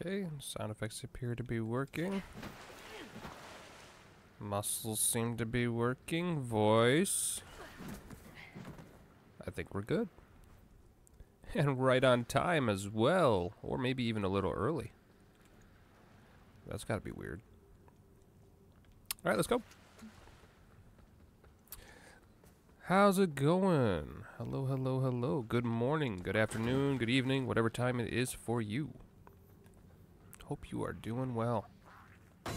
Okay, sound effects appear to be working. Muscles seem to be working. Voice. I think we're good. And right on time as well. Or maybe even a little early. That's gotta be weird. Alright, let's go. How's it going? Hello, hello, hello. Good morning, good afternoon, good evening, whatever time it is for you. Hope you are doing well. Ooh,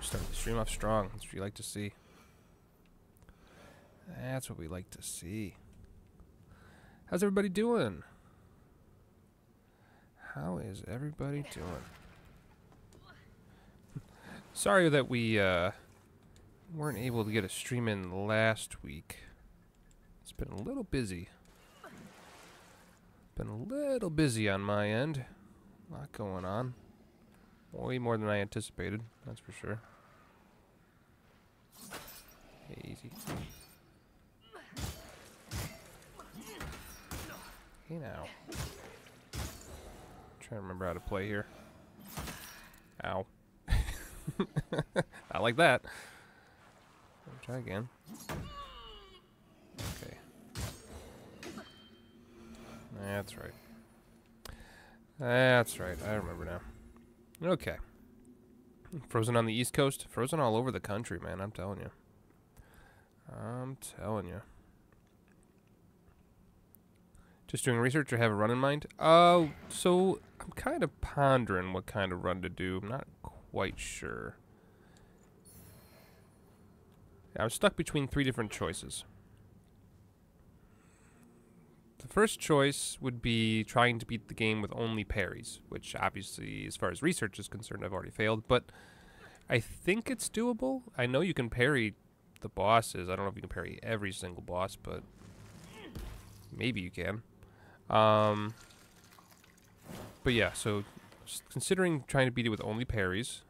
starting the stream off strong. That's what you like to see. That's what we like to see. How's everybody doing? How is everybody doing? Sorry that we uh, weren't able to get a stream in last week. It's been a little busy. Been a little busy on my end. A lot going on. Way more than I anticipated, that's for sure. Easy. Hey now. trying to remember how to play here. Ow. I like that. Try again. Okay. That's right. That's right. I remember now. Okay. Frozen on the East Coast. Frozen all over the country, man. I'm telling you. I'm telling you. Just doing research or have a run in mind? Uh, so I'm kind of pondering what kind of run to do. I'm not quite sure. I'm stuck between three different choices. The first choice would be trying to beat the game with only parries, which obviously, as far as research is concerned, I've already failed, but I think it's doable. I know you can parry the bosses. I don't know if you can parry every single boss, but maybe you can. Um, but yeah, so considering trying to beat it with only parries,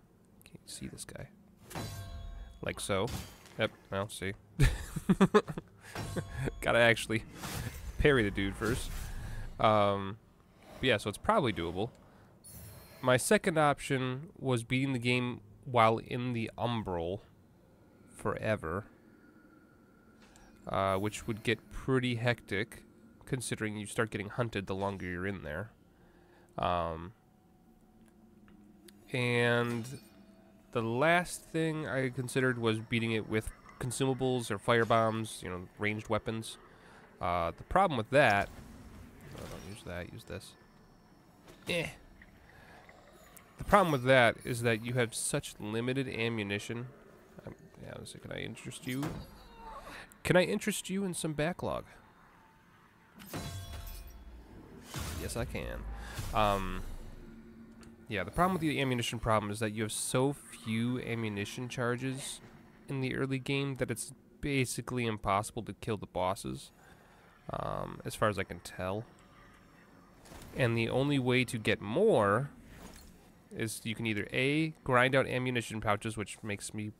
can't see this guy, like so. Yep, I well, see. Gotta actually parry the dude first. Um, yeah, so it's probably doable. My second option was beating the game while in the Umbral forever. Uh, which would get pretty hectic, considering you start getting hunted the longer you're in there. Um, and the last thing I considered was beating it with consumables or fire bombs, you know, ranged weapons. Uh, the problem with that, oh, don't use that, use this. Eh. The problem with that is that you have such limited ammunition. Um, yeah, so can I interest you? Can I interest you in some backlog? Yes, I can. Um, yeah, the problem with the ammunition problem is that you have so few ammunition charges in the early game that it's basically impossible to kill the bosses um, as far as I can tell. And the only way to get more is you can either A, grind out ammunition pouches, which makes me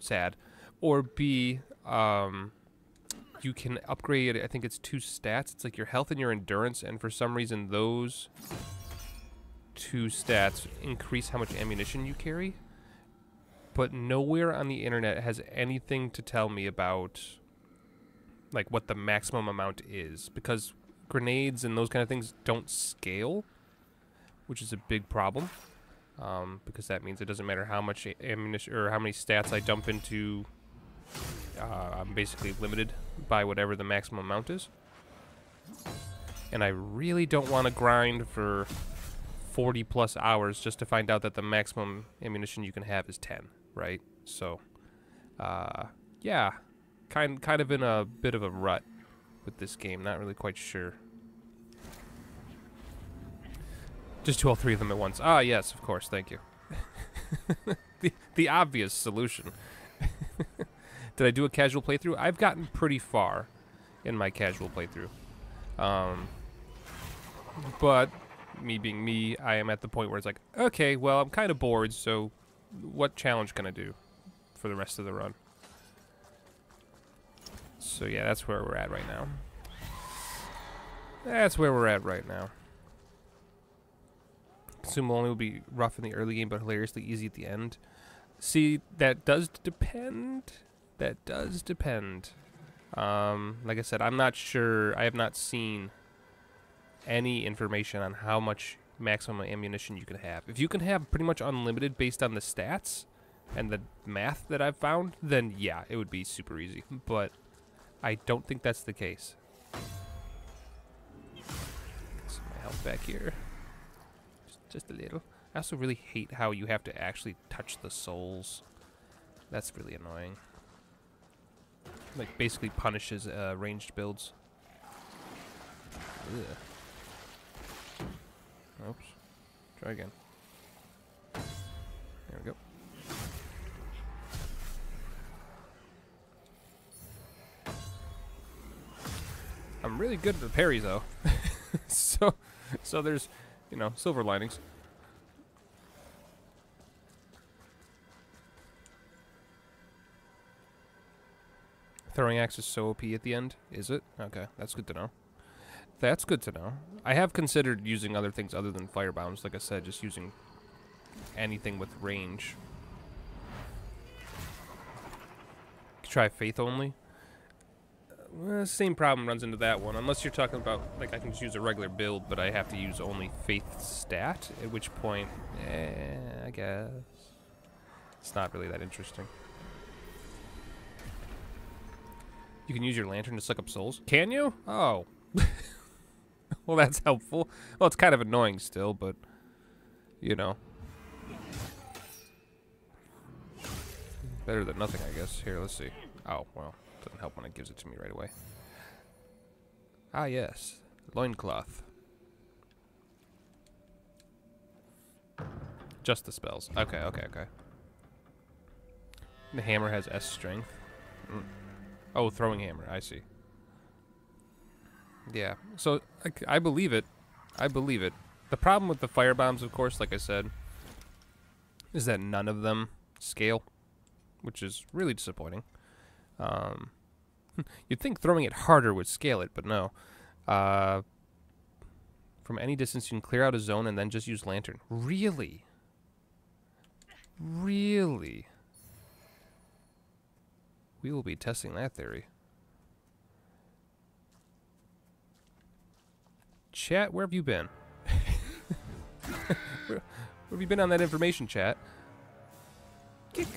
sad, or B, um, you can upgrade, I think it's two stats. It's like your health and your endurance, and for some reason those two stats increase how much ammunition you carry. But nowhere on the internet has anything to tell me about like what the maximum amount is because grenades and those kind of things don't scale, which is a big problem. Um, because that means it doesn't matter how much ammunition or how many stats I dump into. Uh, I'm basically limited by whatever the maximum amount is. And I really don't want to grind for 40 plus hours just to find out that the maximum ammunition you can have is 10, right? So, uh, yeah, kind kind of in a bit of a rut with this game. Not really quite sure. Just do all three of them at once. Ah, yes, of course. Thank you. the the obvious solution. Did I do a casual playthrough? I've gotten pretty far in my casual playthrough. Um, but me being me, I am at the point where it's like, okay, well, I'm kind of bored, so what challenge can I do for the rest of the run? So yeah, that's where we're at right now. That's where we're at right now. assume only will be rough in the early game, but hilariously easy at the end. See, that does depend. That does depend. Um, like I said, I'm not sure. I have not seen any information on how much maximum ammunition you can have. If you can have pretty much unlimited based on the stats and the math that I've found, then yeah, it would be super easy. But I don't think that's the case. Some health back here. Just, just a little. I also really hate how you have to actually touch the souls. That's really annoying. Like, basically punishes uh, ranged builds. Ugh. Oops. Try again. Really good at the parries though. so so there's, you know, silver linings. Throwing axe is so OP at the end, is it? Okay, that's good to know. That's good to know. I have considered using other things other than firebombs. Like I said, just using anything with range. Try faith only. Uh, same problem runs into that one. Unless you're talking about, like, I can just use a regular build, but I have to use only faith stat. At which point, eh, I guess. It's not really that interesting. You can use your lantern to suck up souls? Can you? Oh. well, that's helpful. Well, it's kind of annoying still, but, you know. Better than nothing, I guess. Here, let's see. Oh, well, doesn't help when it gives it to me right away. Ah, yes. Loincloth. Just the spells. Okay, okay, okay. The hammer has S strength. Mm. Oh, throwing hammer. I see. Yeah. So I, I believe it. I believe it. The problem with the fire bombs, of course, like I said, is that none of them scale, which is really disappointing. Um, you'd think throwing it harder would scale it, but no. Uh, from any distance, you can clear out a zone and then just use lantern. Really? Really? We will be testing that theory. Chat, where have you been? where, where have you been on that information, chat? Kick.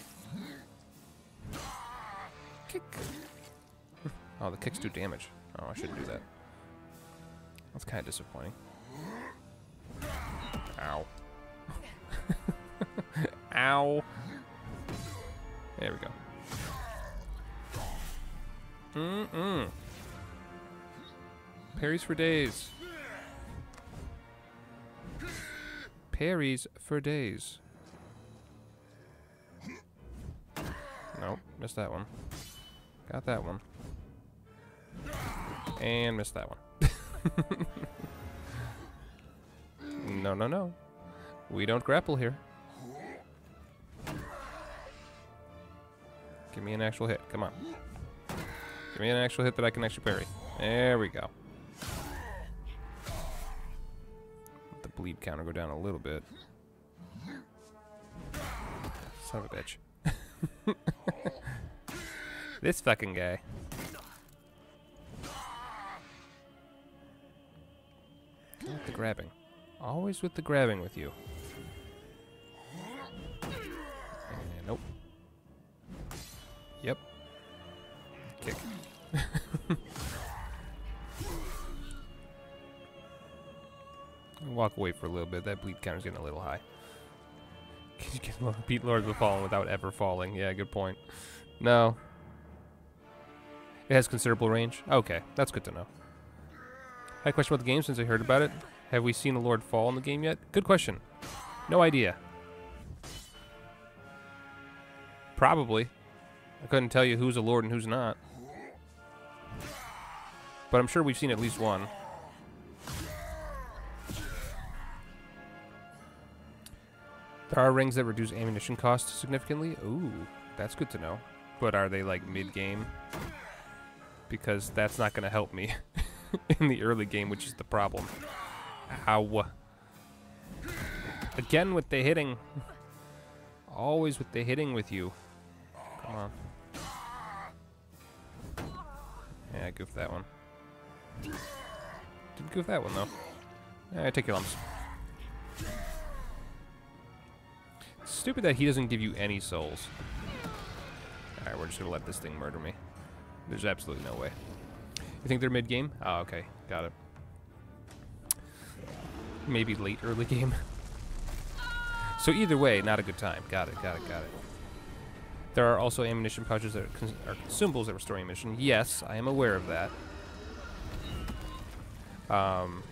Kick. Oh, the kicks do damage. Oh, I shouldn't do that. That's kind of disappointing. Ow. Ow. There we go. Mm-mm. Parries for days. Parries for days. Nope, missed that one. Got that one. And missed that one. no, no, no. We don't grapple here. Give me an actual hit. Come on. Give me an actual hit that I can actually parry. There we go. Let the bleed counter go down a little bit. Son of a bitch. this fucking guy. With the grabbing. Always with the grabbing with you. And nope. Yep. Kick. Walk away for a little bit. That bleed counter's getting a little high. Can you get beat Lord of Fallen without ever falling? Yeah, good point. No. It has considerable range? Okay, that's good to know. I had a question about the game since I heard about it. Have we seen a Lord fall in the game yet? Good question. No idea. Probably. I couldn't tell you who's a Lord and who's not. But I'm sure we've seen at least one. There are rings that reduce ammunition cost significantly. Ooh, that's good to know. But are they like mid-game? Because that's not going to help me in the early game, which is the problem. Ow. Uh, again with the hitting. Always with the hitting with you. Come on. Yeah, I goofed that one. Didn't goof that one, though. Yeah, take your lumps. stupid that he doesn't give you any souls. Alright, we're just gonna let this thing murder me. There's absolutely no way. You think they're mid-game? Oh, okay. Got it. Maybe late early game. so either way, not a good time. Got it, got it, got it. There are also ammunition pouches that are, cons are consumables that restore ammunition. Yes, I am aware of that. Um,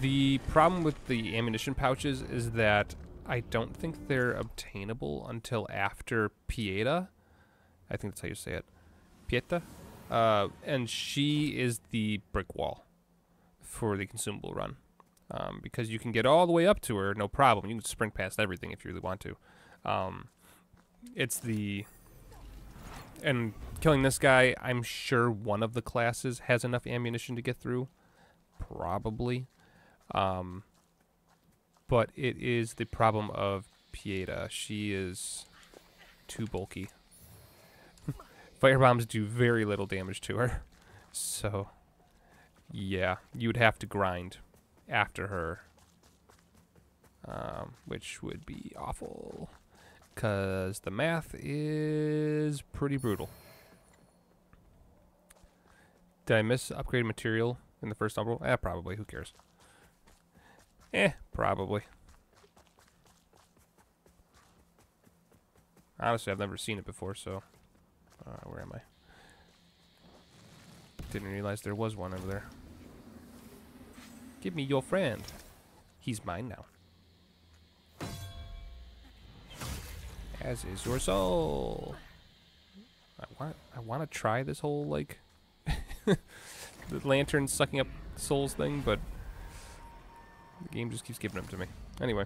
the problem with the ammunition pouches is that I don't think they're obtainable until after Pieta. I think that's how you say it. Pieta? Uh, and she is the brick wall for the consumable run. Um, because you can get all the way up to her, no problem. You can sprint past everything if you really want to. Um, it's the... And killing this guy, I'm sure one of the classes has enough ammunition to get through. Probably. Um, but it is the problem of Pieta. She is too bulky. Fire bombs do very little damage to her. So, yeah, you would have to grind after her. Um, which would be awful. Because the math is pretty brutal. Did I miss upgraded material in the first Umbral? Eh, probably. Who cares? Eh, probably. Honestly, I've never seen it before, so... Where am I? Didn't realize there was one over there. Give me your friend. He's mine now. As is your soul. I want I want to try this whole like the lantern sucking up souls thing, but the game just keeps giving them to me. Anyway.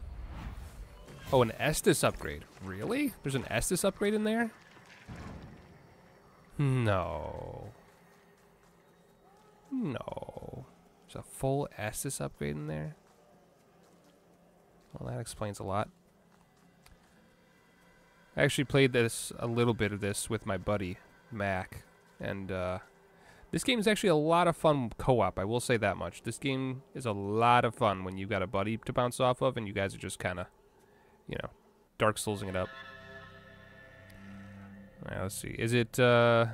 Oh, an Estus upgrade. Really? There's an Estus upgrade in there? No. No. There's a full Estus upgrade in there? Well, that explains a lot. I actually played this, a little bit of this with my buddy, Mac, and uh, this game is actually a lot of fun co-op, I will say that much. This game is a lot of fun when you've got a buddy to bounce off of and you guys are just kind of, you know, Dark Soulsing it up. Let's see. Is it uh,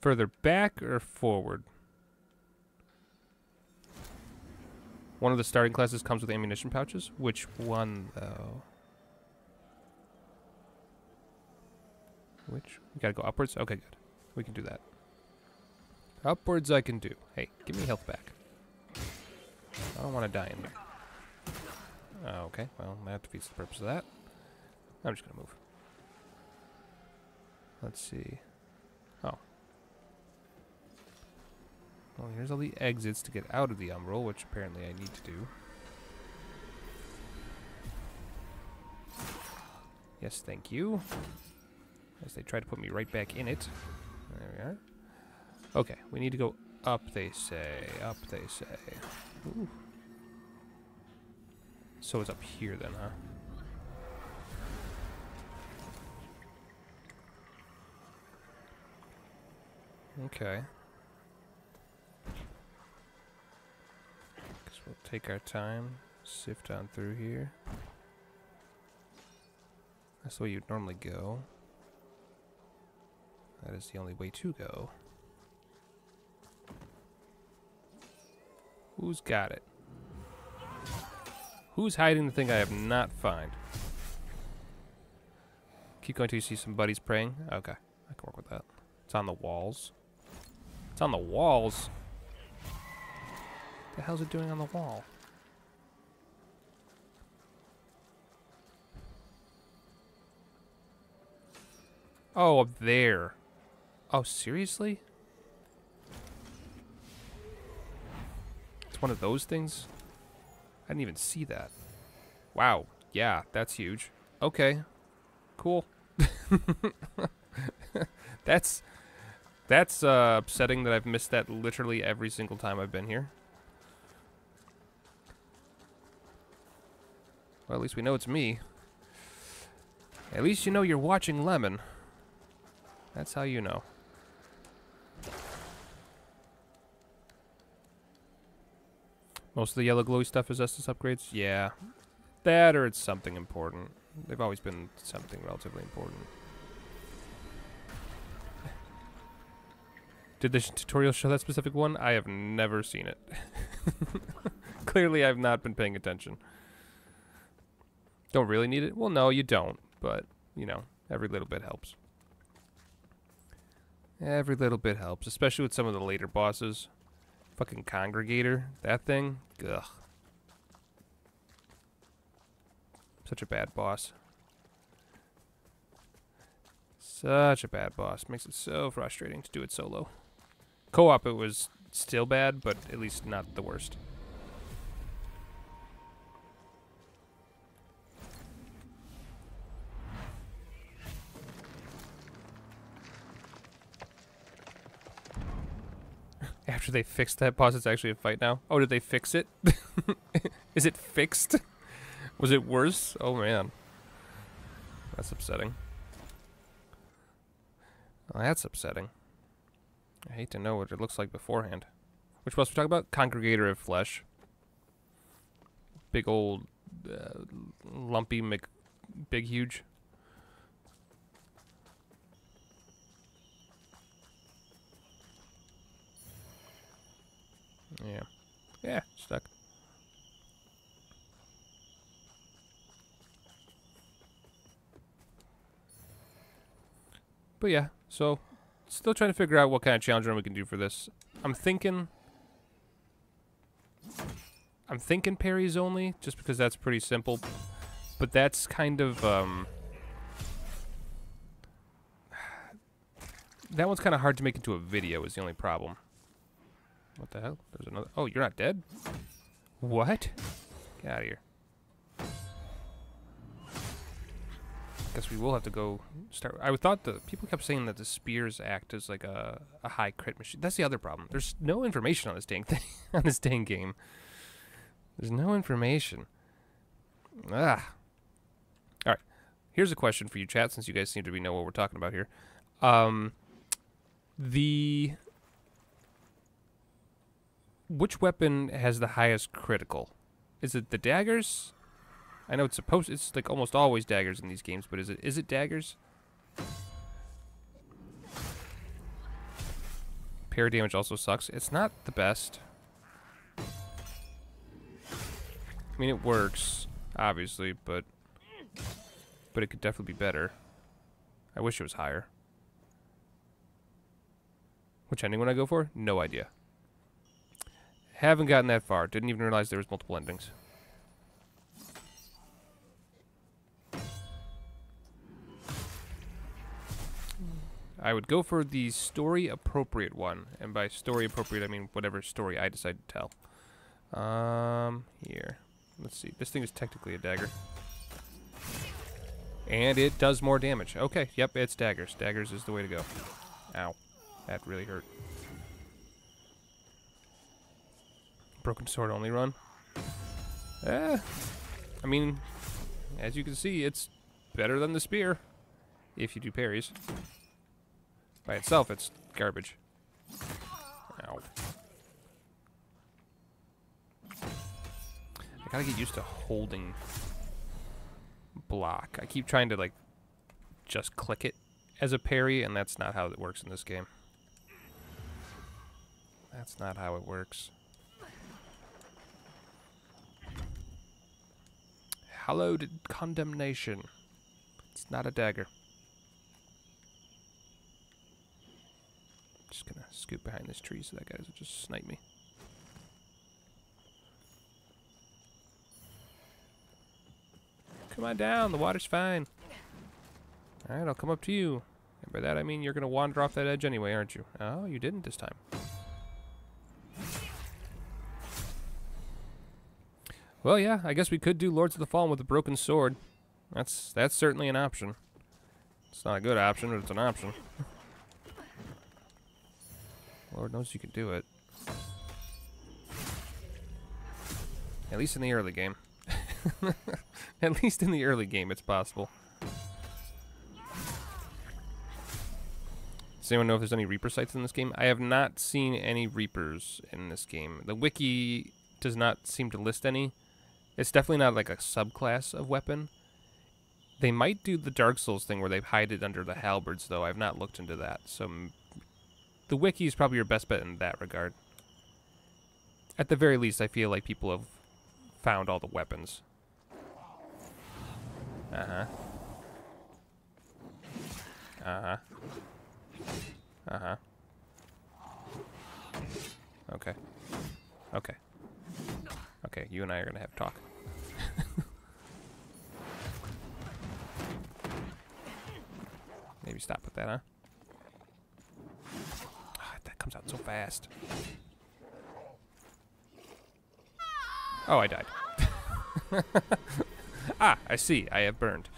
further back or forward? One of the starting classes comes with ammunition pouches. Which one, though? Which? We gotta go upwards? Okay, good. We can do that. Upwards I can do. Hey, give me health back. I don't want to die in there. Okay, well, that defeats the purpose of that. I'm just to move. Let's see. Oh. Well, here's all the exits to get out of the Umbral, which apparently I need to do. Yes, thank you. As they try to put me right back in it. There we are. Okay, we need to go up, they say. Up, they say. Ooh. So it's up here then, huh? Okay. Guess we'll take our time, sift on through here. That's the way you'd normally go. That is the only way to go. Who's got it? Who's hiding the thing I have not found? Keep going till you see some buddies praying. Okay, I can work with that. It's on the walls. It's on the walls? What the hell's it doing on the wall? Oh, up there. Oh, seriously? It's one of those things? I didn't even see that. Wow. Yeah, that's huge. Okay. Cool. that's that's uh, upsetting that I've missed that literally every single time I've been here. Well, at least we know it's me. At least you know you're watching Lemon. That's how you know. Most of the yellow glowy stuff is Estus upgrades? Yeah. That or it's something important. They've always been something relatively important. Did the tutorial show that specific one? I have never seen it. Clearly I've not been paying attention. Don't really need it? Well, no, you don't. But, you know, every little bit helps. Every little bit helps, especially with some of the later bosses. Fucking Congregator, that thing, ugh. Such a bad boss. Such a bad boss. Makes it so frustrating to do it solo. Co-op, it was still bad, but at least not the worst. After they fixed that boss, it's actually a fight now. Oh, did they fix it? Is it fixed? Was it worse? Oh man. That's upsetting. Well, that's upsetting. I hate to know what it looks like beforehand. Which boss we talk about? Congregator of Flesh. Big old, uh, lumpy, Mc, big, huge. Yeah. Yeah, stuck. But yeah, so still trying to figure out what kind of challenge run we can do for this. I'm thinking I'm thinking parries only, just because that's pretty simple. But that's kind of um that one's kind of hard to make into a video is the only problem. What the hell? There's another. Oh, you're not dead? What? Get out of here. Guess we will have to go start. I thought the people kept saying that the spears act as like a, a high crit machine. That's the other problem. There's no information on this dang thing on this dang game. There's no information. Ah. All right. Here's a question for you, chat, since you guys seem to be know what we're talking about here. Um, the which weapon has the highest critical? Is it the daggers? I know it's supposed it's like almost always daggers in these games, but is it is it daggers? Parry damage also sucks. It's not the best. I mean it works, obviously, but but it could definitely be better. I wish it was higher. Which ending would I go for? No idea. Haven't gotten that far. Didn't even realize there was multiple endings. I would go for the story appropriate one. And by story appropriate, I mean whatever story I decide to tell. Um, here. Let's see. This thing is technically a dagger. And it does more damage. Okay, yep, it's daggers. Daggers is the way to go. Ow. That really hurt. Broken sword only run. Eh. I mean, as you can see, it's better than the spear. If you do parries. By itself, it's garbage. Ow. I gotta get used to holding block. I keep trying to, like, just click it as a parry, and that's not how it works in this game. That's not how it works. hallowed condemnation. It's not a dagger. Just gonna scoot behind this tree so that guy doesn't just snipe me. Come on down, the water's fine. Alright, I'll come up to you. And by that I mean you're gonna wander off that edge anyway, aren't you? Oh, you didn't this time. Well, yeah, I guess we could do Lords of the Fallen with a broken sword. That's that's certainly an option. It's not a good option, but it's an option. Lord knows you can do it. At least in the early game. At least in the early game, it's possible. Does anyone know if there's any Reaper sites in this game? I have not seen any Reapers in this game. The wiki does not seem to list any. It's definitely not like a subclass of weapon. They might do the Dark Souls thing where they hide it under the halberds, though. I've not looked into that. So the wiki is probably your best bet in that regard. At the very least, I feel like people have found all the weapons. Uh-huh. Uh-huh. Uh-huh. Okay. Okay. Okay, you and I are gonna have talk. Maybe stop with that, huh? Comes out so fast. Oh, I died. ah, I see. I have burned.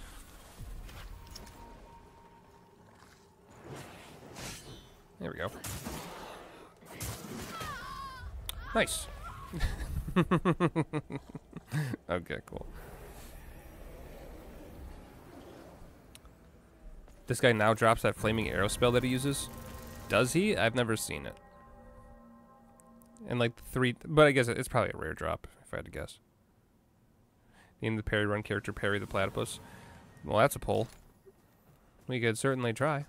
There we go. Nice. okay, cool. This guy now drops that flaming arrow spell that he uses. Does he? I've never seen it. And like three, but I guess it's probably a rare drop if I had to guess. Name the parry run character Perry the Platypus. Well, that's a pull. We could certainly try.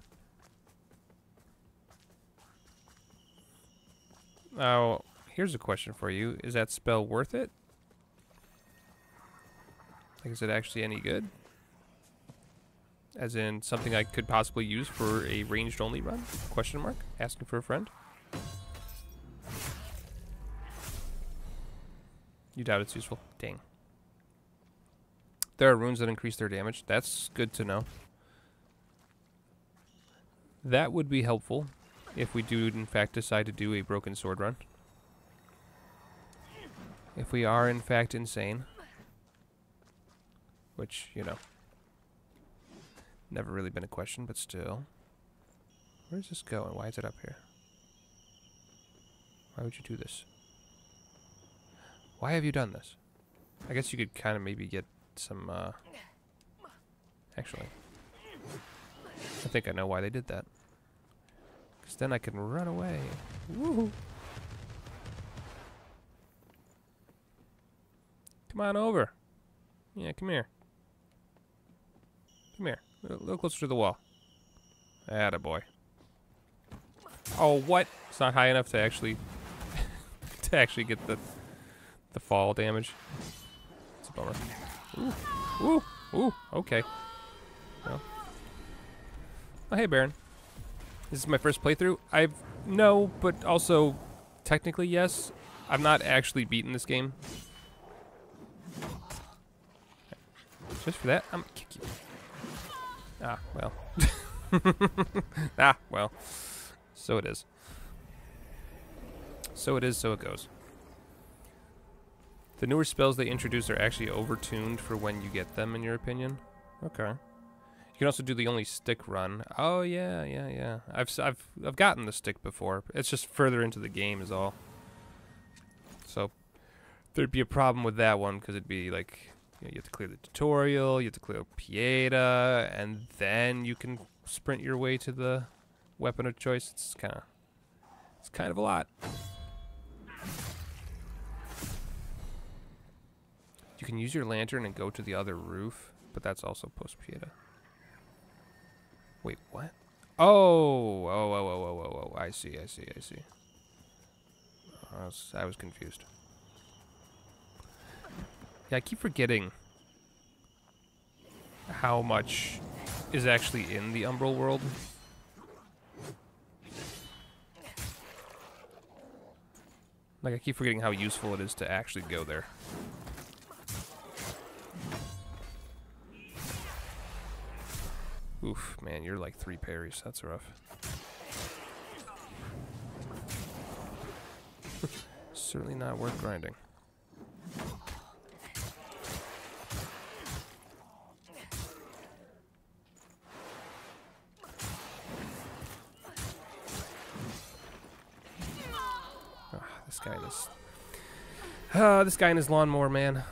Now, here's a question for you. Is that spell worth it? Like, is it actually any good? As in something I could possibly use for a ranged only run? Question mark? Asking for a friend? You doubt it's useful? Dang. There are runes that increase their damage. That's good to know. That would be helpful if we do in fact decide to do a broken sword run. If we are in fact insane. Which, you know, never really been a question, but still. Where's this going? Why is it up here? Why would you do this? Why have you done this? I guess you could kind of maybe get some, uh... Actually. I think I know why they did that. Because then I can run away. Woohoo! Come on over. Yeah, come here. Come here. A little closer to the wall. boy. Oh, what? It's not high enough to actually... to actually get the the fall damage. It's a bummer. Ooh, ooh, ooh, okay. Well. Oh, hey, Baron. This is my first playthrough. I've, no, but also, technically yes. I've not actually beaten this game. Just for that, I'm gonna kick you. Ah, well. ah, well. So it is. So it is, so it goes. The newer spells they introduce are actually overtuned for when you get them, in your opinion? Okay. You can also do the only stick run. Oh, yeah, yeah, yeah. I've, I've, I've gotten the stick before. It's just further into the game is all. So, there'd be a problem with that one, because it'd be like, you, know, you have to clear the tutorial, you have to clear Pieta, and then you can sprint your way to the weapon of choice. It's kind of, it's kind of a lot. You can use your lantern and go to the other roof, but that's also post Pieta. Wait, what? Oh, oh, oh, oh, oh, oh, oh, oh. I see, I see, I see. I was, I was confused. Yeah, I keep forgetting how much is actually in the Umbral world. Like, I keep forgetting how useful it is to actually go there. Oof, man, you're like three parries. That's rough. Certainly not worth grinding. Ah, this guy is... Uh, this guy and his lawnmower, man.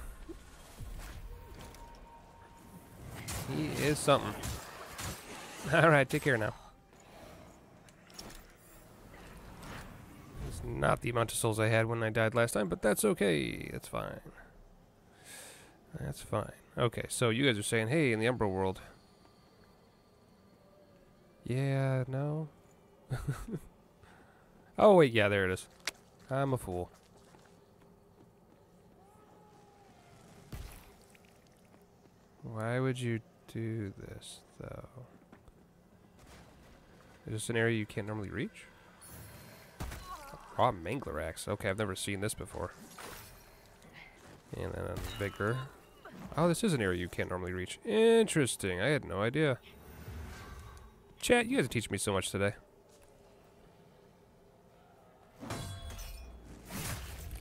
He is something. Alright, take care now. It's not the amount of souls I had when I died last time, but that's okay. That's fine. That's fine. Okay, so you guys are saying, hey, in the Umbra world. Yeah, no. oh, wait, yeah, there it is. I'm a fool. Why would you do this, though? Is this an area you can't normally reach? Raw Mangler Axe. Okay, I've never seen this before. And then a bigger. Oh, this is an area you can't normally reach. Interesting. I had no idea. Chat, you guys teaching me so much today.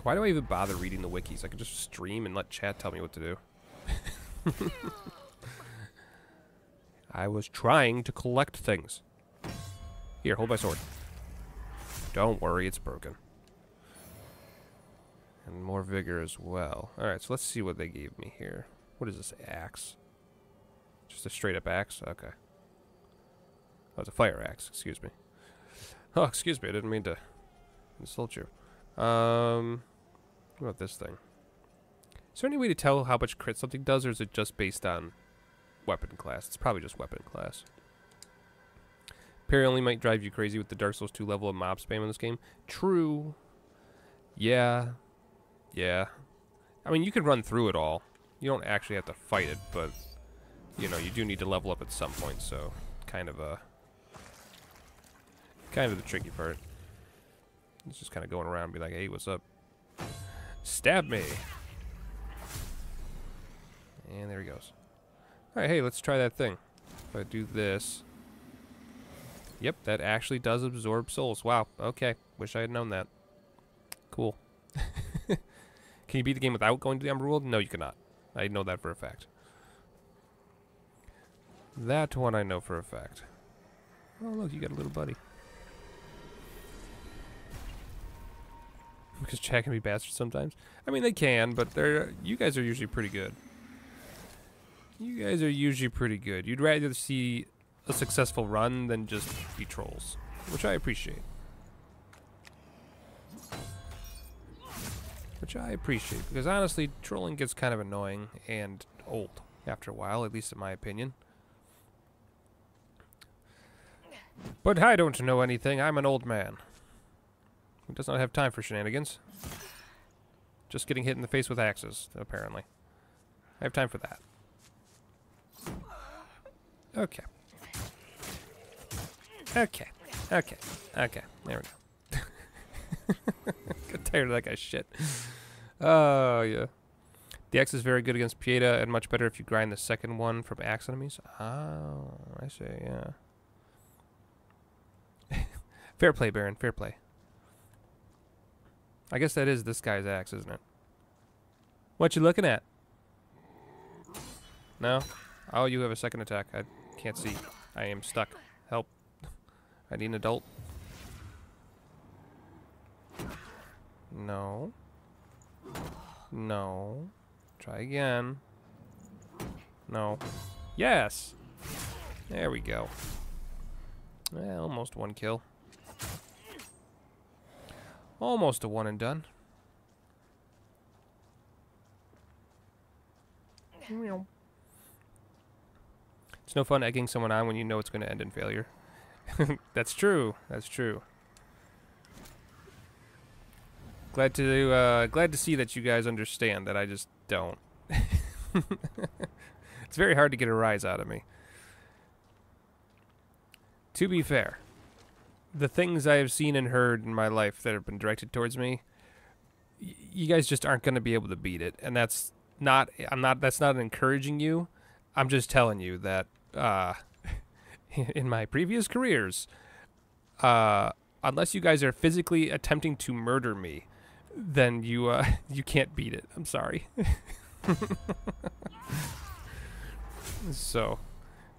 Why do I even bother reading the wikis? I could just stream and let chat tell me what to do. I was trying to collect things. Here, hold my sword. Don't worry, it's broken. And more vigor as well. Alright, so let's see what they gave me here. What is this axe? Just a straight up axe? Okay. Oh, it's a fire axe, excuse me. Oh, excuse me, I didn't mean to insult you. Um, what about this thing? Is there any way to tell how much crit something does, or is it just based on weapon class? It's probably just weapon class. Parry only might drive you crazy with the Dark Souls 2 level of mob spam in this game. True. Yeah. Yeah. I mean, you can run through it all. You don't actually have to fight it, but, you know, you do need to level up at some point, so kind of a... Kind of the tricky part. It's just kind of going around and be like, hey, what's up? Stab me! And there he goes. Alright, hey, let's try that thing. If I do this... Yep, that actually does absorb souls. Wow, okay. Wish I had known that. Cool. Can you beat the game without going to the Umbra World? No, you cannot. I know that for a fact. That one I know for a fact. Oh, look, you got a little buddy. Because chat can be bastards sometimes. I mean, they can, but they're you guys are usually pretty good. You guys are usually pretty good. You'd rather see a successful run than just be trolls, which I appreciate. Which I appreciate, because honestly, trolling gets kind of annoying and old after a while, at least in my opinion. But I don't know anything. I'm an old man. Who does not have time for shenanigans. Just getting hit in the face with axes, apparently. I have time for that. Okay. Okay. Okay. Okay. There we go. Got tired of that guy's shit. Oh, yeah. The axe is very good against Pieta and much better if you grind the second one from axe enemies. Oh, I see, yeah. fair play, Baron. Fair play. I guess that is this guy's axe, isn't it? What you looking at? No? Oh, you have a second attack. I can't see. I am stuck. Help. I need an adult. No. No. Try again. No. Yes! There we go. Well, almost one kill. Almost a one and done. It's no fun egging someone on when you know it's going to end in failure. That's true. That's true. Glad to uh, glad to see that you guys understand that I just don't. it's very hard to get a rise out of me. To be fair, the things I have seen and heard in my life that have been directed towards me, you guys just aren't going to be able to beat it, and that's not. I'm not. That's not encouraging you. I'm just telling you that uh, in my previous careers, uh, unless you guys are physically attempting to murder me, then you uh, you can't beat it. I'm sorry. so,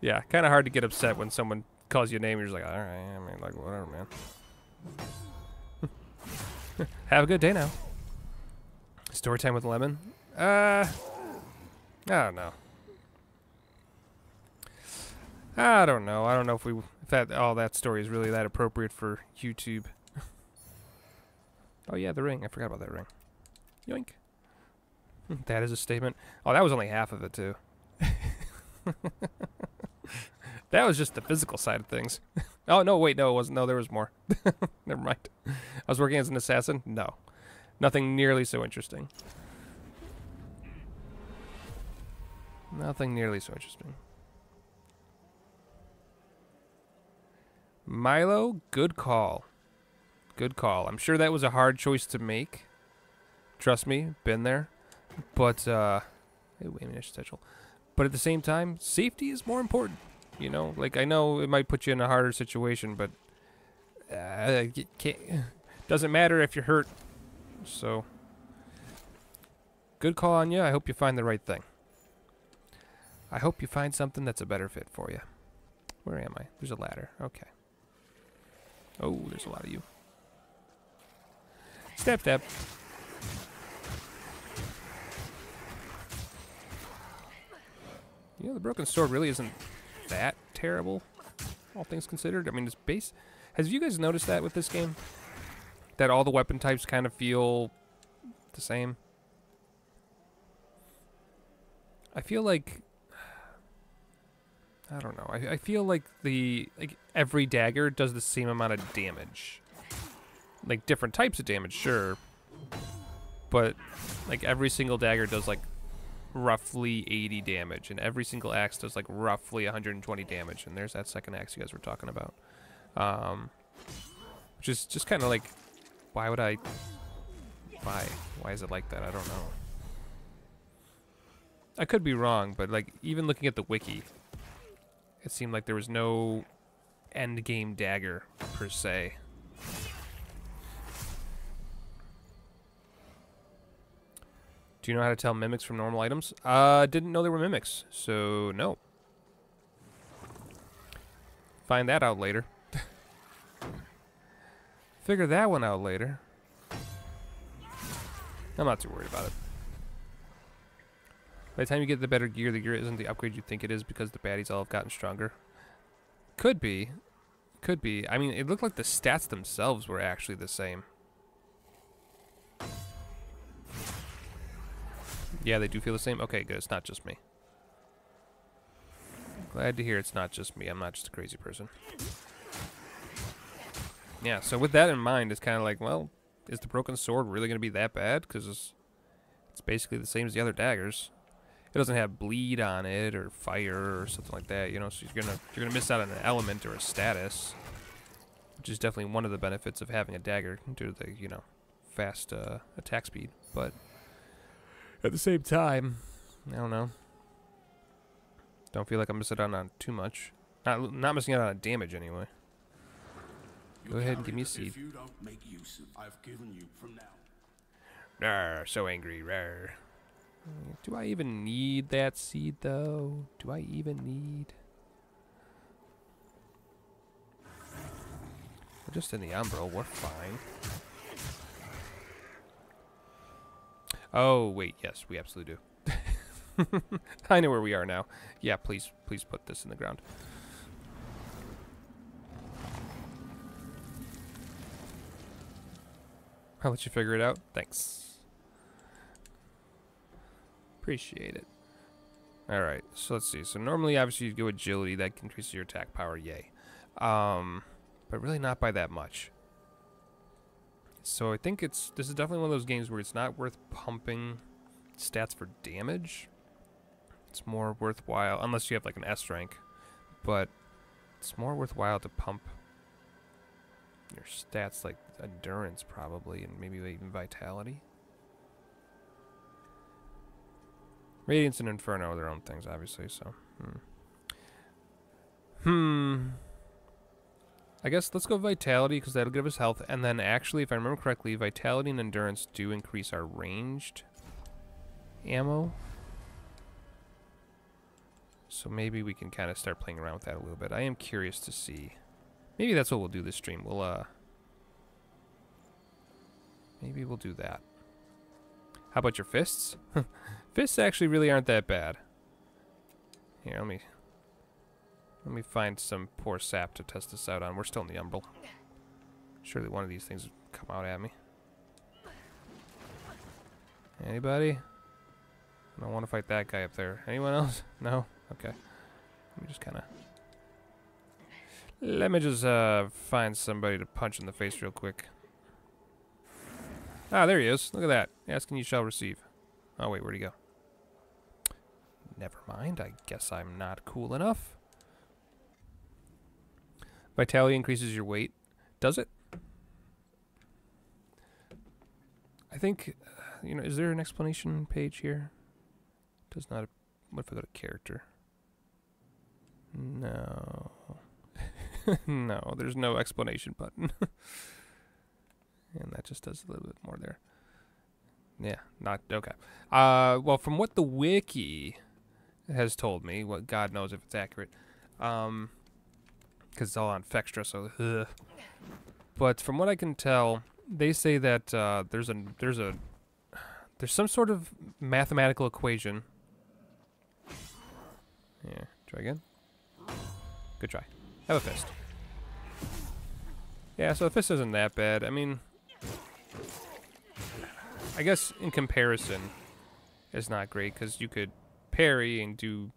yeah, kind of hard to get upset when someone calls you a name. You're just like, all right, I mean, like whatever, man. Have a good day now. Story time with Lemon. Uh, I don't know. I don't know. I don't know if we if that all that story is really that appropriate for YouTube. oh yeah, the ring. I forgot about that ring. Yoink. that is a statement. Oh, that was only half of it too. that was just the physical side of things. oh no, wait, no, it wasn't. No, there was more. Never mind. I was working as an assassin. No, nothing nearly so interesting. Nothing nearly so interesting. Milo, good call. Good call. I'm sure that was a hard choice to make. Trust me, been there. But, uh, ammunition satchel. But at the same time, safety is more important. You know, like I know it might put you in a harder situation, but uh, doesn't matter if you're hurt. So, good call on you. I hope you find the right thing. I hope you find something that's a better fit for you. Where am I? There's a ladder. Okay. Oh, there's a lot of you. Step, step. You know, the broken sword really isn't that terrible, all things considered. I mean, it's base. Has you guys noticed that with this game? That all the weapon types kind of feel the same? I feel like I don't know. I, I feel like the like every dagger does the same amount of damage. Like different types of damage, sure. But like every single dagger does like roughly 80 damage and every single axe does like roughly 120 damage and there's that second axe you guys were talking about. Um which is just kind of like why would I why? Why is it like that? I don't know. I could be wrong, but like even looking at the wiki, it seemed like there was no end game dagger per se. Do you know how to tell mimics from normal items? Uh, didn't know there were mimics, so no. Find that out later. Figure that one out later. I'm not too worried about it. By the time you get the better gear, the gear isn't the upgrade you think it is because the baddies all have gotten stronger. Could be. Could be. I mean, it looked like the stats themselves were actually the same. Yeah, they do feel the same? Okay, good. It's not just me. Glad to hear it's not just me. I'm not just a crazy person. Yeah, so with that in mind, it's kind of like, well, is the broken sword really going to be that bad? Because it's, it's basically the same as the other daggers it doesn't have bleed on it or fire or something like that, you know, so you're gonna you're gonna miss out on an element or a status, which is definitely one of the benefits of having a dagger due to the you know fast uh, attack speed. But at the same time, I don't know. Don't feel like I'm missing out on too much. Not not missing out on damage anyway. Go ahead and give me a seed. If you don't make use of, I've given you from now. Rawr, so angry, rawr. Do I even need that seed, though? Do I even need... We're just in the Umbral. We're fine. Oh, wait. Yes, we absolutely do. I know where we are now. Yeah, please, please put this in the ground. I'll let you figure it out. Thanks. Appreciate it. Alright, so let's see. So normally, obviously, you go agility. That increases your attack power, yay. Um, but really not by that much. So I think it's this is definitely one of those games where it's not worth pumping stats for damage. It's more worthwhile, unless you have like an S rank, but it's more worthwhile to pump your stats like endurance probably, and maybe even vitality. Radiance and Inferno are their own things, obviously, so. Hmm. Hmm. I guess let's go Vitality, because that'll give us health. And then actually, if I remember correctly, Vitality and Endurance do increase our ranged ammo. So maybe we can kind of start playing around with that a little bit. I am curious to see. Maybe that's what we'll do this stream. We'll, uh... Maybe we'll do that. How about your fists? Fists actually really aren't that bad. Here, let me Let me find some poor sap to test this out on. We're still in the umbral. Surely one of these things will come out at me. Anybody? I don't want to fight that guy up there. Anyone else? No? Okay. Let me just kind of... Let me just uh, find somebody to punch in the face real quick. Ah, there he is. Look at that. Asking you shall receive. Oh, wait, where'd he go? Never mind. I guess I'm not cool enough. Vitality increases your weight. Does it? I think, you know, is there an explanation page here? Does not. What if I go to character? No. no, there's no explanation button. and that just does a little bit more there. Yeah, not okay. Uh, well, from what the wiki has told me, what God knows if it's accurate, um, because it's all on Fextra, so. Ugh. But from what I can tell, they say that uh, there's a there's a there's some sort of mathematical equation. Yeah, try again. Good try. Have a fist. Yeah, so a fist isn't that bad. I mean, I guess in comparison, it's not great because you could parry and do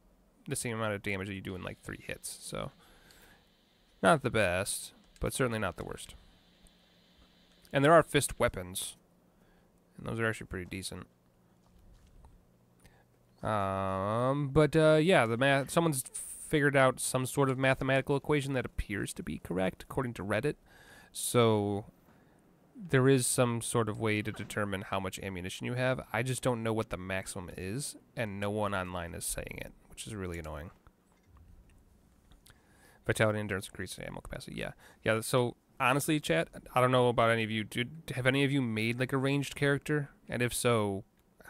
the same amount of damage that you do in like three hits. So, not the best, but certainly not the worst. And there are fist weapons, and those are actually pretty decent. Um, but uh, yeah, the math. Someone's figured out some sort of mathematical equation that appears to be correct according to Reddit. So there is some sort of way to determine how much ammunition you have. I just don't know what the maximum is, and no one online is saying it, which is really annoying. Vitality, endurance, increase ammo capacity. Yeah, yeah. So honestly, chat, I don't know about any of you. Did have any of you made like a ranged character? And if so,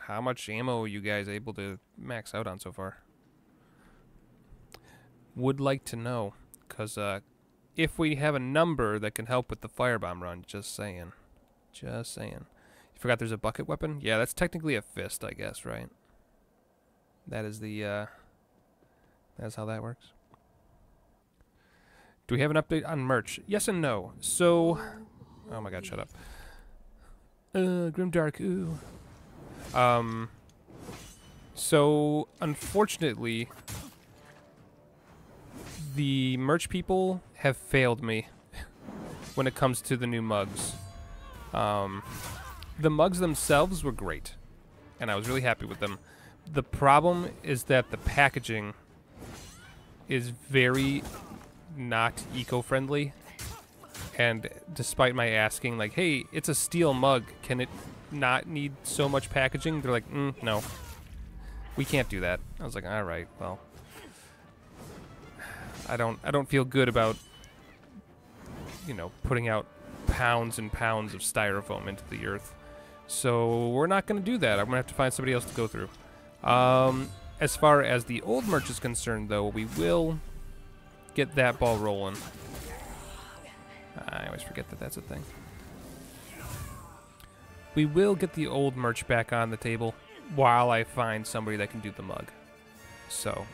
how much ammo are you guys able to max out on so far? Would like to know, cause uh, if we have a number that can help with the firebomb run, just saying. Just saying. You forgot there's a bucket weapon? Yeah, that's technically a fist, I guess, right? That is the, uh... That's how that works. Do we have an update on merch? Yes and no. So... Oh my god, shut up. Uh, Grimdark, ooh. Um... So, unfortunately, the merch people have failed me when it comes to the new mugs. Um, the mugs themselves were great, and I was really happy with them. The problem is that the packaging is very not eco-friendly. And despite my asking, like, hey, it's a steel mug, can it not need so much packaging? They're like, mm, no. We can't do that. I was like, all right, well. I don't I don't feel good about you know, putting out pounds and pounds of styrofoam into the earth. So we're not going to do that. I'm going to have to find somebody else to go through. Um, as far as the old merch is concerned, though, we will get that ball rolling. I always forget that that's a thing. We will get the old merch back on the table while I find somebody that can do the mug. So,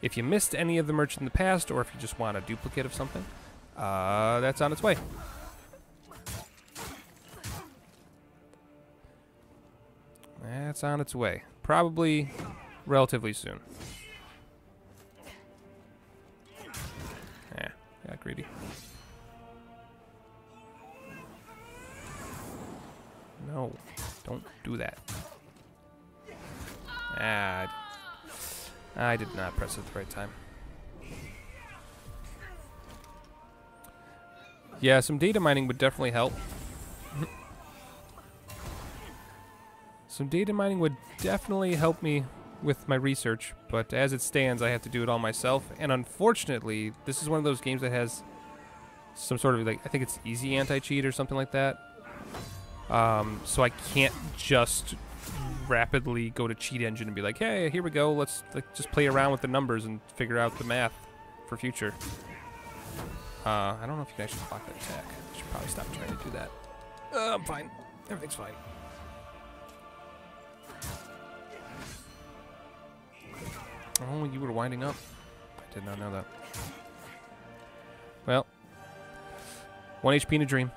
if you missed any of the merch in the past, or if you just want a duplicate of something, uh, that's on its way. That's on its way. Probably relatively soon. Yeah, got greedy. No, don't do that. Ah, I did not press at the right time. Yeah, some data mining would definitely help. Some data mining would definitely help me with my research, but as it stands, I have to do it all myself. And unfortunately, this is one of those games that has some sort of like I think it's easy anti-cheat or something like that. Um, so I can't just rapidly go to cheat engine and be like, hey, here we go. Let's like, just play around with the numbers and figure out the math for future. Uh, I don't know if you can actually block that attack. I should probably stop trying to do that. Uh, I'm fine. Everything's fine. Oh, you were winding up. I did not know that. Well, one HP in a dream.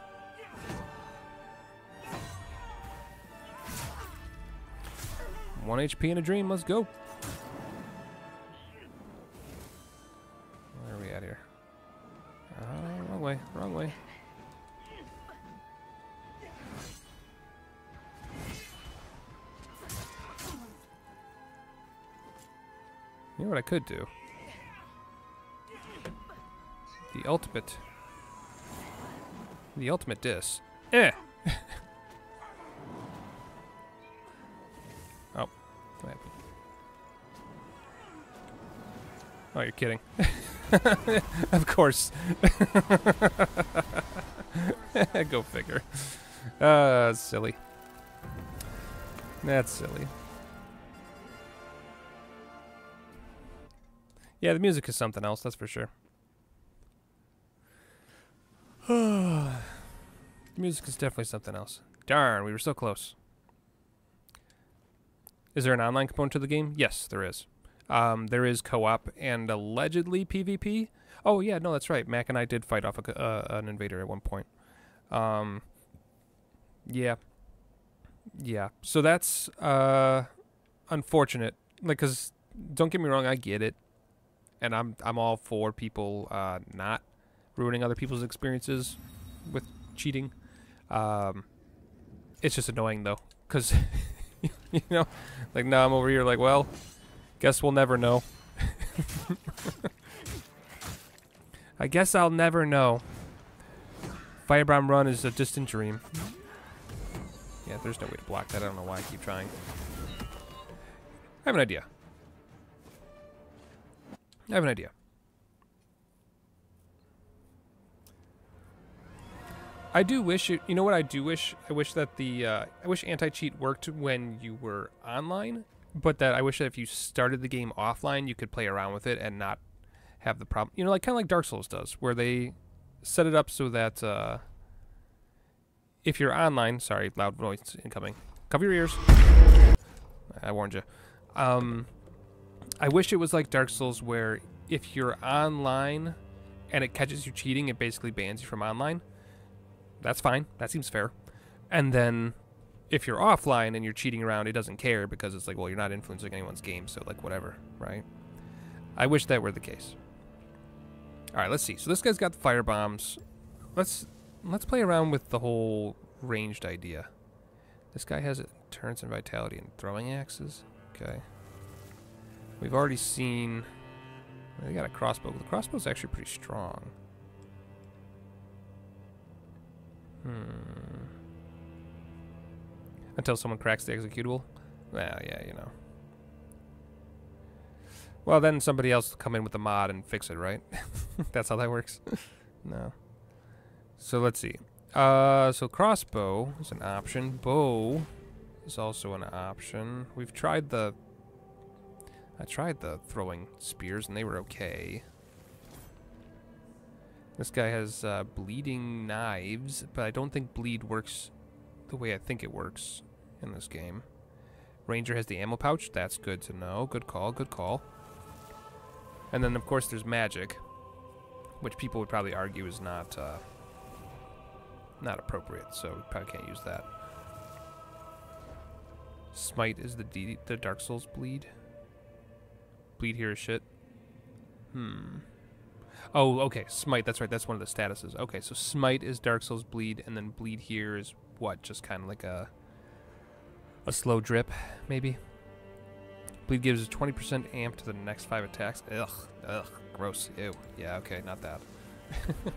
One HP in a dream. Let's go. What I could do? The ultimate. The ultimate diss. Eh! oh. What happened? Oh, you're kidding. of course. Go figure. Uh, silly. That's silly. Yeah, the music is something else, that's for sure. the music is definitely something else. Darn, we were so close. Is there an online component to the game? Yes, there is. Um, there is co-op and allegedly PvP. Oh yeah, no, that's right. Mac and I did fight off a, uh, an invader at one point. Um, yeah, yeah. So that's uh, unfortunate. Like, cause don't get me wrong, I get it, and I'm I'm all for people uh, not ruining other people's experiences with cheating. Um, it's just annoying though, cause you know, like now I'm over here like, well, guess we'll never know. I guess I'll never know. Firebomb Run is a distant dream. Yeah, there's no way to block that. I don't know why I keep trying. I have an idea. I have an idea. I do wish it. You know what I do wish? I wish that the uh, I wish anti-cheat worked when you were online, but that I wish that if you started the game offline, you could play around with it and not have the problem. You know, like kind of like Dark Souls does, where they set it up so that uh, if you're online, sorry, loud voice incoming. Cover your ears. I warned you. Um, I wish it was like Dark Souls, where if you're online and it catches you cheating, it basically bans you from online. That's fine. That seems fair. And then if you're offline and you're cheating around, it doesn't care because it's like, well, you're not influencing anyone's game, so like whatever, right? I wish that were the case. All right, let's see. So this guy's got the fire bombs. Let's let's play around with the whole ranged idea. This guy has endurance and vitality and throwing axes. Okay. We've already seen. They got a crossbow. The crossbow's actually pretty strong. Hmm. Until someone cracks the executable? Well, yeah, you know. Well, then somebody else will come in with the mod and fix it, right? That's how that works. no. So let's see. Uh, so crossbow is an option. Bow is also an option. We've tried the... I tried the throwing spears and they were okay. This guy has uh, bleeding knives, but I don't think bleed works the way I think it works in this game. Ranger has the ammo pouch. That's good to know. Good call, good call. And then, of course, there's magic, which people would probably argue is not uh, not appropriate, so we probably can't use that. Smite is the D the Dark Souls bleed. Bleed here is shit. Hmm. Oh, okay. Smite. That's right. That's one of the statuses. Okay, so Smite is Dark Souls bleed, and then bleed here is what? Just kind of like a a slow drip, maybe. Bleed gives a 20% amp to the next five attacks. Ugh, ugh, gross. Ew. Yeah, okay, not that.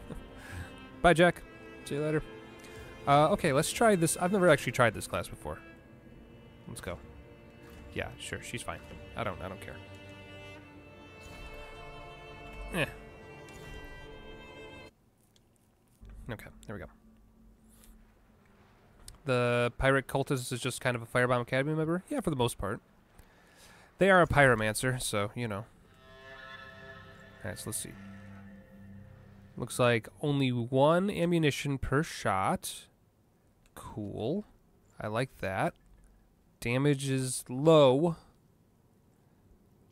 Bye, Jack. See you later. Uh, okay, let's try this. I've never actually tried this class before. Let's go. Yeah, sure, she's fine. I don't, I don't care. Eh. Okay, there we go. The Pyric cultist is just kind of a Firebomb Academy member? Yeah, for the most part. They are a pyromancer, so, you know. Alright, so let's see. Looks like only one ammunition per shot. Cool. I like that. Damage is low,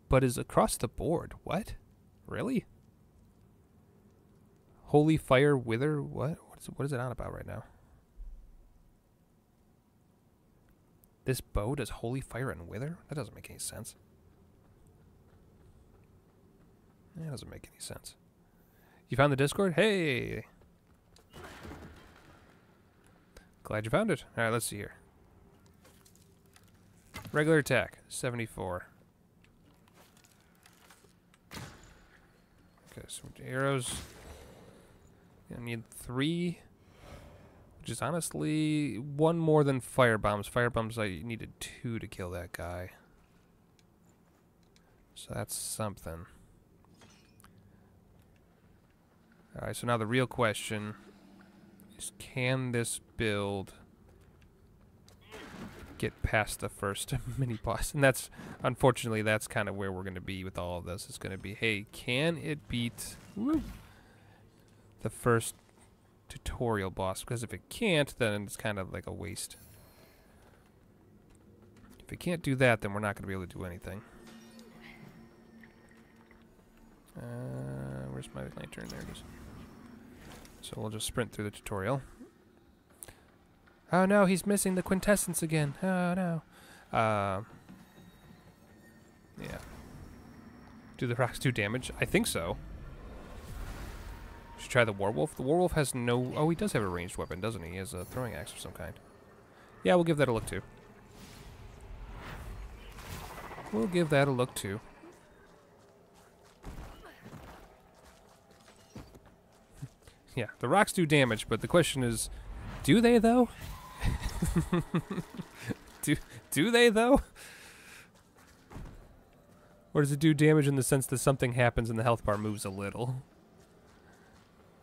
but is across the board. What? Really? Holy Fire Wither? What? What is, what is it on about right now? This bow does Holy Fire and Wither? That doesn't make any sense. That doesn't make any sense. You found the Discord? Hey! Glad you found it. Alright, let's see here. Regular attack, 74. Okay, so arrows. I need three, which is honestly one more than fire bombs. Fire bombs, I needed two to kill that guy. So that's something. Alright, so now the real question is can this build get past the first mini boss? And that's, unfortunately, that's kind of where we're going to be with all of this. It's going to be, hey, can it beat woo, the first tutorial boss? Because if it can't, then it's kind of like a waste. If it can't do that, then we're not going to be able to do anything. Uh, where's my lantern? There it is. So we'll just sprint through the tutorial. Oh no, he's missing the quintessence again. Oh no. Uh, yeah. Do the rocks do damage? I think so. Should try the werewolf. The werewolf has no... Oh, he does have a ranged weapon, doesn't he? He has a throwing axe of some kind. Yeah, we'll give that a look too. We'll give that a look too. yeah, the rocks do damage, but the question is, do they though? do do they though? Or does it do damage in the sense that something happens and the health bar moves a little?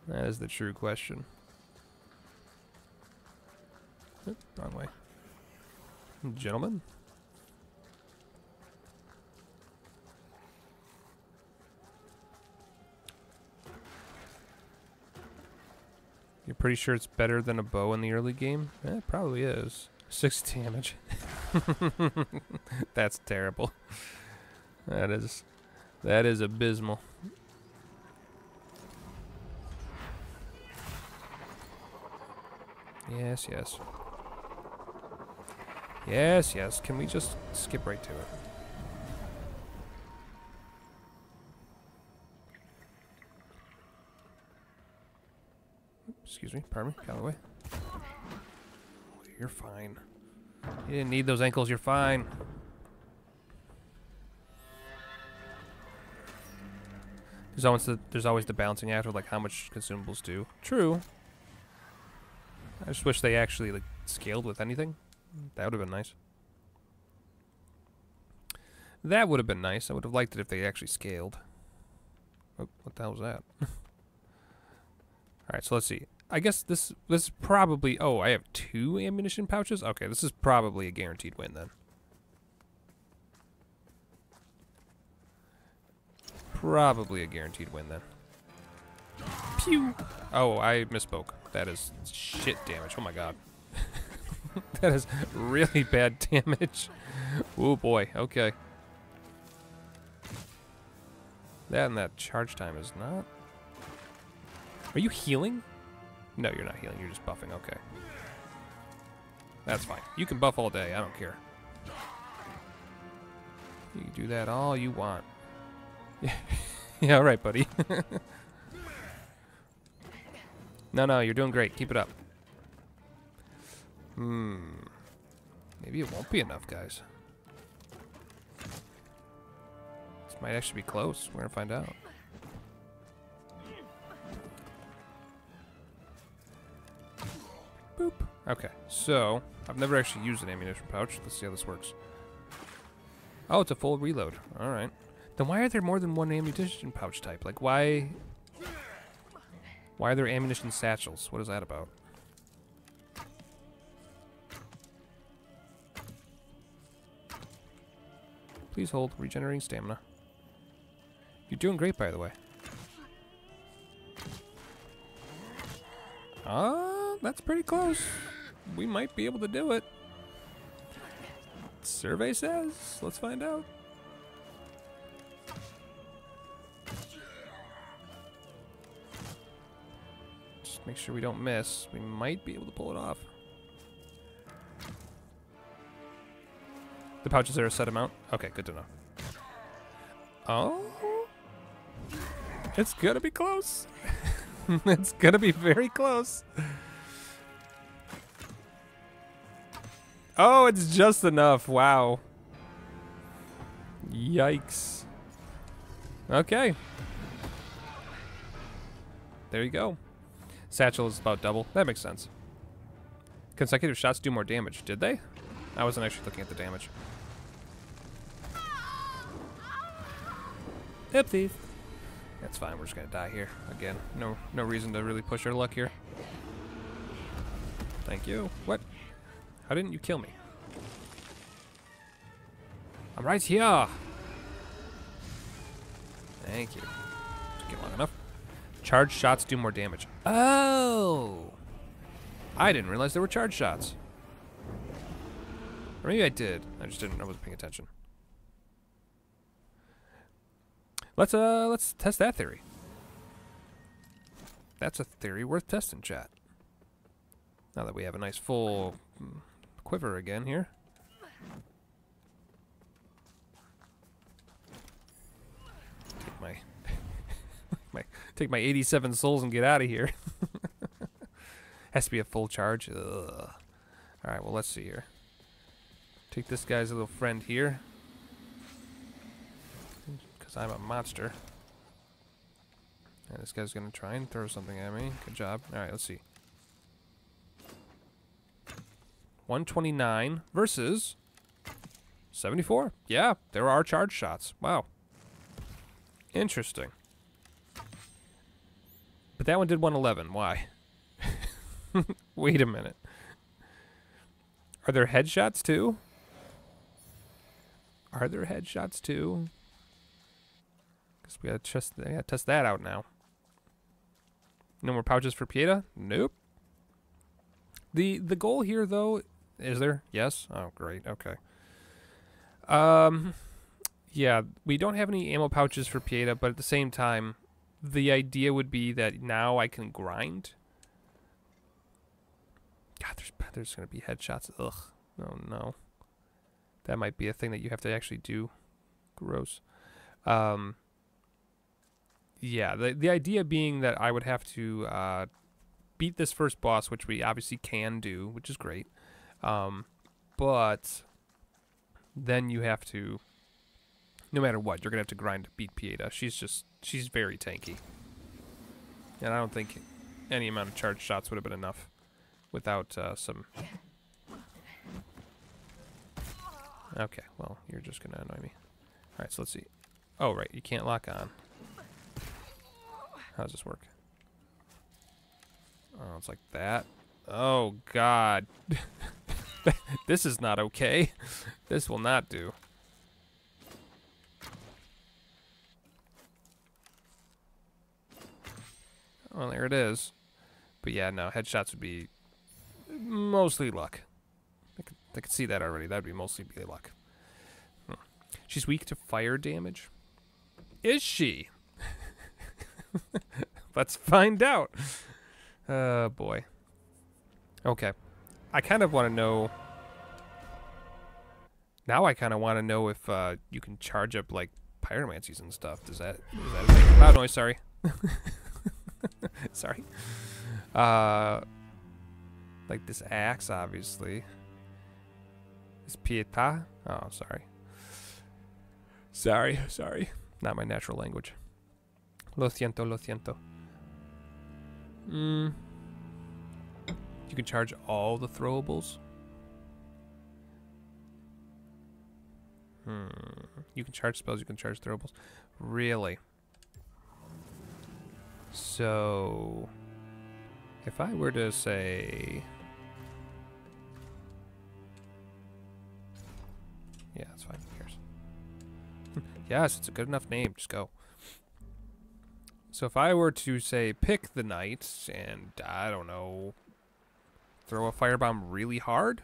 That is the true question. Oop, wrong way. Gentlemen? You're pretty sure it's better than a bow in the early game? Eh, it probably is. Six damage. That's terrible. That is that is abysmal. Yes, yes. Yes, yes. Can we just skip right to it? Excuse me. Pardon me. Out of the way. You're fine. You didn't need those ankles. You're fine. There's always the there's always the balancing act of like how much consumables do. True. I just wish they actually like scaled with anything. That would have been nice. That would have been nice. I would have liked it if they actually scaled. Oh, what the hell was that? Alright, so let's see. I guess this this probably oh, I have two ammunition pouches? Okay, this is probably a guaranteed win then. Probably a guaranteed win then. Pew! Oh, I misspoke. That is shit damage. Oh my god. that is really bad damage. Oh boy, okay. That and that charge time is not... Are you healing? No, you're not healing. You're just buffing. Okay. That's fine. You can buff all day. I don't care. You can do that all you want. yeah, yeah all right, buddy. no, no, you're doing great. Keep it up. Hmm. Maybe it won't be enough, guys. This might actually be close. We're going to find out. Boop. Okay, so I've never actually used an ammunition pouch. Let's see how this works. Oh, it's a full reload. All right. Then why are there more than one ammunition pouch type? Like, why... Why are there ammunition satchels? What is that about? Please hold. Regenerating stamina. You're doing great, by the way. Ah, that's pretty close. We might be able to do it. Survey says. Let's find out. Just make sure we don't miss. We might be able to pull it off. The pouches are a set amount? Okay, good to know. Oh? It's gonna be close. it's gonna be very close. Oh, it's just enough. Wow. Yikes. Okay. There you go. Satchel is about double. That makes sense. Consecutive shots do more damage. Did they? I wasn't actually looking at the damage. Oopsies. That's fine. We're just gonna die here again. No, no reason to really push our luck here. Thank you. What? How didn't you kill me? I'm right here. Thank you. Get long enough. Charge shots do more damage. Oh! I didn't realize there were charge shots. Or maybe I did. I just didn't. I wasn't paying attention. Let's uh let's test that theory. That's a theory worth testing, chat. Now that we have a nice full mm, quiver again here. Take my my take my 87 souls and get out of here. Has to be a full charge. All right, well let's see here. Take this guy's little friend here. Because I'm a monster. And this guy's going to try and throw something at me. Good job. Alright, let's see. 129 versus 74. Yeah, there are charge shots. Wow. Interesting. But that one did 111. Why? Wait a minute. Are there headshots too? Are there headshots too? Guess we gotta test, gotta test that out now. No more pouches for Pieta? Nope. The the goal here though, is there? Yes? Oh great, okay. Um yeah, we don't have any ammo pouches for Pieta, but at the same time, the idea would be that now I can grind. God, there's there's gonna be headshots. Ugh. Oh no. That might be a thing that you have to actually do. Gross. Um, yeah, the the idea being that I would have to uh, beat this first boss, which we obviously can do, which is great. Um, but then you have to, no matter what, you're gonna have to grind to beat Pieta. She's just she's very tanky, and I don't think any amount of charge shots would have been enough without uh, some Okay, well, you're just gonna annoy me. Alright, so let's see. Oh, right, you can't lock on. How does this work? Oh, it's like that. Oh, God. this is not okay. This will not do. Well, there it is. But yeah, no, headshots would be mostly luck. I could see that already. That would be mostly be luck. Hmm. She's weak to fire damage. Is she? Let's find out. Oh, boy. Okay. I kind of want to know... Now I kind of want to know if uh, you can charge up, like, pyromancies and stuff. Does that... That loud noise, sorry. sorry. Uh, like this axe, obviously. Is pieta? Oh, sorry. Sorry, sorry. Not my natural language. Lo siento, lo siento. Hmm. You can charge all the throwables? Hmm. You can charge spells, you can charge throwables. Really? So... If I were to say... Yeah, that's fine. Who cares? yes, it's a good enough name. Just go. So if I were to say pick the knights and I don't know, Throw a firebomb really hard?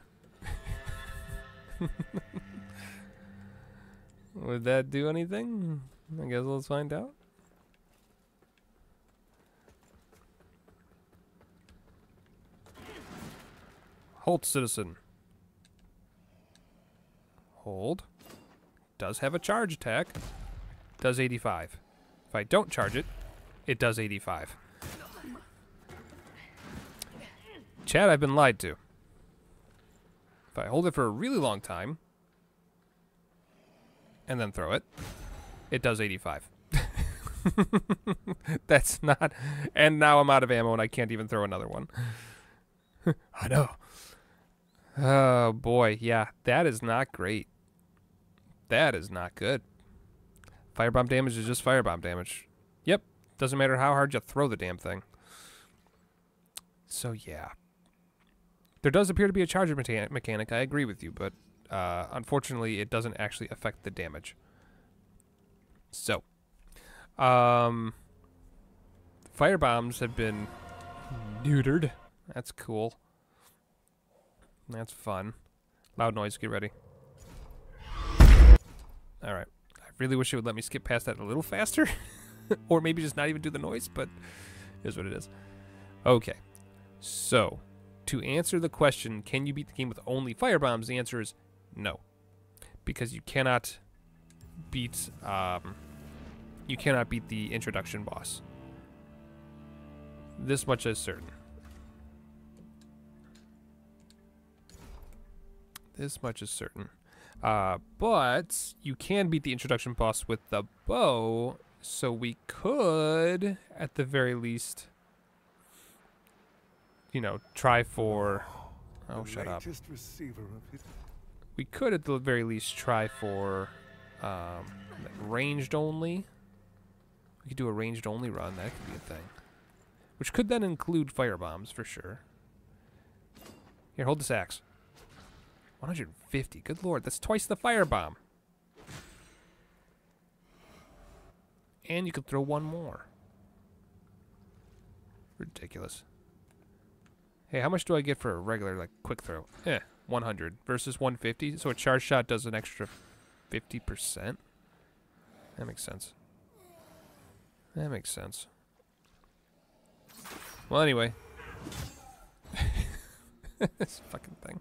Would that do anything? I guess let's find out. Hold, citizen. Hold. Does have a charge attack. Does 85. If I don't charge it, it does 85. Chad, I've been lied to. If I hold it for a really long time, and then throw it, it does 85. That's not... And now I'm out of ammo and I can't even throw another one. I know. Oh, boy. Yeah, that is not great. That is not good. Firebomb damage is just firebomb damage. Yep. Doesn't matter how hard you throw the damn thing. So, yeah. There does appear to be a charge mechanic, I agree with you, but uh, unfortunately it doesn't actually affect the damage. So, um, fire bombs have been neutered. That's cool. That's fun. Loud noise, get ready. Alright. I really wish it would let me skip past that a little faster. or maybe just not even do the noise, but is what it is. Okay. So, to answer the question, can you beat the game with only fire bombs? The answer is no. Because you cannot beat um, you cannot beat the introduction boss. This much is certain. This much is certain. Uh, but you can beat the introduction boss with the bow, so we could, at the very least, you know, try for. Oh, shut up. We could, at the very least, try for um, ranged only. We could do a ranged only run. That could be a thing. Which could then include fire bombs for sure. Here, hold this axe. 150. Good lord, that's twice the fire bomb. And you could throw one more. Ridiculous. Hey, how much do I get for a regular, like, quick throw? Eh, 100 versus 150. So a charge shot does an extra 50%? That makes sense. That makes sense. Well, anyway. this fucking thing.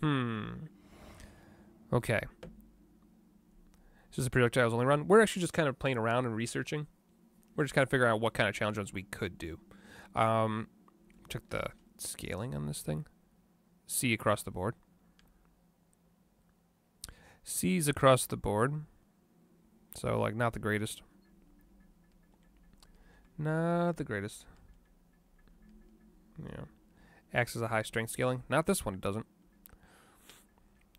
Hmm. Okay. This is a projectiles only run. We're actually just kind of playing around and researching. We're just kind of figuring out what kind of challenge runs we could do. Um, check the scaling on this thing. C across the board. C's across the board. So, like, not the greatest. Not the greatest. Yeah. Acts as a high strength scaling. Not this one, it doesn't.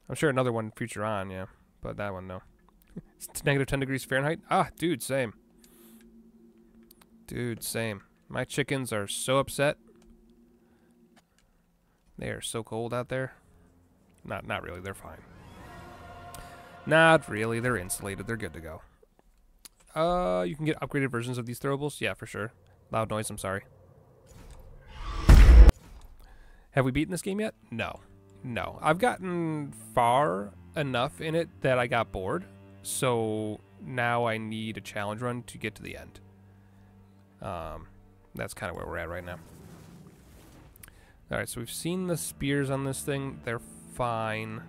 I'm sure another one future on, yeah. But that one, no. it's negative 10 degrees Fahrenheit. Ah, dude, same. Dude, same. My chickens are so upset. They are so cold out there. Not, not really. They're fine. Not really. They're insulated. They're good to go. Uh, you can get upgraded versions of these throwables. Yeah, for sure. Loud noise. I'm sorry. Have we beaten this game yet? No. No. I've gotten far enough in it that I got bored. So now I need a challenge run to get to the end. Um, that's kind of where we're at right now. Alright, so we've seen the spears on this thing. They're fine.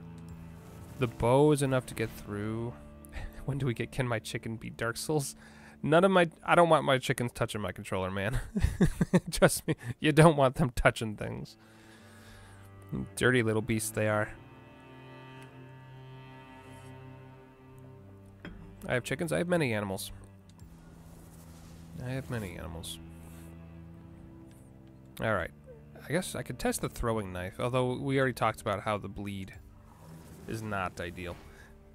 The bow is enough to get through. when do we get Can My Chicken beat Dark Souls? None of my... I don't want my chickens touching my controller, man. Trust me, you don't want them touching things. Dirty little beasts they are. I have chickens. I have many animals. I have many animals. Alright. I guess I could test the throwing knife, although we already talked about how the bleed is not ideal.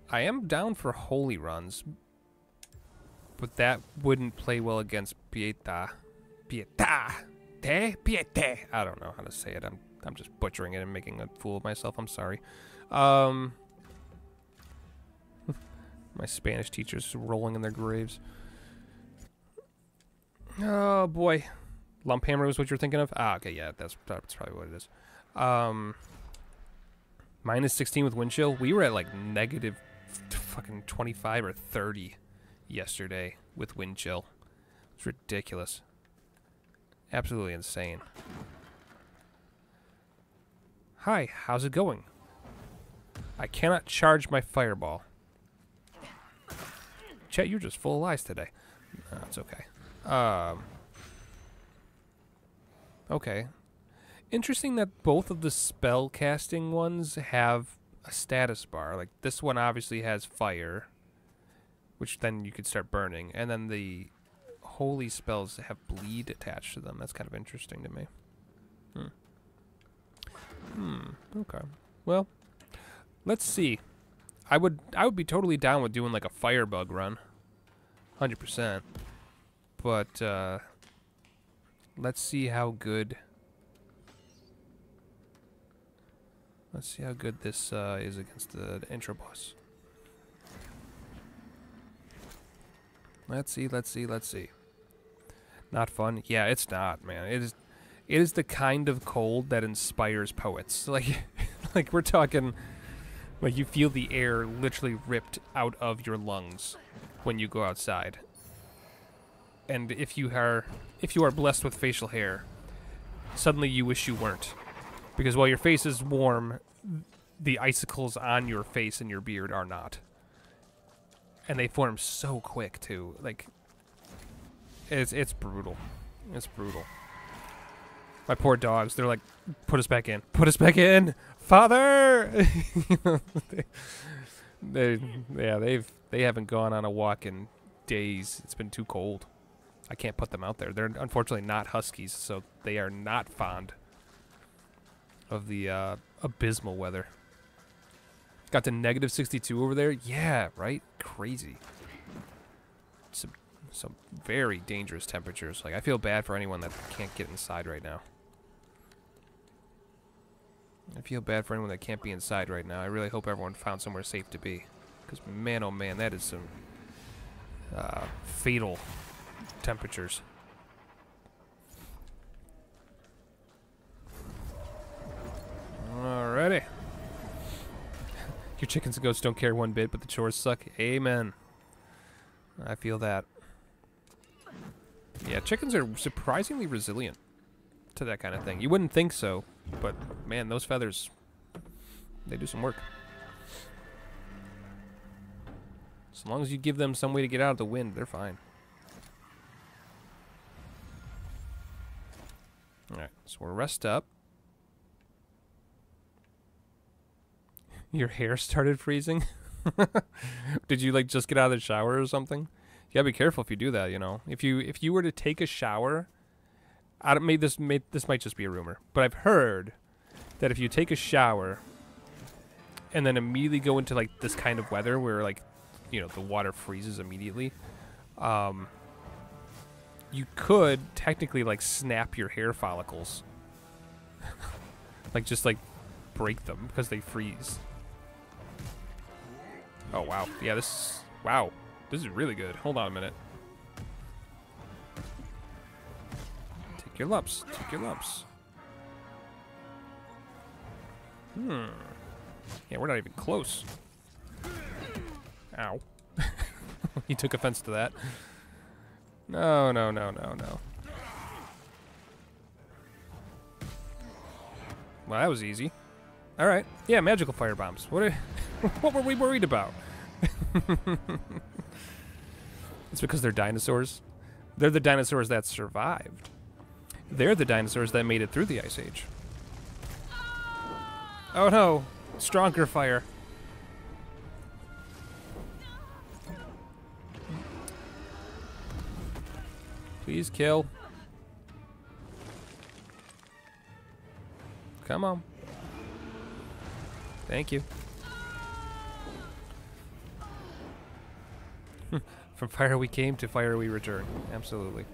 I am down for holy runs, but that wouldn't play well against Pieta. Pieta! Te? Piete! I don't know how to say it. I'm I'm just butchering it and making a fool of myself. I'm sorry. Um, my Spanish teachers rolling in their graves. Oh boy, lump hammer was what you're thinking of. Ah, okay, yeah, that's that's probably what it is. Um, minus 16 with wind chill. We were at like negative fucking 25 or 30 yesterday with wind chill. It's ridiculous. Absolutely insane. Hi, how's it going? I cannot charge my fireball. Chet, you're just full of lies today. No, it's okay. Um, okay. Interesting that both of the spell casting ones have a status bar. Like this one obviously has fire, which then you could start burning, and then the holy spells have bleed attached to them. That's kind of interesting to me. Hmm. Hmm. Okay. Well, let's see. I would I would be totally down with doing like a firebug run. 100%. But uh let's see how good Let's see how good this uh, is against the, the intro boss. Let's see, let's see, let's see. Not fun? Yeah, it's not, man. It is it is the kind of cold that inspires poets. Like like we're talking like you feel the air literally ripped out of your lungs when you go outside. And if you are if you are blessed with facial hair, suddenly you wish you weren't. Because while your face is warm, the icicles on your face and your beard are not. And they form so quick too. Like it's it's brutal. It's brutal. My poor dogs, they're like, put us back in. Put us back in. Father they, yeah, they've they haven't gone on a walk in days. It's been too cold. I can't put them out there. They're unfortunately not huskies, so they are not fond of the uh, abysmal weather. Got to negative 62 over there. Yeah, right? Crazy. Some some very dangerous temperatures. Like I feel bad for anyone that can't get inside right now. I feel bad for anyone that can't be inside right now. I really hope everyone found somewhere safe to be. Because man, oh man, that is some uh, fatal temperatures. Alrighty. Your chickens and goats don't care one bit, but the chores suck. Amen. I feel that. Yeah, chickens are surprisingly resilient to that kind of thing. You wouldn't think so, but man, those feathers, they do some work. As long as you give them some way to get out of the wind, they're fine. Alright, so we're rest up. Your hair started freezing? Did you like just get out of the shower or something? You gotta be careful if you do that, you know. If you if you were to take a shower, I don't made this made this might just be a rumor, but I've heard that if you take a shower and then immediately go into like this kind of weather where like you know the water freezes immediately, um, you could technically like snap your hair follicles, like just like break them because they freeze. Oh, wow. Yeah, this... is, Wow. This is really good. Hold on a minute. Take your lumps. Take your lumps. Hmm. Yeah, we're not even close. Ow. he took offense to that. No, no, no, no, no. Well, that was easy. All right. Yeah, magical fire bombs. What are, what were we worried about? it's because they're dinosaurs. They're the dinosaurs that survived. They're the dinosaurs that made it through the Ice Age. Oh no! Stronger fire. Please kill. Come on. Thank you. From fire we came to fire we return. Absolutely.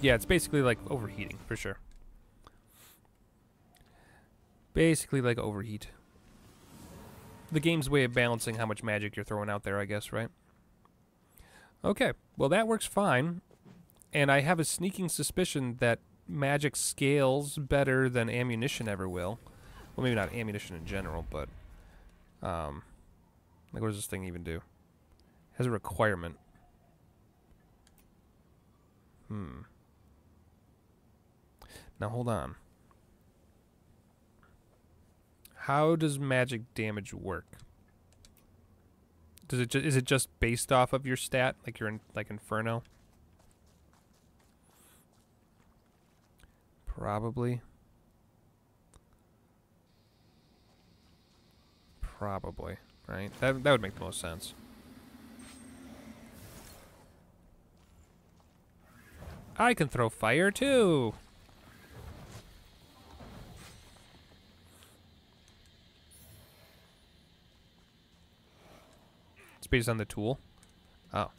Yeah, it's basically like overheating, for sure. Basically like overheat. The game's way of balancing how much magic you're throwing out there, I guess, right? Okay, well that works fine. And I have a sneaking suspicion that magic scales better than ammunition ever will. Well, maybe not ammunition in general, but... Um, like, what does this thing even do? It has a requirement. Hmm. Now, hold on. How does magic damage work? Does it ju- is it just based off of your stat, like you're in like Inferno? Probably. Probably, right? That that would make the most sense. I can throw fire too. Based on the tool. Oh.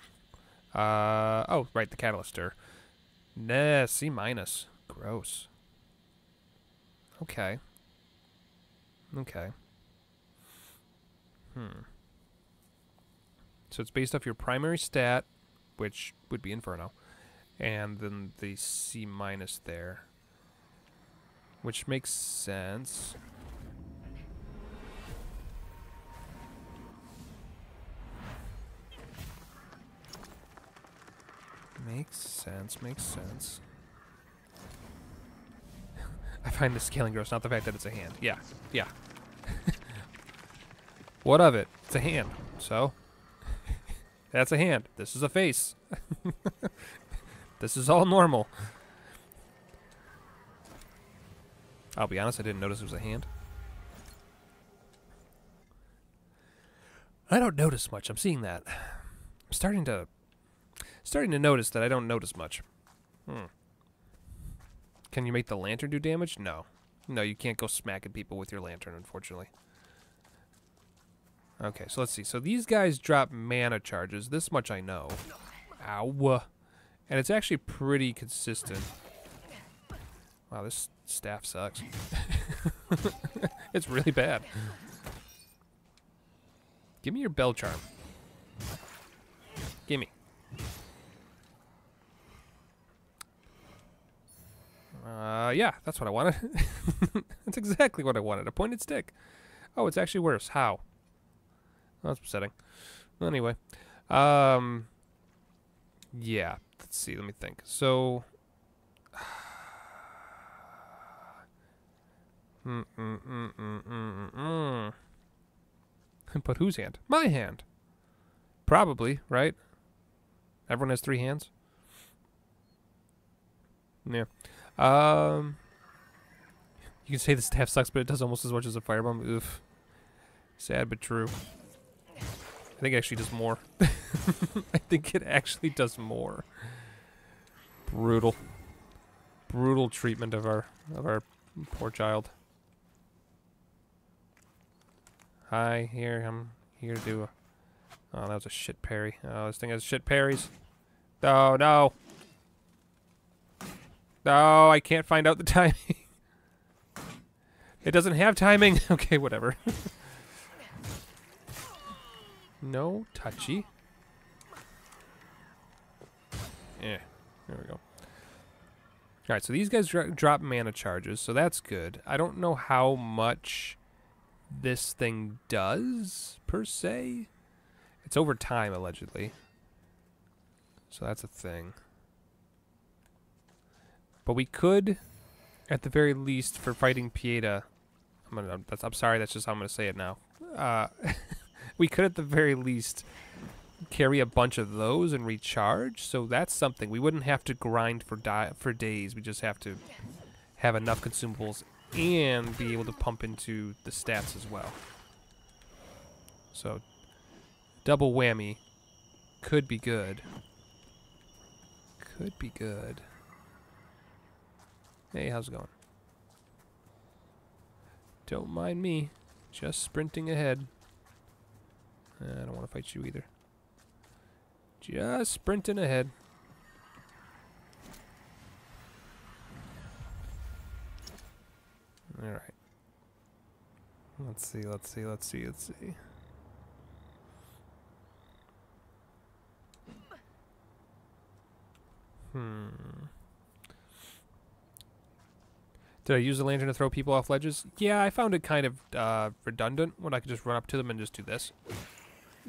Uh oh, right, the catalyster. Nah, C minus. Gross. Okay. Okay. Hmm. So it's based off your primary stat, which would be Inferno, and then the C minus there, which makes sense. Makes sense, makes sense. I find the scaling gross, not the fact that it's a hand. Yeah, yeah. what of it? It's a hand. So? That's a hand. This is a face. this is all normal. I'll be honest, I didn't notice it was a hand. I don't notice much. I'm seeing that. I'm starting to starting to notice that I don't notice much. Hmm. Can you make the lantern do damage? No. No, you can't go smacking people with your lantern, unfortunately. Okay, so let's see. So these guys drop mana charges. This much I know. Ow. And it's actually pretty consistent. Wow, this staff sucks. it's really bad. Give me your bell charm. Gimme. Uh, yeah, that's what I wanted. that's exactly what I wanted. A pointed stick. Oh, it's actually worse. How? That's upsetting. Anyway. Um, yeah, let's see. Let me think. So... Mm -mm -mm -mm -mm -mm. but whose hand? My hand. Probably, right? Everyone has three hands. Yeah. Um, you can say the staff sucks, but it does almost as much as a firebomb. Oof. Sad but true. I think it actually does more. I think it actually does more. Brutal. Brutal treatment of our of our poor child. Hi, here I'm here to do a Oh, that was a shit parry. Oh, this thing has shit parries. Oh, no. No, I can't find out the timing. it doesn't have timing. okay, whatever. no touchy. Yeah, there we go. Alright, so these guys dro drop mana charges, so that's good. I don't know how much this thing does, per se. It's over time, allegedly. So that's a thing. But we could, at the very least, for fighting Pieta, I'm gonna. That's, I'm sorry. That's just how I'm gonna say it now. Uh, we could, at the very least, carry a bunch of those and recharge. So that's something we wouldn't have to grind for for days. We just have to have enough consumables and be able to pump into the stats as well. So double whammy could be good. Could be good. Hey, how's it going? Don't mind me. Just sprinting ahead. I don't want to fight you either. Just sprinting ahead. Alright. Let's see, let's see, let's see, let's see. Hmm. Did I use the lantern to throw people off ledges? Yeah, I found it kind of uh, redundant when I could just run up to them and just do this.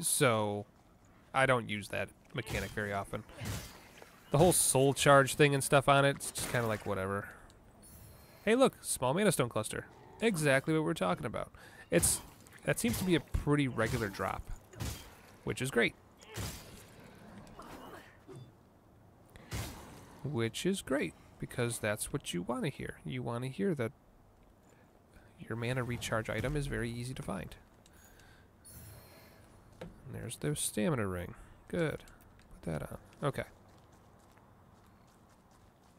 So, I don't use that mechanic very often. The whole soul charge thing and stuff on it, it's just kind of like whatever. Hey look, small mana stone cluster. exactly what we're talking about. It's that seems to be a pretty regular drop, which is great. Which is great because that's what you want to hear. You want to hear that your mana recharge item is very easy to find. And there's the stamina ring. Good. Put that on. Okay.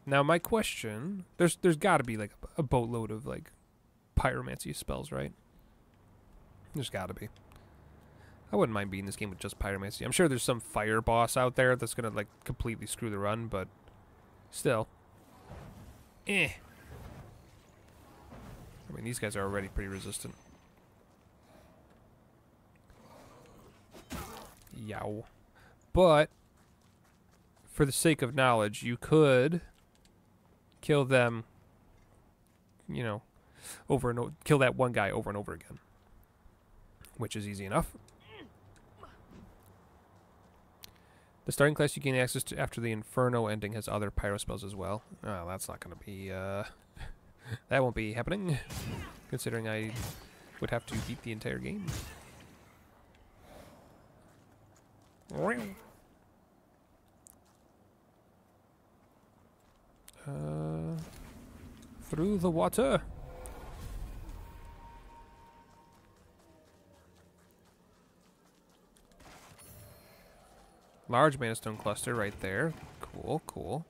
Now my question, there's there's got to be like a boatload of like pyromancy spells, right? There's got to be. I wouldn't mind beating this game with just pyromancy. I'm sure there's some fire boss out there that's gonna like completely screw the run, but still, eh. I mean, these guys are already pretty resistant. Yow. But, for the sake of knowledge, you could kill them, you know, over and over, kill that one guy over and over again. Which is easy enough. The starting class you gain access to after the Inferno ending has other pyro spells as well. Oh, that's not going to be, uh... that won't be happening, considering I would have to beat the entire game. Uh, through the water. Large mana stone cluster right there. Cool, cool.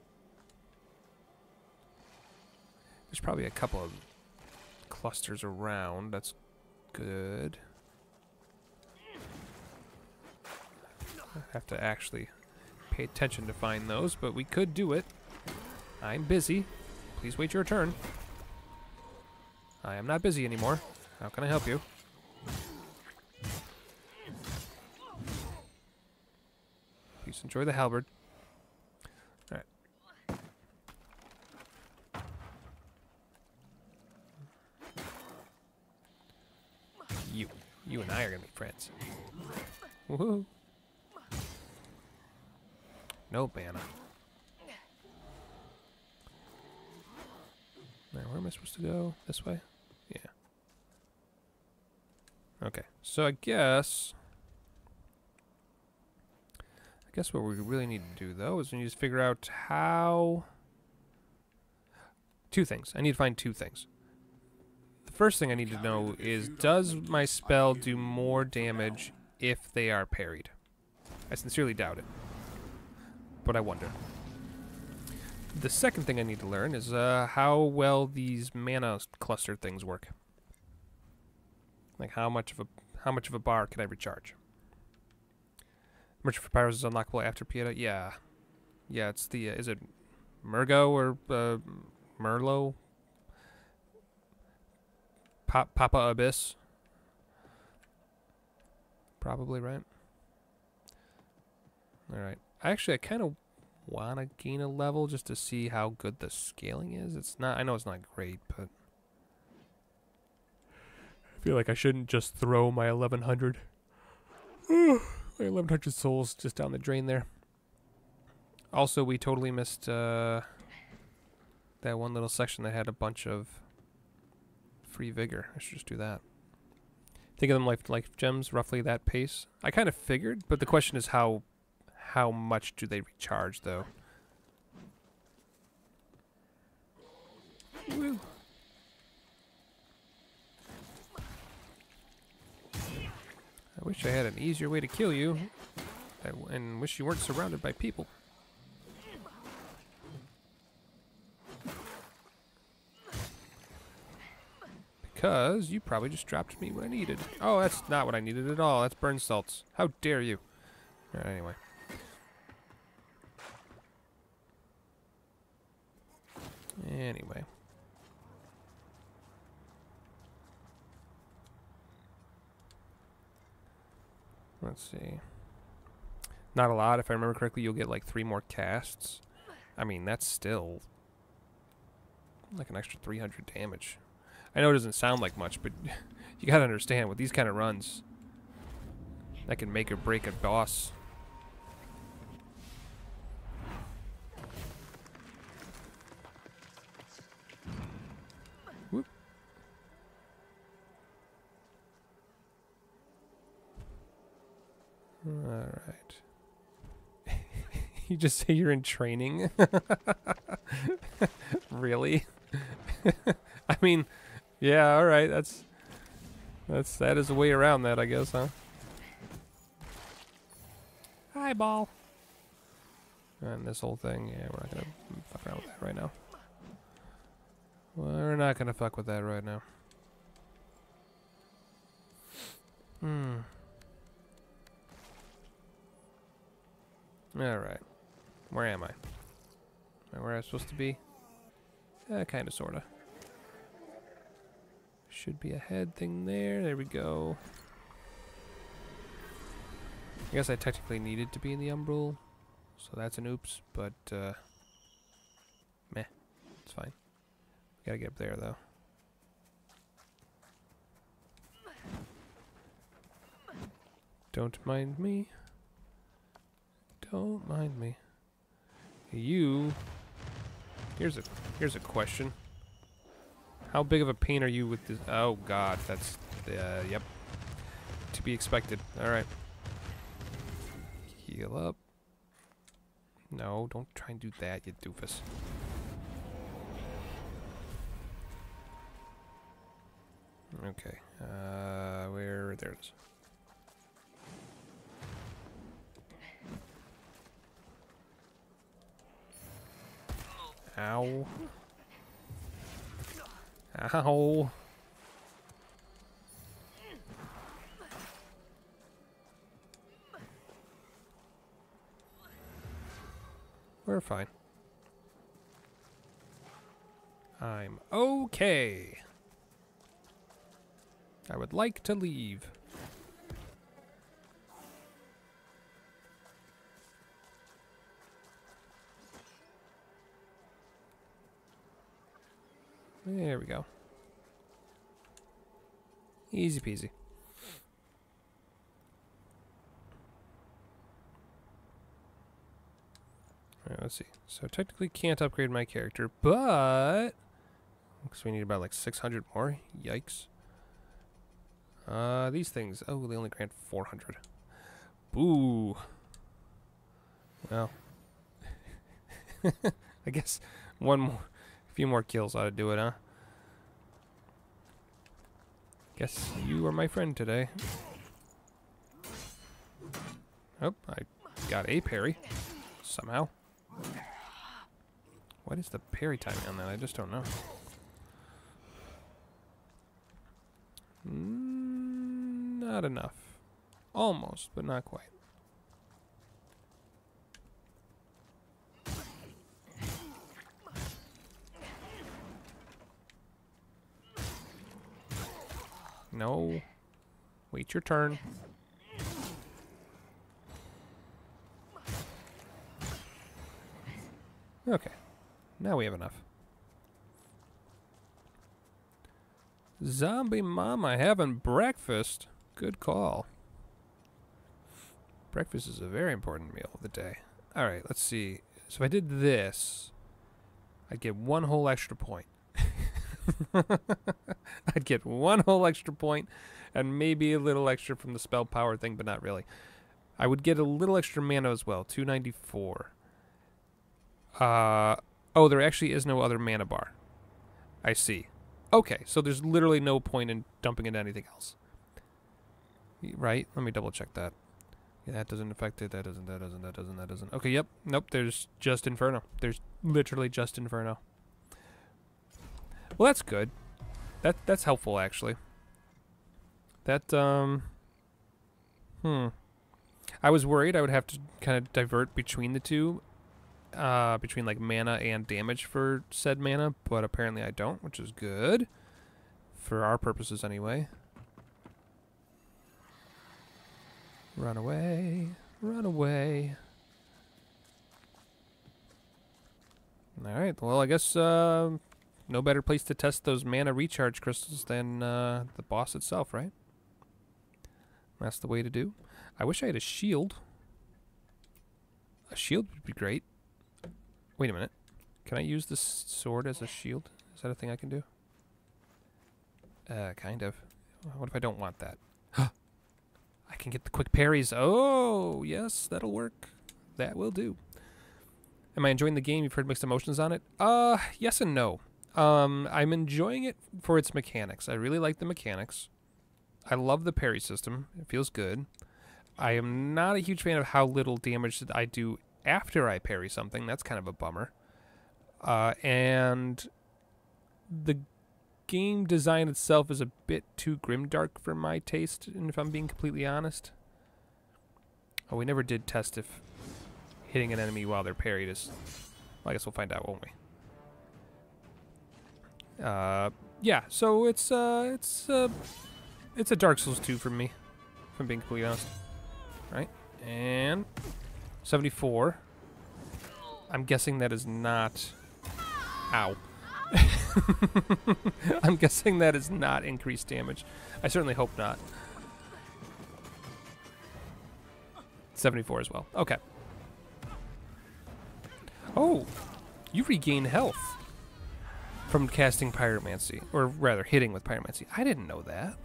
There's probably a couple of clusters around. That's good. I have to actually pay attention to find those, but we could do it. I'm busy. Please wait your turn. I am not busy anymore. How can I help you? Enjoy the halberd. Alright. You. You and I are gonna be friends. Woohoo. No mana. Now, where am I supposed to go? This way? Yeah. Okay, so I guess... I guess what we really need to do, though, is we need to figure out how... Two things. I need to find two things. The first thing I need to know is, does my spell do more damage if they are parried? I sincerely doubt it. But I wonder the second thing I need to learn is uh, how well these mana cluster things work. Like how much of a how much of a bar can I recharge? Merchant for Pyros is unlockable after Pieta. Yeah, yeah. It's the uh, is it Murgo or uh, Merlo? Pa Papa Abyss. Probably right. All right. Actually, I kind of want to gain a level just to see how good the scaling is. It's not, I know it's not great, but I feel like I shouldn't just throw my 1100, my 1100 souls just down the drain there. Also, we totally missed uh, that one little section that had a bunch of free vigor. I should just do that. Think of them like life gems, roughly that pace. I kind of figured, but the question is how how much do they recharge, though? Woo. Wish I had an easier way to kill you. and wish you weren't surrounded by people. Because you probably just dropped me what I needed. Oh, that's not what I needed at all. That's burn salts. How dare you? Right, anyway. Anyway. Let's see. Not a lot. If I remember correctly, you'll get like three more casts. I mean, that's still like an extra 300 damage. I know it doesn't sound like much, but you gotta understand, with these kind of runs, that can make or break a boss. You just say you're in training? really? I mean, yeah, all right. That's that's that is a way around that, I guess, huh? Hi, ball. And this whole thing, yeah, we're not gonna fuck around with that right now. We're not gonna fuck with that right now. Hmm. Alright. Where am I? Am I where I'm supposed to be? Uh, kinda, sorta. Should be a head thing there. There we go. I guess I technically needed to be in the umbral, so that's an oops, but, uh, meh. It's fine. Gotta get up there, though. Don't mind me. Don't mind me. You. Here's a here's a question. How big of a pain are you with this? Oh God, that's uh, yep. To be expected. All right. Heal up. No, don't try and do that, you doofus. Okay. Uh, where? There it is. Ow. Ow. We're fine. I'm okay. I would like to leave. There we go. Easy peasy. Alright, let's see. So technically can't upgrade my character, but... Because we need about like 600 more. Yikes. Uh, these things. Oh, they only grant 400. Boo. Well. I guess one more, few more kills ought to do it, huh? Guess you are my friend today. Oh, I got a parry. Somehow. What is the parry timing on that? I just don't know. Mm, not enough. Almost, but not quite. No. Wait your turn. Okay. Now we have enough. Zombie mama having breakfast. Good call. Breakfast is a very important meal of the day. Alright, let's see. So if I did this, I'd get one whole extra point. I'd get one whole extra point and maybe a little extra from the spell power thing, but not really. I would get a little extra mana as well, 294. Uh, oh, there actually is no other mana bar. I see. Okay, so there's literally no point in dumping into anything else. Right? Let me double check that. Yeah, that doesn't affect it. That doesn't, that doesn't, that doesn't, that doesn't. Okay, yep. Nope, there's just Inferno. There's literally just Inferno. Well, that's good. That That's helpful, actually. That, um... Hmm. I was worried I would have to kind of divert between the two, uh, between like mana and damage for said mana, but apparently I don't, which is good. For our purposes anyway. Run away, run away. Alright, well I guess uh, no better place to test those mana recharge crystals than uh, the boss itself, right? That's the way to do. I wish I had a shield. A shield would be great. Wait a minute. Can I use this sword as a shield? Is that a thing I can do? Uh, kind of. What if I don't want that? I can get the quick parries. Oh, yes, that'll work. That will do. Am I enjoying the game? You've heard mixed emotions on it. Uh, yes and no. Um, I'm enjoying it for its mechanics. I really like the mechanics. I love the parry system. It feels good. I am not a huge fan of how little damage that I do after I parry something. That's kind of a bummer. Uh, and the game design itself is a bit too grimdark for my taste, and if I'm being completely honest. Oh, we never did test if hitting an enemy while they're parried is... Well, I guess we'll find out, won't we? Uh, yeah, so it's, uh, it's, uh, it's a Dark Souls 2 for me, if I'm being completely honest. Right, and 74. I'm guessing that is not... Ow. I'm guessing that is not increased damage. I certainly hope not. 74 as well. Okay. Oh, you regain health from casting Pyromancy, or rather hitting with Pyromancy. I didn't know that.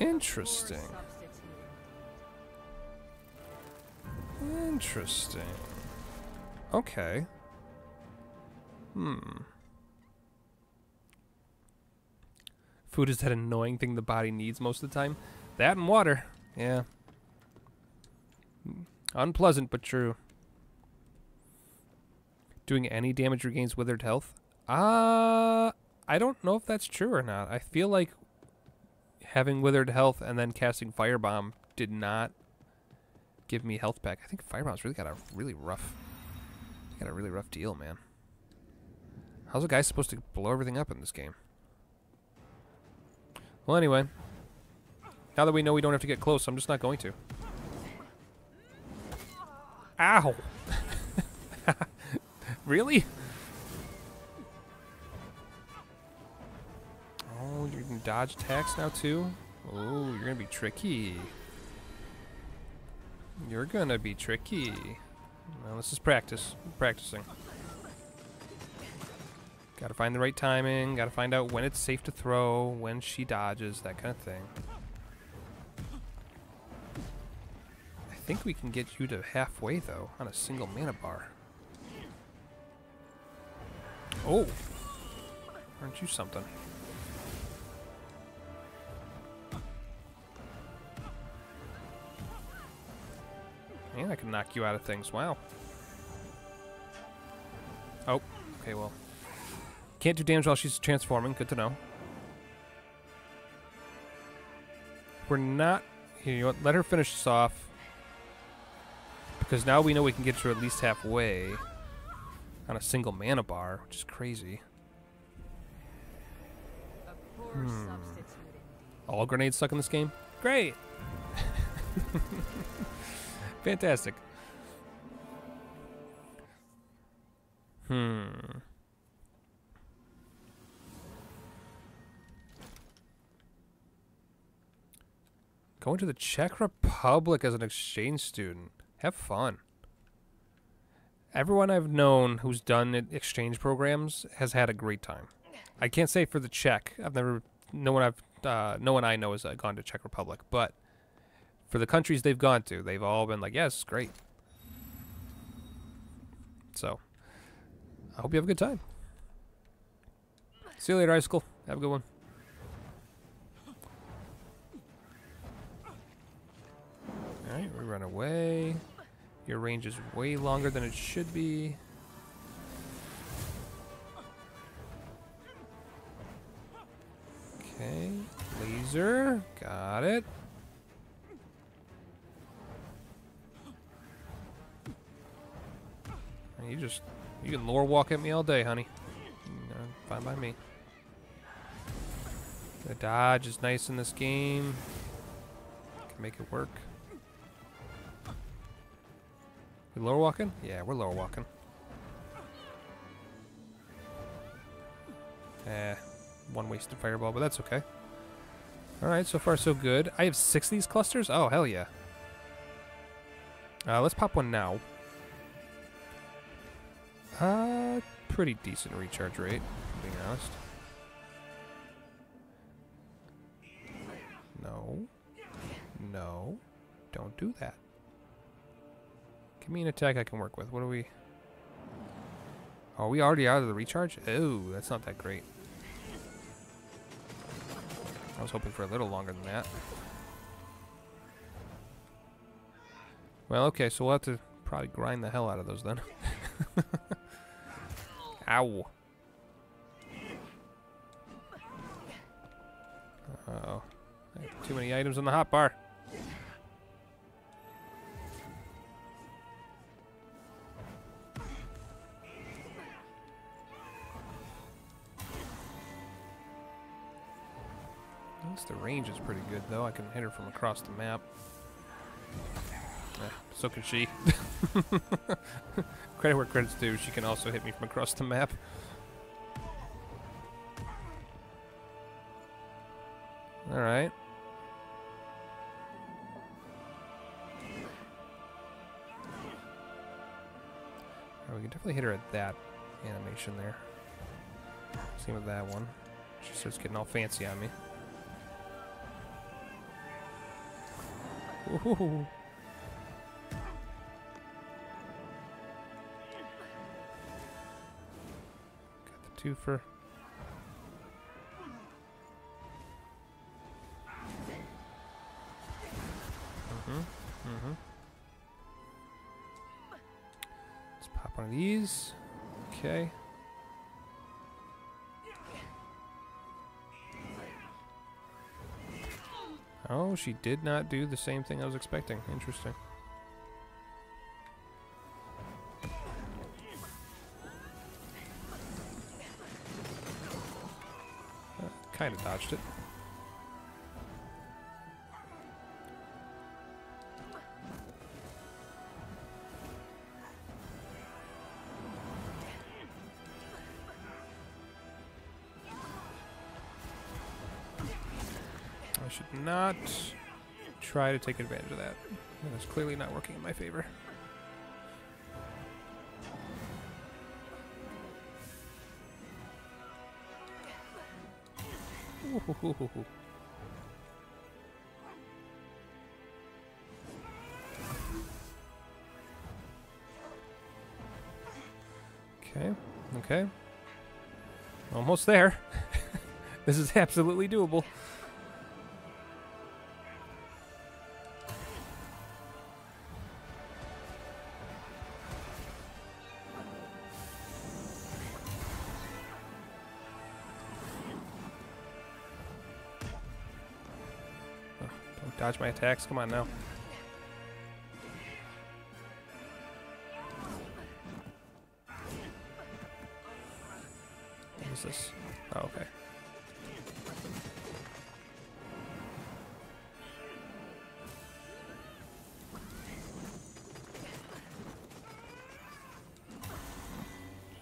Interesting. Interesting. Okay. Hmm. Food is that annoying thing the body needs most of the time. That and water. Yeah. Unpleasant, but true. Doing any damage regains withered health? Uh, I don't know if that's true or not. I feel like having withered health and then casting firebomb did not give me health back. I think firebomb's really got a really rough, got a really rough deal, man. How's a guy supposed to blow everything up in this game? Well, anyway, now that we know we don't have to get close, I'm just not going to. Ow! really? Oh, you can dodge attacks now too? Oh, you're gonna be tricky. You're gonna be tricky. Well, this is practice. practicing. Gotta find the right timing, gotta find out when it's safe to throw, when she dodges, that kind of thing. I think we can get you to halfway, though, on a single mana bar. Oh! Aren't you something? And I can knock you out of things. Wow. Oh, okay, well. Can't do damage while she's transforming. Good to know. We're not... Here, you know what? Let her finish this off. Because now we know we can get to at least halfway on a single mana bar, which is crazy. Hmm. All grenades stuck in this game? Great! Fantastic. Hmm. Going to the Czech Republic as an exchange student. Have fun. Everyone I've known who's done exchange programs has had a great time. I can't say for the Czech. I've never, no one I've, uh, no one I know has uh, gone to Czech Republic, but for the countries they've gone to, they've all been like, yes, great. So, I hope you have a good time. See you later, school. Have a good one. Alright, we run away. Your range is way longer than it should be. Okay, laser, got it. You just, you can lore walk at me all day, honey. fine by me. The dodge is nice in this game. Can make it work. We lower walking? Yeah, we're lower walking. Eh, one wasted fireball, but that's okay. Alright, so far so good. I have six of these clusters? Oh, hell yeah. Uh, let's pop one now. Uh, pretty decent recharge rate, being honest. No. No. Don't do that. Give me an attack I can work with. What do we... Are we already out of the recharge? Oh, that's not that great. I was hoping for a little longer than that. Well, okay, so we'll have to probably grind the hell out of those then. Ow. Uh oh. Too many items on the hot bar. At least the range is pretty good, though. I can hit her from across the map. Eh, so can she. Credit where credit's due, she can also hit me from across the map. Alright. Oh, we can definitely hit her at that animation there. Same with that one. She starts getting all fancy on me. Ooh. Two for. Mm-hmm. Mm-hmm. Let's pop one of these. Okay. Oh, she did not do the same thing I was expecting. Interesting. Kind of dodged it. I should not try to take advantage of that. That is clearly not working in my favor. Okay, okay. Almost there. this is absolutely doable. My attacks. Come on now. What is this? Oh, okay.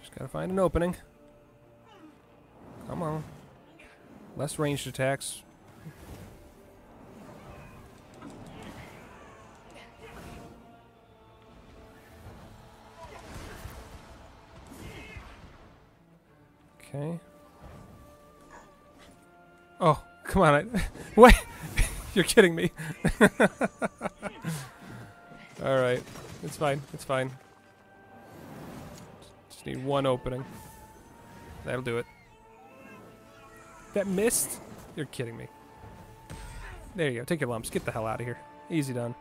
Just gotta find an opening. Come on. Less ranged attacks, come on. I, what? You're kidding me. All right. It's fine. It's fine. Just need one opening. That'll do it. That missed? You're kidding me. There you go. Take your lumps. Get the hell out of here. Easy done.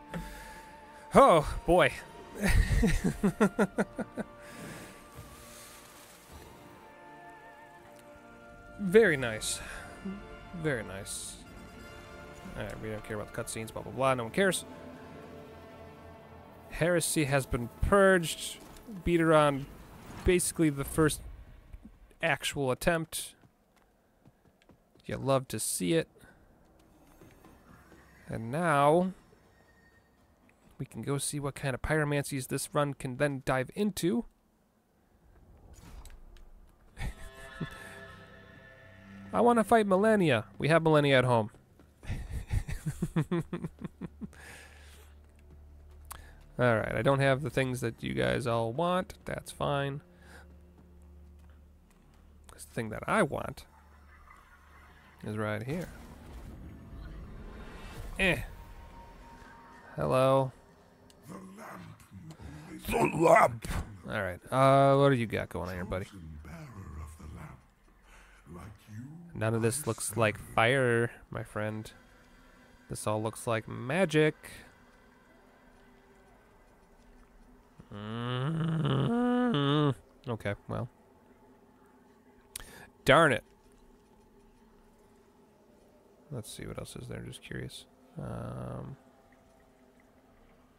Oh, boy. Very nice. Very nice. Alright, we don't care about the cutscenes, blah blah blah, no one cares. Heresy has been purged. Beat her on basically the first actual attempt. You love to see it. And now we can go see what kind of pyromancies this run can then dive into. I want to fight Malenia. We have Malenia at home. Alright, I don't have the things that you guys all want. That's fine. 'Cause the thing that I want is right here. Eh. Hello. The lamp All right. Uh, what do you got going on here, buddy? Chosen bearer of the lamp, like you, None of this looks like fire, my friend. This all looks like magic. Mm. Okay, well. Darn it. Let's see what else is there. Just curious. Um,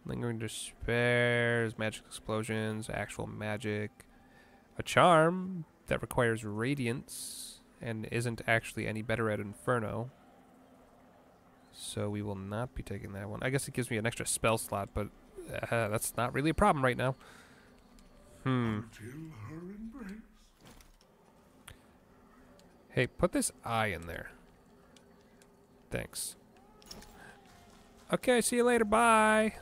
lingering despairs, magic explosions, actual magic, a charm that requires radiance and isn't actually any better at Inferno. So we will not be taking that one. I guess it gives me an extra spell slot, but uh, that's not really a problem right now. Hmm. until her embrace. Hey, put this eye in there. Thanks. Okay, see you later. Bye.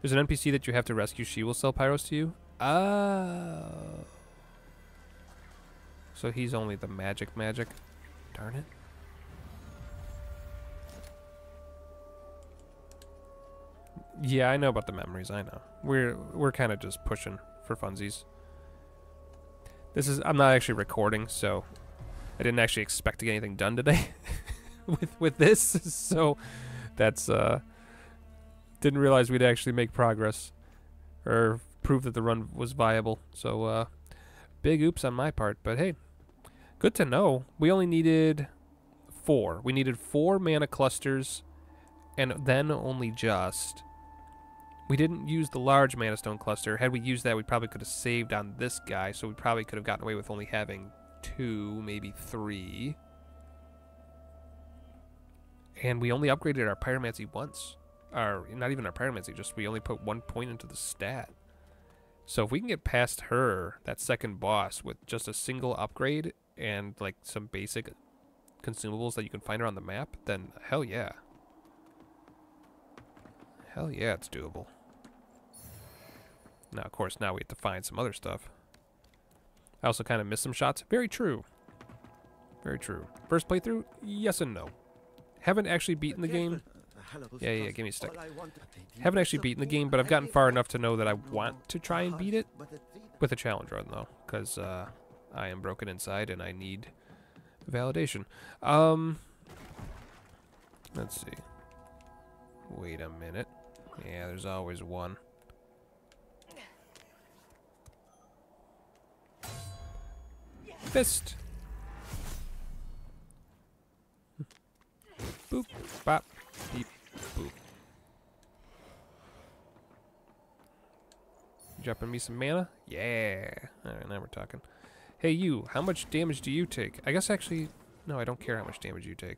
There's an NPC that you have to rescue. She will sell pyros to you. Oh. So he's only the magic magic. Darn it. Yeah, I know about the memories. I know. We're we're kind of just pushing for funsies. This is I'm not actually recording, so I didn't actually expect to get anything done today with with this. So that's uh didn't realize we'd actually make progress or prove that the run was viable. So uh big oops on my part, but hey, good to know. We only needed 4. We needed 4 mana clusters and then only just we didn't use the large mana stone cluster. Had we used that, we probably could have saved on this guy, so we probably could have gotten away with only having two, maybe three. And we only upgraded our pyromancy once. Or not even our pyromancy, just we only put one point into the stat. So if we can get past her, that second boss, with just a single upgrade and like some basic consumables that you can find around the map, then hell yeah. Hell yeah, it's doable. Now, of course, now we have to find some other stuff. I also kind of missed some shots. Very true. Very true. First playthrough, yes and no. Haven't actually beaten the game. Yeah, yeah, give me a stick. Haven't actually beaten the game, but I've gotten far enough to know that I want to try and beat it with a challenge run, though, because uh, I am broken inside and I need validation. Um, let's see. Wait a minute. Yeah, there's always one. Fist. Boop, bop, beep, boop. Dropping me some mana? Yeah. Alright, now we're talking. Hey, you, how much damage do you take? I guess actually, no, I don't care how much damage you take.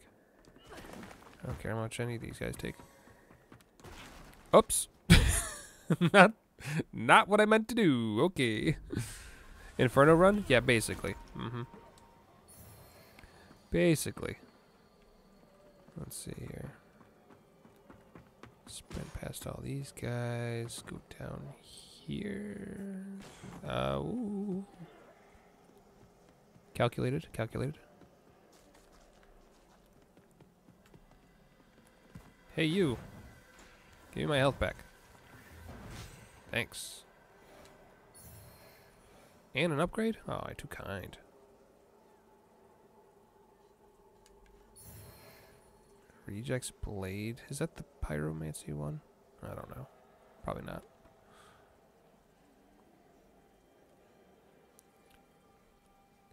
I don't care how much any of these guys take. Oops. not, not what I meant to do. Okay. Inferno run? Yeah, basically. Mm-hmm. Basically. Let's see here. Sprint past all these guys. Go down here. Uh, ooh. Calculated, calculated. Hey, you. Give me my health back. Thanks. And an upgrade? Oh, I too kind. Rejects Blade. Is that the Pyromancy one? I don't know. Probably not.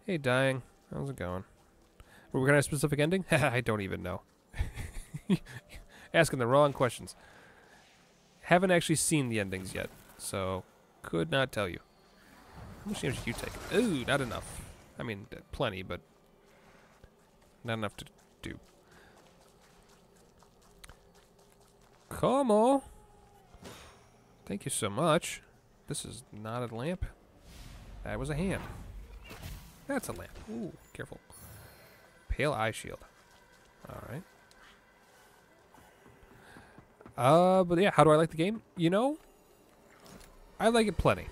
Hey, dying. How's it going? Were we gonna have a specific ending? I don't even know. Asking the wrong questions. Haven't actually seen the endings yet, so could not tell you. How much damage do you take? Ooh, not enough. I mean, uh, plenty, but not enough to do. Como? Thank you so much. This is not a lamp. That was a hand. That's a lamp. Ooh, careful. Pale eye shield. Alright. Uh, but yeah, how do I like the game? You know, I like it plenty.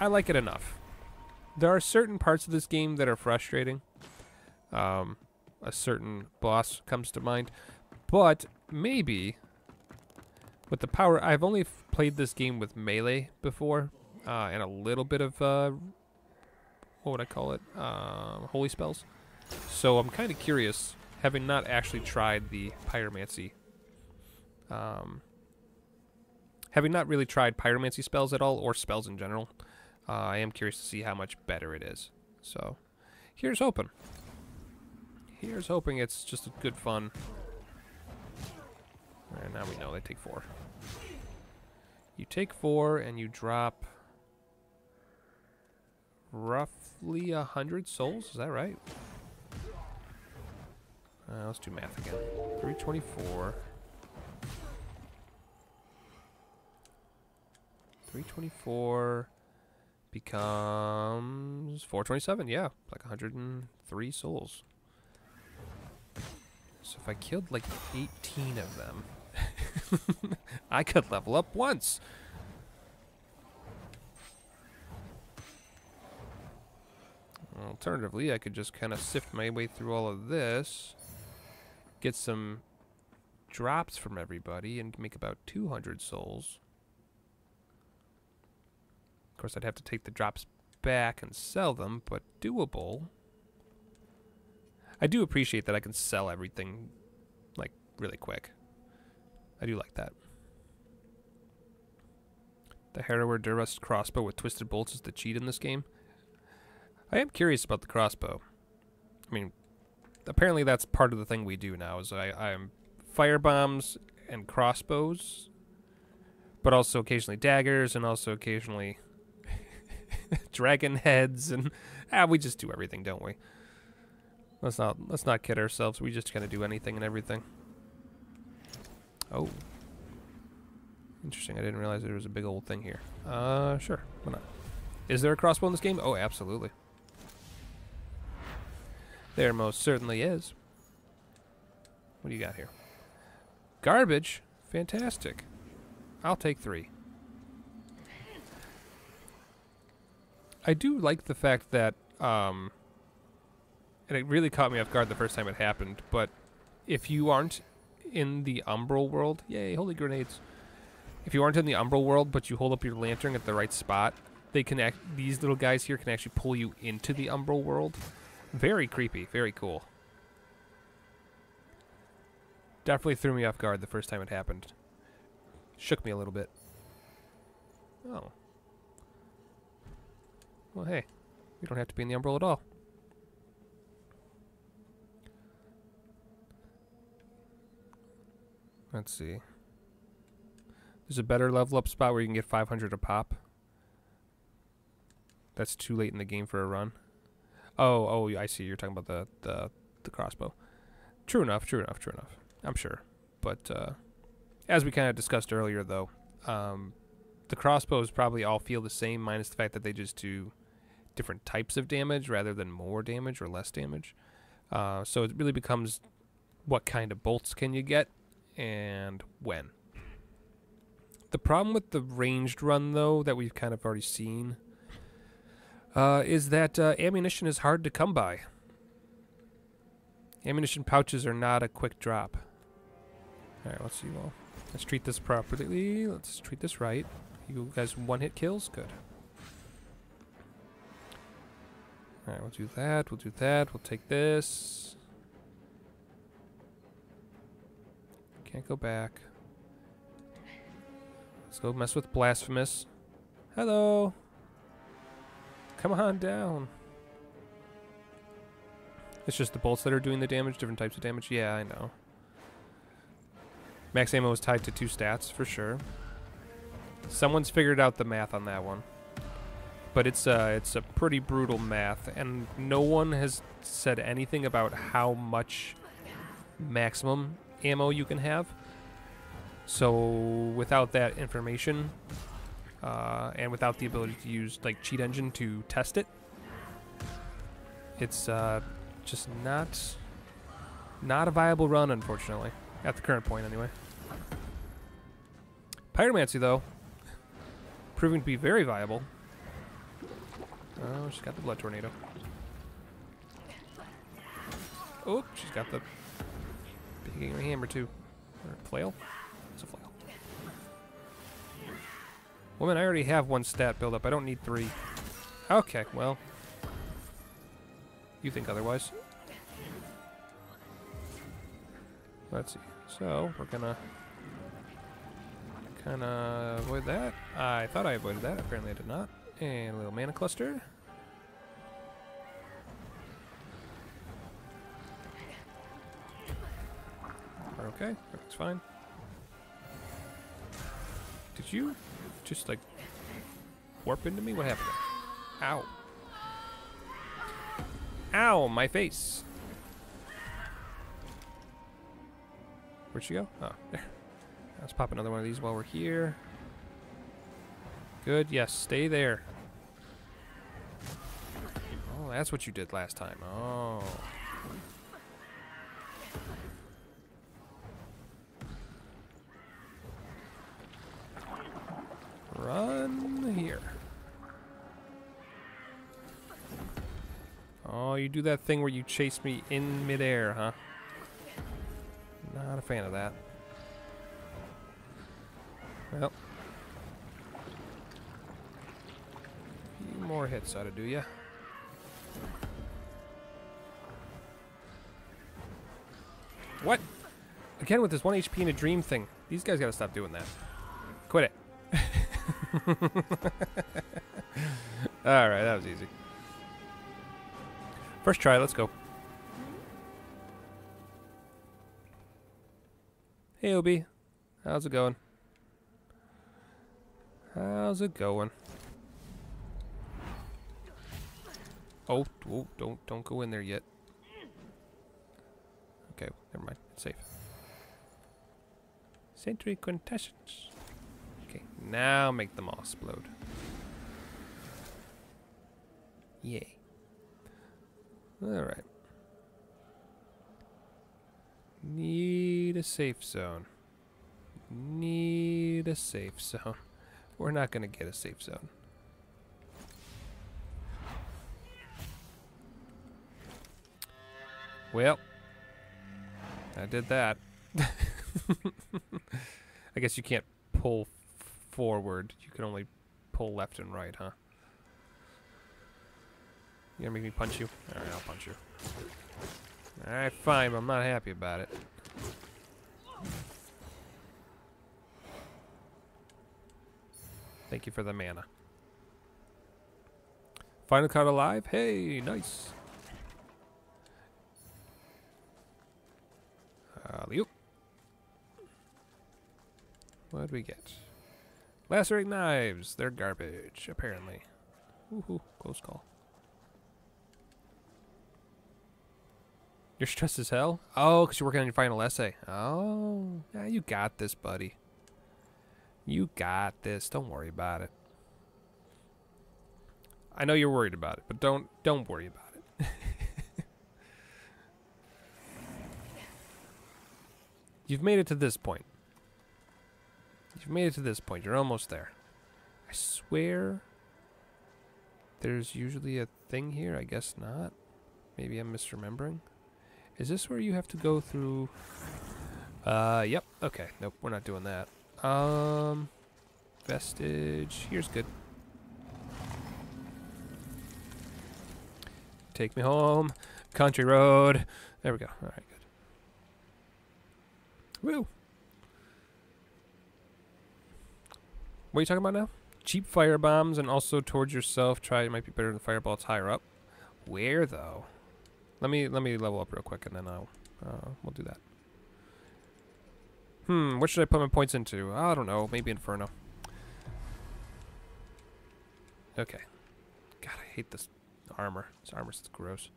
I like it enough. There are certain parts of this game that are frustrating. Um, a certain boss comes to mind, but maybe, With the power, I've only played this game with melee before, uh, and a little bit of uh, what would I call it? Uh, holy spells. So I'm kind of curious, having not actually tried the pyromancy. Um, having not really tried pyromancy spells at all, or spells in general, uh, I am curious to see how much better it is. So, here's hoping. Here's hoping it's just a good fun. And now we know they take four. You take four and you drop roughly a hundred souls. Is that right? Uh, let's do math again. 324. 324 becomes 427. Yeah, like 103 souls. So if I killed like 18 of them, I could level up once. Alternatively, I could just kind of sift my way through all of this, get some drops from everybody, and make about 200 souls. Of course, I'd have to take the drops back and sell them, but doable. I do appreciate that I can sell everything, like, really quick. I do like that. The Harrower Durust crossbow with twisted bolts is the cheat in this game. I am curious about the crossbow. I mean, apparently that's part of the thing we do now. Is I I'm fire bombs and crossbows, but also occasionally daggers and also occasionally dragon heads and ah, we just do everything, don't we? Let's not let's not kid ourselves. We just kind of do anything and everything. Oh. Interesting. I didn't realize there was a big old thing here. Uh, sure. Why not? Is there a crossbow in this game? Oh, absolutely. There most certainly is. What do you got here? Garbage? Fantastic. I'll take three. I do like the fact that, um, and it really caught me off guard the first time it happened, but if you aren't in the umbral world, yay, holy grenades. If you aren't in the umbral world, but you hold up your lantern at the right spot, they can act, these little guys here can actually pull you into the umbral world. Very creepy, very cool. Definitely threw me off guard the first time it happened. Shook me a little bit. Oh. Well, hey, you don't have to be in the Umbrella at all. Let's see. There's a better level up spot where you can get 500 a pop. That's too late in the game for a run. Oh, oh, I see. You're talking about the the, the crossbow. True enough. True enough. True enough. I'm sure. But uh, as we kind of discussed earlier, though, um, the crossbows probably all feel the same, minus the fact that they just do different types of damage rather than more damage or less damage. Uh, so it really becomes what kind of bolts can you get and when. The problem with the ranged run, though, that we've kind of already seen, uh, is that uh, ammunition is hard to come by. Ammunition pouches are not a quick drop. Alright, let's see. Well, let's treat this properly. Let's treat this right. You guys one hit kills? Good. Alright, we'll do that. We'll do that. We'll take this. Can't go back. Let's go mess with Blasphemous. Hello. Come on down. It's just the bolts that are doing the damage, different types of damage. Yeah, I know. Max ammo is tied to two stats, for sure. Someone's figured out the math on that one. But it's uh, it's a pretty brutal math, and no one has said anything about how much maximum ammo you can have. So without that information, uh, and without the ability to use like cheat engine to test it, it's uh, just not not a viable run, unfortunately, at the current point, anyway. Pyromancy, though, proving to be very viable. Oh, she's got the blood tornado. Oh, she's got the big hammer too. Or flail. Woman, I already have one stat build up. I don't need three. Okay, well. You think otherwise. Let's see. So, we're gonna kind of avoid that. I thought I avoided that. Apparently I did not. And a little mana cluster. Okay, that's fine. Did you just like warp into me? What happened? Ow. Ow, my face. Where'd she go? Oh, there. Let's pop another one of these while we're here. Good, yes, stay there. Oh, that's what you did last time. Oh. Run here. Oh, you do that thing where you chase me in midair, huh? Not a fan of that. Well. A few more hits ought to do ya. What? Again with this 1 HP and a dream thing. These guys gotta stop doing that. Alright, that was easy. First try, let's go. Hey, Obi. How's it going? How's it going? Oh, don't don't go in there yet. Okay, never mind. It's safe. Sentry quintessence. Okay, now make them all explode. Yay. Alright. Need a safe zone. Need a safe zone. We're not going to get a safe zone. Well, I did that. I guess you can't pull forward. You can only pull left and right, huh? You gonna make me punch you? Alright, I'll punch you. Alright, fine, but I'm not happy about it. Thank you for the mana. Final card alive? Hey, nice. Uh, alley What did we get? Lacerate knives. They're garbage, apparently. Woohoo, close call. You're stressed as hell? Oh, because you're working on your final essay. Oh, yeah, you got this, buddy. You got this. Don't worry about it. I know you're worried about it, but don't don't worry about it. You've made it to this point. You've made it to this point. You're almost there. I swear there's usually a thing here. I guess not. Maybe I'm misremembering. Is this where you have to go through... Uh, yep. Okay. Nope, we're not doing that. Um, vestige. Here's good. Take me home. Country road. There we go. All right, good. Woo. What are you talking about now? Cheap fire bombs and also towards yourself. Try it might be better than fireballs higher up. Where though? Let me let me level up real quick and then I'll uh, we'll do that. Hmm, what should I put my points into? I don't know. Maybe Inferno. Okay. God, I hate this armor. This armor's gross.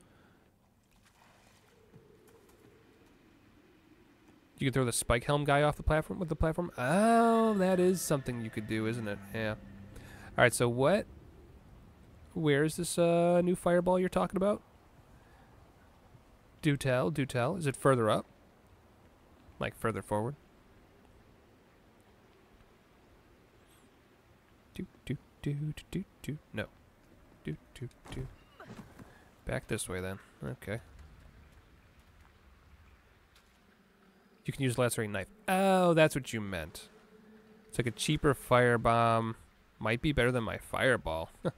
You can throw the spike helm guy off the platform with the platform. Oh, that is something you could do, isn't it? Yeah. All right. So what? Where is this uh, new fireball you're talking about? Do tell. Do tell. Is it further up? Like further forward? Do, do, do, do, do, do. No. Do, do, do. Back this way then. Okay. You can use a lacerating knife. Oh, that's what you meant. It's like a cheaper firebomb, might be better than my fireball.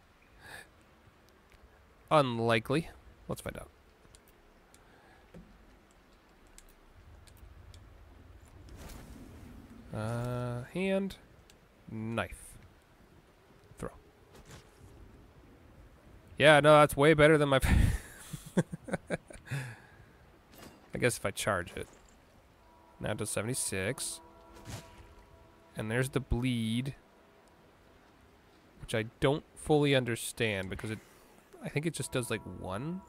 Unlikely. Let's find out. Uh, hand, knife, throw. Yeah, no, that's way better than my. I guess if I charge it. Now does 76. And there's the bleed. Which I don't fully understand because it I think it just does like one.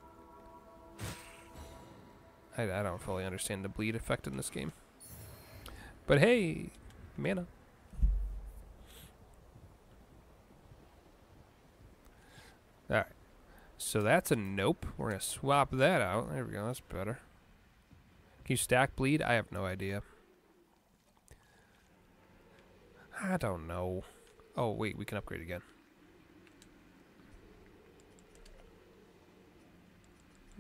I, I don't fully understand the bleed effect in this game. But hey, mana. Alright. So that's a nope. We're going to swap that out. There we go. That's better. Can you stack bleed? I have no idea. I don't know. Oh, wait. We can upgrade again.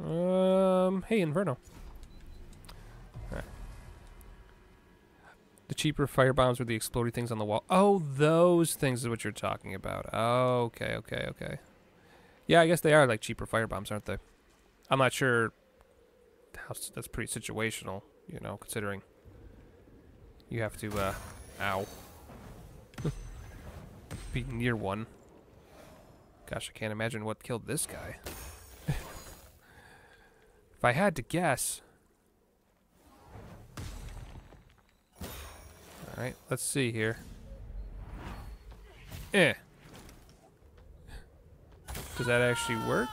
Um, hey, Inferno. The cheaper fire bombs were the exploding things on the wall. Oh, those things is what you're talking about. Okay, okay, okay. Yeah, I guess they are like cheaper fire bombs, aren't they? I'm not sure. How, that's pretty situational, you know, considering you have to, uh, ow. Be near one. Gosh, I can't imagine what killed this guy. if I had to guess, Alright, let's see here. Eh. Does that actually work?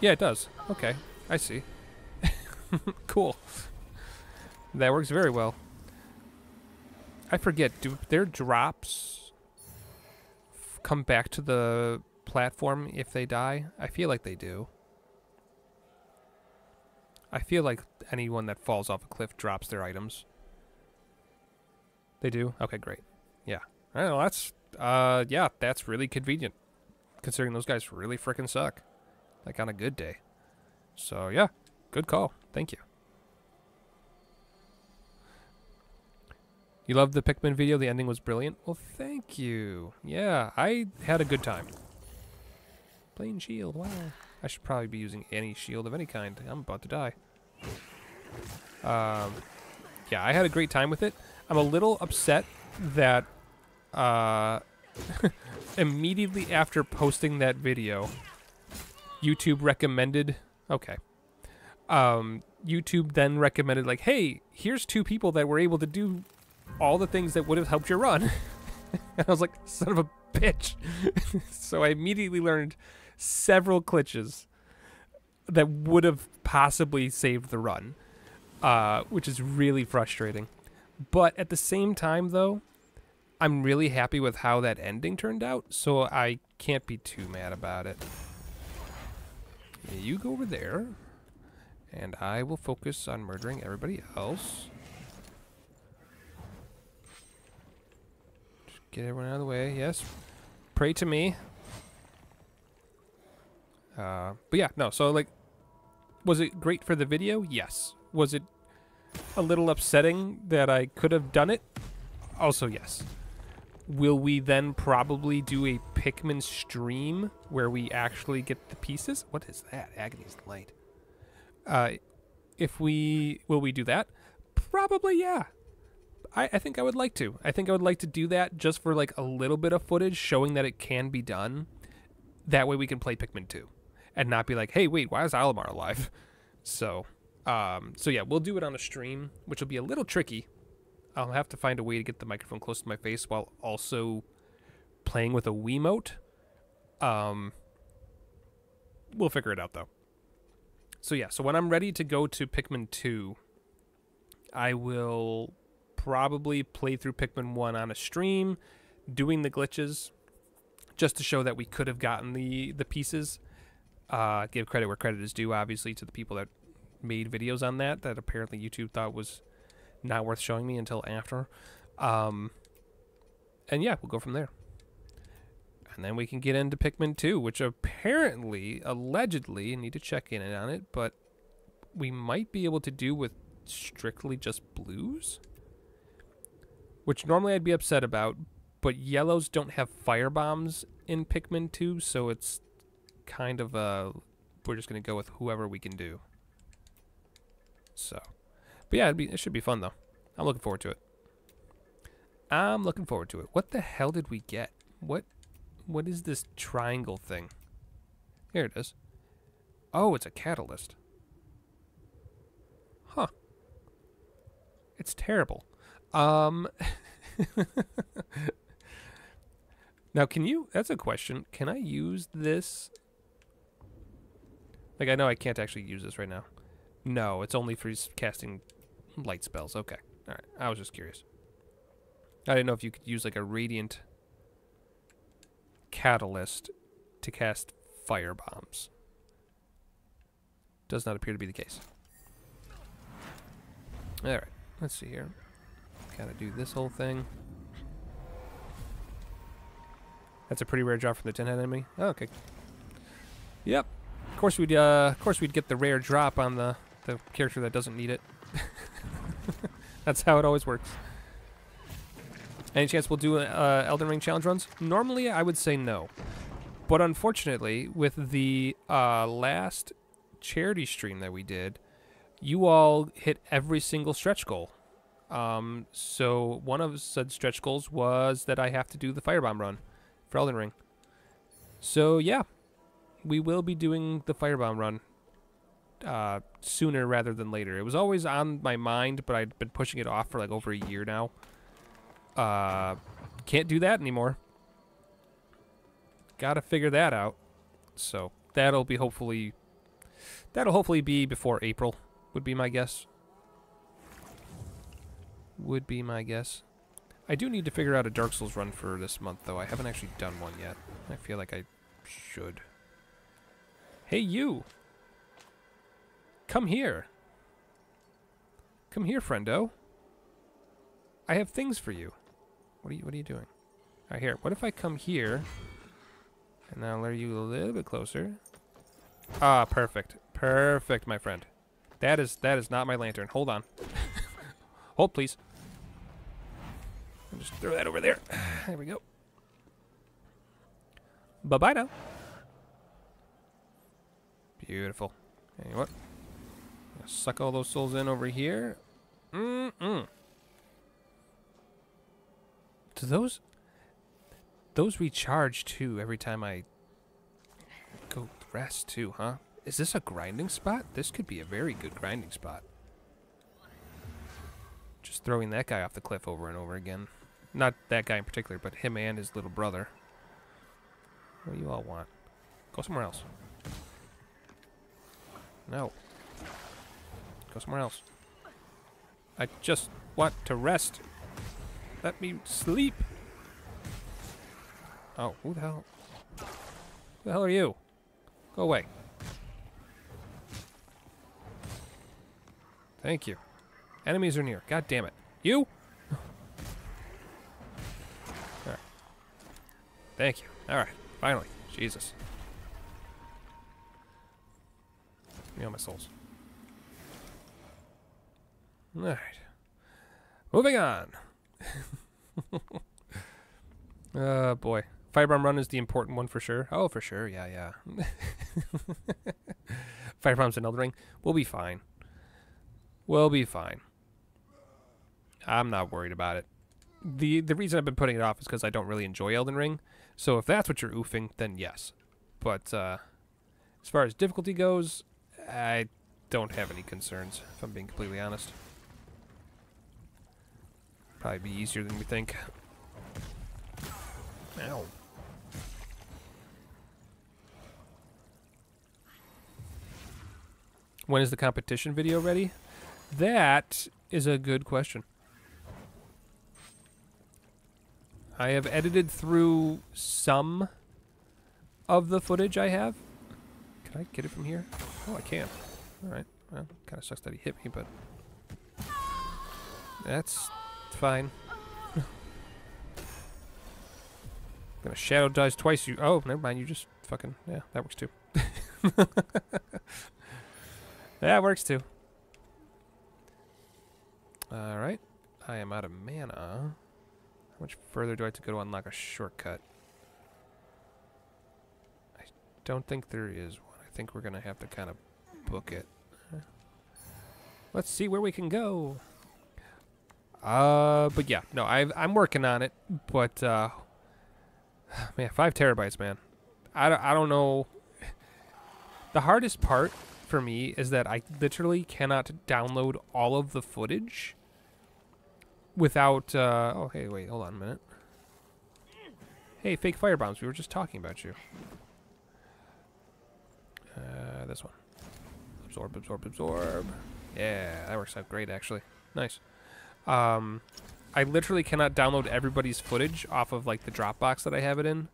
Yeah, it does. Okay, I see. cool. That works very well. I forget, do their drops come back to the platform if they die? I feel like they do. I feel like anyone that falls off a cliff drops their items. They do? Okay, great. Yeah. Well, that's, uh, yeah, that's really convenient. Considering those guys really freaking suck. Like on a good day. So, yeah, good call. Thank you. You loved the Pikmin video? The ending was brilliant? Well, thank you. Yeah, I had a good time. Plain shield, wow. I should probably be using any shield of any kind. I'm about to die. Um, yeah, I had a great time with it. I'm a little upset that uh, immediately after posting that video, YouTube recommended. Okay. Um, YouTube then recommended, like, hey, here's two people that were able to do all the things that would have helped your run. and I was like, son of a bitch. so I immediately learned several glitches that would have possibly saved the run, uh, which is really frustrating. But at the same time, though, I'm really happy with how that ending turned out, so I can't be too mad about it. You go over there, and I will focus on murdering everybody else. Just get everyone out of the way, yes. Pray to me. Uh, but yeah, no, so like, was it great for the video? Yes. Was it a little upsetting that I could have done it. Also, yes. Will we then probably do a Pikmin stream where we actually get the pieces? What is that? Agony's Light. Uh, if we will we do that? Probably yeah. I, I think I would like to. I think I would like to do that just for like a little bit of footage showing that it can be done. That way we can play Pikmin 2 and not be like, hey, wait, why is Olimar alive? So um, so yeah, we'll do it on a stream, which will be a little tricky. I'll have to find a way to get the microphone close to my face while also playing with a Wiimote. Um, we'll figure it out though. So yeah, so when I'm ready to go to Pikmin 2, I will probably play through Pikmin 1 on a stream, doing the glitches, just to show that we could have gotten the the pieces. Uh, give credit where credit is due, obviously, to the people that made videos on that that apparently YouTube thought was not worth showing me until after. Um, and yeah, we'll go from there. And then we can get into Pikmin 2, which apparently, allegedly, need to check in on it, but we might be able to do with strictly just blues. Which normally I'd be upset about, but yellows don't have fire bombs in Pikmin 2, so it's kind of a... we're just gonna go with whoever we can do. So, but yeah, be, it should be fun though. I'm looking forward to it. I'm looking forward to it. What the hell did we get? What what is this triangle thing? Here it is. Oh, it's a catalyst. Huh. It's terrible. Um Now, can you That's a question. Can I use this Like I know I can't actually use this right now. No, it's only for casting light spells. Okay. All right. I was just curious. I didn't know if you could use like a radiant catalyst to cast fire bombs. Does not appear to be the case. All right. Let's see here. Gotta do this whole thing. That's a pretty rare drop from the tin head enemy. Oh, okay. Yep. Of course we'd uh of course we'd get the rare drop on the the character that doesn't need it. That's how it always works. Any chance we'll do uh, Elden Ring challenge runs? Normally, I would say no, but unfortunately, with the uh, last charity stream that we did, you all hit every single stretch goal. Um, so one of said stretch goals was that I have to do the firebomb run for Elden Ring. So yeah, we will be doing the firebomb run uh, sooner rather than later. It was always on my mind, but I'd been pushing it off for like over a year now. Uh, can't do that anymore. Gotta figure that out. So that'll be hopefully that'll hopefully be before April. Would be my guess. Would be my guess. I do need to figure out a Dark Souls run for this month, though. I haven't actually done one yet. I feel like I should. Hey, you! Come here. Come here, friendo. I have things for you. What are you What are you doing? All right, here. What if I come here, and I'll lure you a little bit closer? Ah, perfect, perfect, my friend. That is that is not my lantern. Hold on. Hold, please. I'll just throw that over there. There we go. Bye bye now. Beautiful. Hey, what? Suck all those souls in over here. Mm-mm. Do those... Those recharge, too, every time I go rest, too, huh? Is this a grinding spot? This could be a very good grinding spot. Just throwing that guy off the cliff over and over again. Not that guy in particular, but him and his little brother. What do you all want? Go somewhere else. No. Go somewhere else. I just want to rest. Let me sleep. Oh, who the hell? Who the hell are you? Go away. Thank you. Enemies are near. God damn it. You? Alright. Thank you. Alright. Finally. Jesus. Give me all my souls. Alright. Moving on. Uh boy. Firebomb run is the important one for sure. Oh, for sure. Yeah, yeah. Firebombs Elden Ring. We'll be fine. We'll be fine. I'm not worried about it. The the reason I've been putting it off is because I don't really enjoy Elden Ring. So if that's what you're oofing, then yes. But uh, as far as difficulty goes, I don't have any concerns, if I'm being completely honest. Probably be easier than we think. Ow. When is the competition video ready? That is a good question. I have edited through some of the footage I have. Can I get it from here? Oh, I can. Alright. Well, kind of sucks that he hit me, but... That's fine. Gonna shadow dies twice. You oh, never mind. You just fucking yeah, that works too. that works too. All right, I am out of mana. How much further do I have to go to unlock a shortcut? I don't think there is one. I think we're to have to kind of book it. Let's see where we can go. Uh, but yeah, no, i I'm working on it. But, uh, man, five terabytes, man. I don't, I don't know. The hardest part for me is that I literally cannot download all of the footage without. Uh, oh, hey, wait, hold on a minute. Hey, fake fire bombs. We were just talking about you. Uh, this one. Absorb, absorb, absorb. Yeah, that works out great, actually. Nice. Um, I literally cannot download everybody's footage off of like the Dropbox that I have it in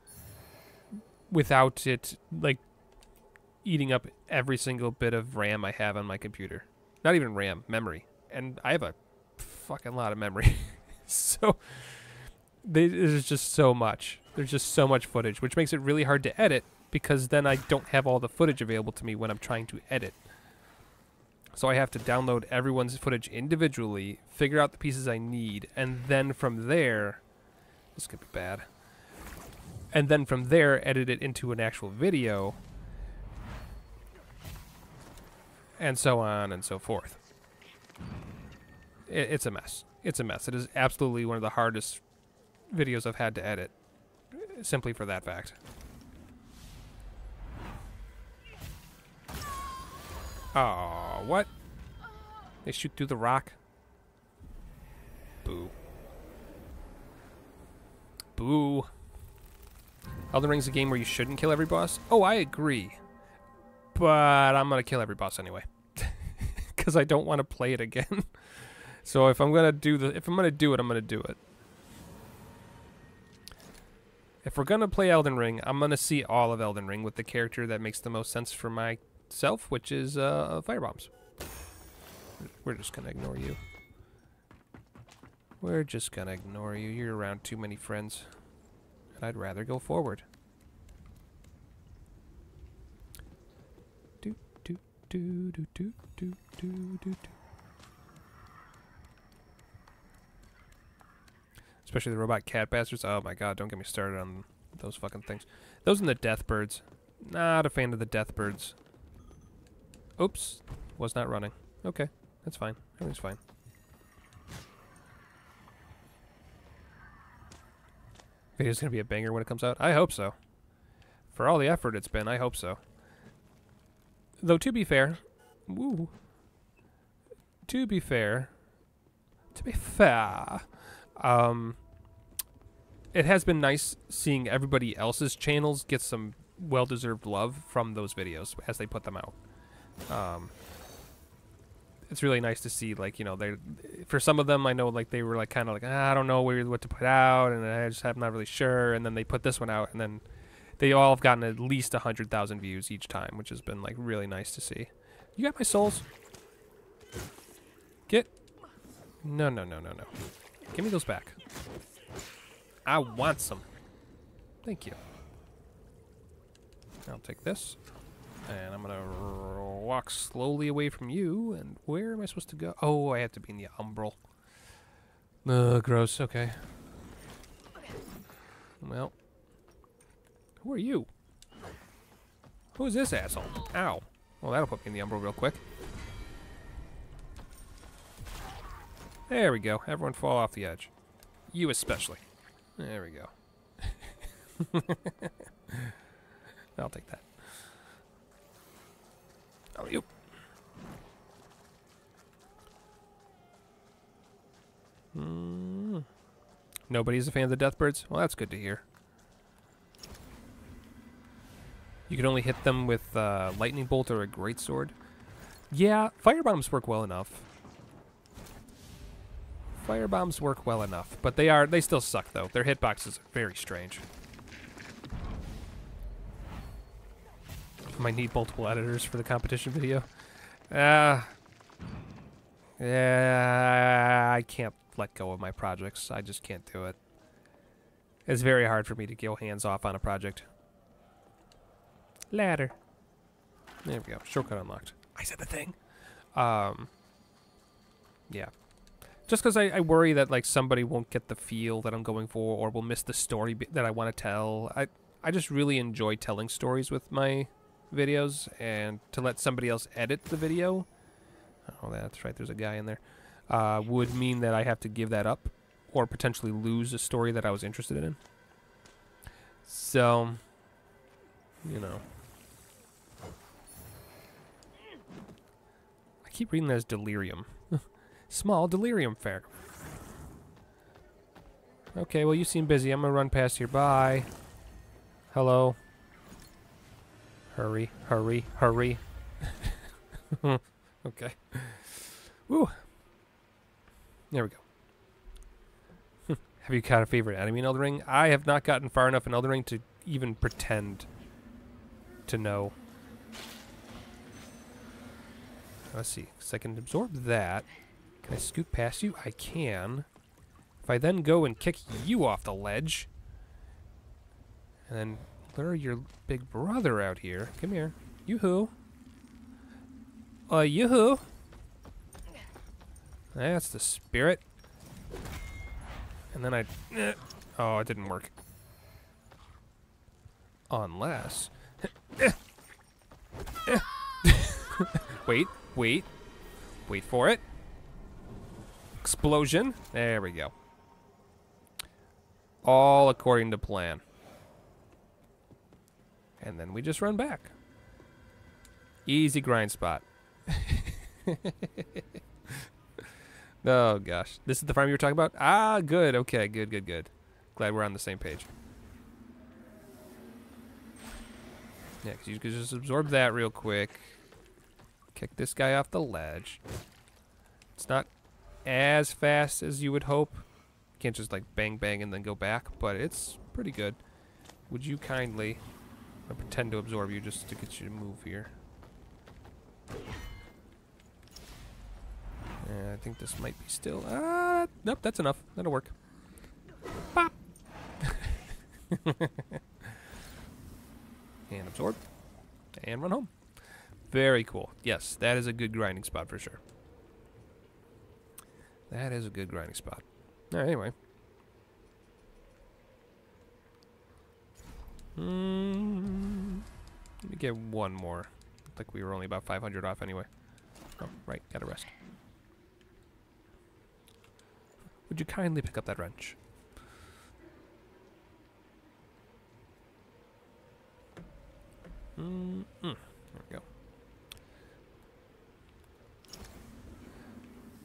without it like eating up every single bit of RAM I have on my computer. Not even RAM, memory. And I have a fucking lot of memory. so there's just so much. There's just so much footage, which makes it really hard to edit because then I don't have all the footage available to me when I'm trying to edit. So I have to download everyone's footage individually, figure out the pieces I need, and then from there, this could be bad. And then from there, edit it into an actual video, and so on and so forth. It, it's a mess. It's a mess. It is absolutely one of the hardest videos I've had to edit, simply for that fact. Oh, what? They shoot through the rock? Boo. Boo. Elden Ring's a game where you shouldn't kill every boss? Oh, I agree. But I'm going to kill every boss anyway. Because I don't want to play it again. so if I'm going to do the, if I'm going to do it, I'm going to do it. If we're going to play Elden Ring, I'm going to see all of Elden Ring with the character that makes the most sense for my self, which is uh, firebombs. We're just gonna ignore you. We're just gonna ignore you. You're around too many friends. And I'd rather go forward. Do do do do do do do do do. Especially the robot cat bastards. Oh my god, don't get me started on those fucking things. Those and the death birds. Not a fan of the death birds. Oops. Was not running. Okay. That's fine. Everything's fine. Video's gonna be a banger when it comes out. I hope so. For all the effort it's been, I hope so. Though to be fair, woo. To be fair, to be fair, um, it has been nice seeing everybody else's channels get some well-deserved love from those videos as they put them out. Um, it's really nice to see like you know they for some of them I know like they were like kind of like ah, I don't know where what to put out and I just I'm not really sure and then they put this one out and then they all have gotten at least a hundred thousand views each time which has been like really nice to see. You got my souls? Get no no no no no. Give me those back. I want some. Thank you. I'll take this. And I'm gonna walk slowly away from you. And where am I supposed to go? Oh, I have to be in the umbral. Ugh, gross. Okay. Well. Who are you? Who is this asshole? Ow. Well, that'll put me in the umbral real quick. There we go. Everyone fall off the edge. You especially. There we go. I'll take that. Oh, you. Mm. Nobody's a fan of the Deathbirds? Well, that's good to hear. You can only hit them with uh, Lightning Bolt or a Great Sword. Yeah, Fire Bombs work well enough. Fire Bombs work well enough, but they are they still suck though. Their hitboxes are very strange. Might need multiple editors for the competition video. Uh, yeah, I can't let go of my projects. I just can't do it. It's very hard for me to go hands off on a project. Ladder. There we go. Shortcut unlocked. I said the thing. Um, yeah. just because I, I worry that like somebody won't get the feel that I'm going for, or will miss the story that I want to tell. I I just really enjoy telling stories with my videos, and to let somebody else edit the video. Oh, that's right. There's a guy in there. Uh, would mean that I have to give that up, or potentially lose a story that I was interested in. So, you know. I keep reading that as delirium. Small delirium fair. Okay, well, you seem busy. I'm gonna run past here. Bye. Hello. Hurry, hurry, hurry. okay. Woo. There we go. have you got a favorite enemy in Elden Ring? I have not gotten far enough in Elden Ring to even pretend to know. Let's see. Because I can absorb that. Can I scoot past you? I can. If I then go and kick you off the ledge, and then lure your big brother out here. Come here. Yoo-hoo. Uh, yoo-hoo. That's the spirit. And then I... eh. Oh, it didn't work. Unless... wait, wait. Wait for it. Explosion. There we go. All according to plan. And then we just run back. Easy grind spot. oh gosh. This is the farm you were talking about? Ah, good. Okay, good, good, good. Glad we're on the same page. Yeah, because you could just absorb that real quick. Kick this guy off the ledge. It's not as fast as you would hope. You can't just like bang bang and then go back, but it's pretty good. Would you kindly I pretend to absorb you just to get you to move here. Yeah, I think this might be still. Uh, nope, that's enough. That'll work. Pop. and absorb. And run home. Very cool. Yes, that is a good grinding spot for sure. That is a good grinding spot. Right, anyway. Mm, let me get one more. I think we were only about 500 off anyway. Oh, right, gotta rest. Would you kindly pick up that wrench? Mm, mm. There we go.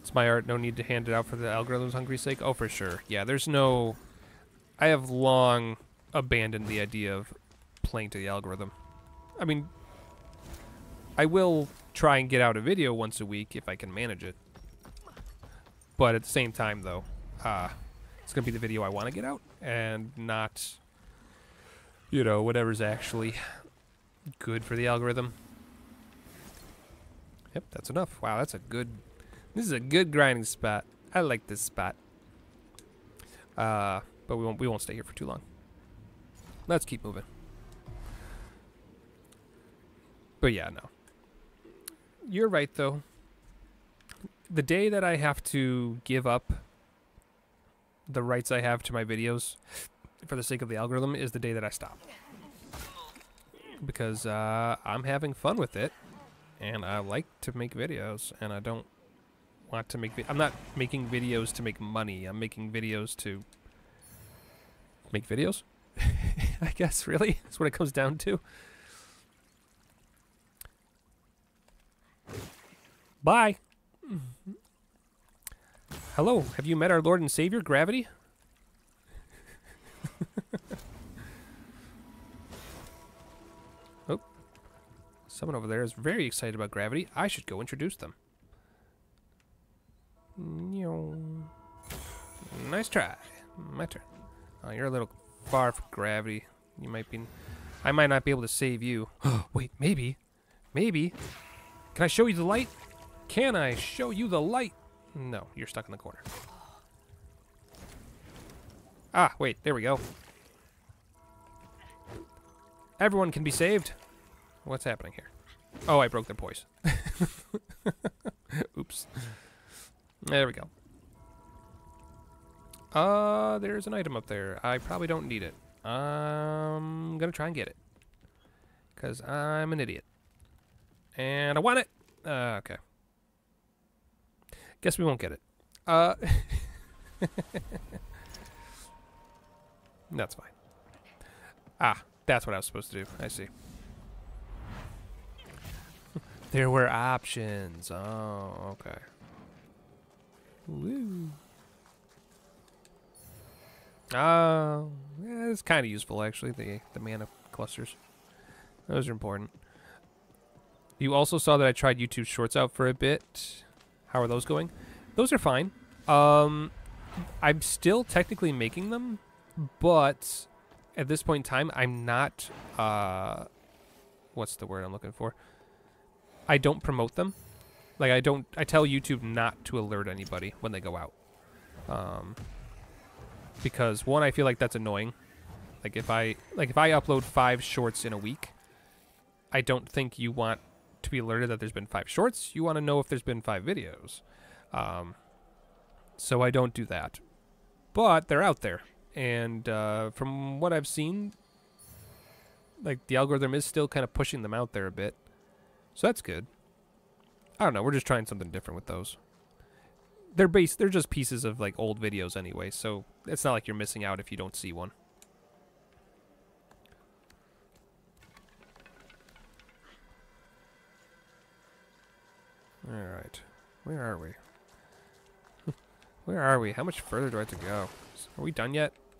It's my art. No need to hand it out for the algorithm's hungry sake. Oh, for sure. Yeah, there's no... I have long abandoned the idea of playing to the algorithm. I mean, I will try and get out a video once a week if I can manage it. But at the same time, though, uh, it's going to be the video I want to get out and not, you know, whatever's actually good for the algorithm. Yep, that's enough. Wow, that's a good... This is a good grinding spot. I like this spot. Uh, but we won't, we won't stay here for too long. Let's keep moving. But yeah, no. You're right, though. The day that I have to give up the rights I have to my videos for the sake of the algorithm is the day that I stop. Because uh, I'm having fun with it, and I like to make videos, and I don't want to make... I'm not making videos to make money. I'm making videos to make videos. I guess, really? That's what it comes down to. Bye. Hello, have you met our Lord and Savior, Gravity? oh. Someone over there is very excited about Gravity. I should go introduce them. Nice try. My turn. Oh, you're a little far from gravity. You might be... I might not be able to save you. Wait, maybe. Maybe. Can I show you the light? Can I show you the light? No, you're stuck in the corner. Ah, wait, there we go. Everyone can be saved. What's happening here? Oh, I broke their poise. Oops. There we go. Uh, there's an item up there. I probably don't need it. I'm gonna try and get it. Because I'm an idiot. And I want it! Uh, okay. Guess we won't get it. Uh, that's fine. Ah, that's what I was supposed to do. I see. there were options. Oh, okay. Woo. Oh, yeah, it's kind of useful actually. The the mana clusters, those are important. You also saw that I tried YouTube Shorts out for a bit. How are those going? Those are fine. Um, I'm still technically making them, but at this point in time, I'm not. Uh, what's the word I'm looking for? I don't promote them. Like I don't. I tell YouTube not to alert anybody when they go out. Um, because one, I feel like that's annoying. Like if I like if I upload five shorts in a week, I don't think you want to be alerted that there's been five shorts. You want to know if there's been five videos. Um, so I don't do that. But they're out there, and uh, from what I've seen, like the algorithm is still kind of pushing them out there a bit. So that's good. I don't know. We're just trying something different with those they're based they're just pieces of like old videos anyway, so it's not like you're missing out if you don't see one. Alright. Where are we? Where are we? How much further do I have to go? Are we done yet?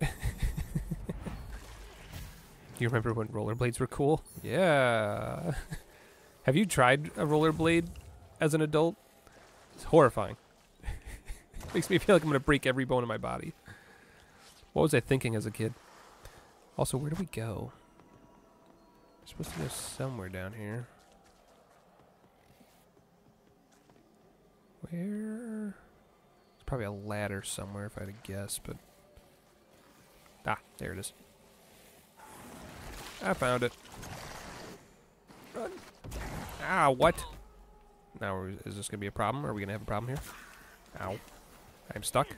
you remember when rollerblades were cool? Yeah. have you tried a rollerblade as an adult? It's horrifying. Makes me feel like I'm going to break every bone in my body. What was I thinking as a kid? Also, where do we go? We're supposed to go somewhere down here. Where? There's probably a ladder somewhere if I had to guess, but... Ah, there it is. I found it. Run. Ah, what? Now, is this going to be a problem? Are we going to have a problem here? Ow. I'm stuck.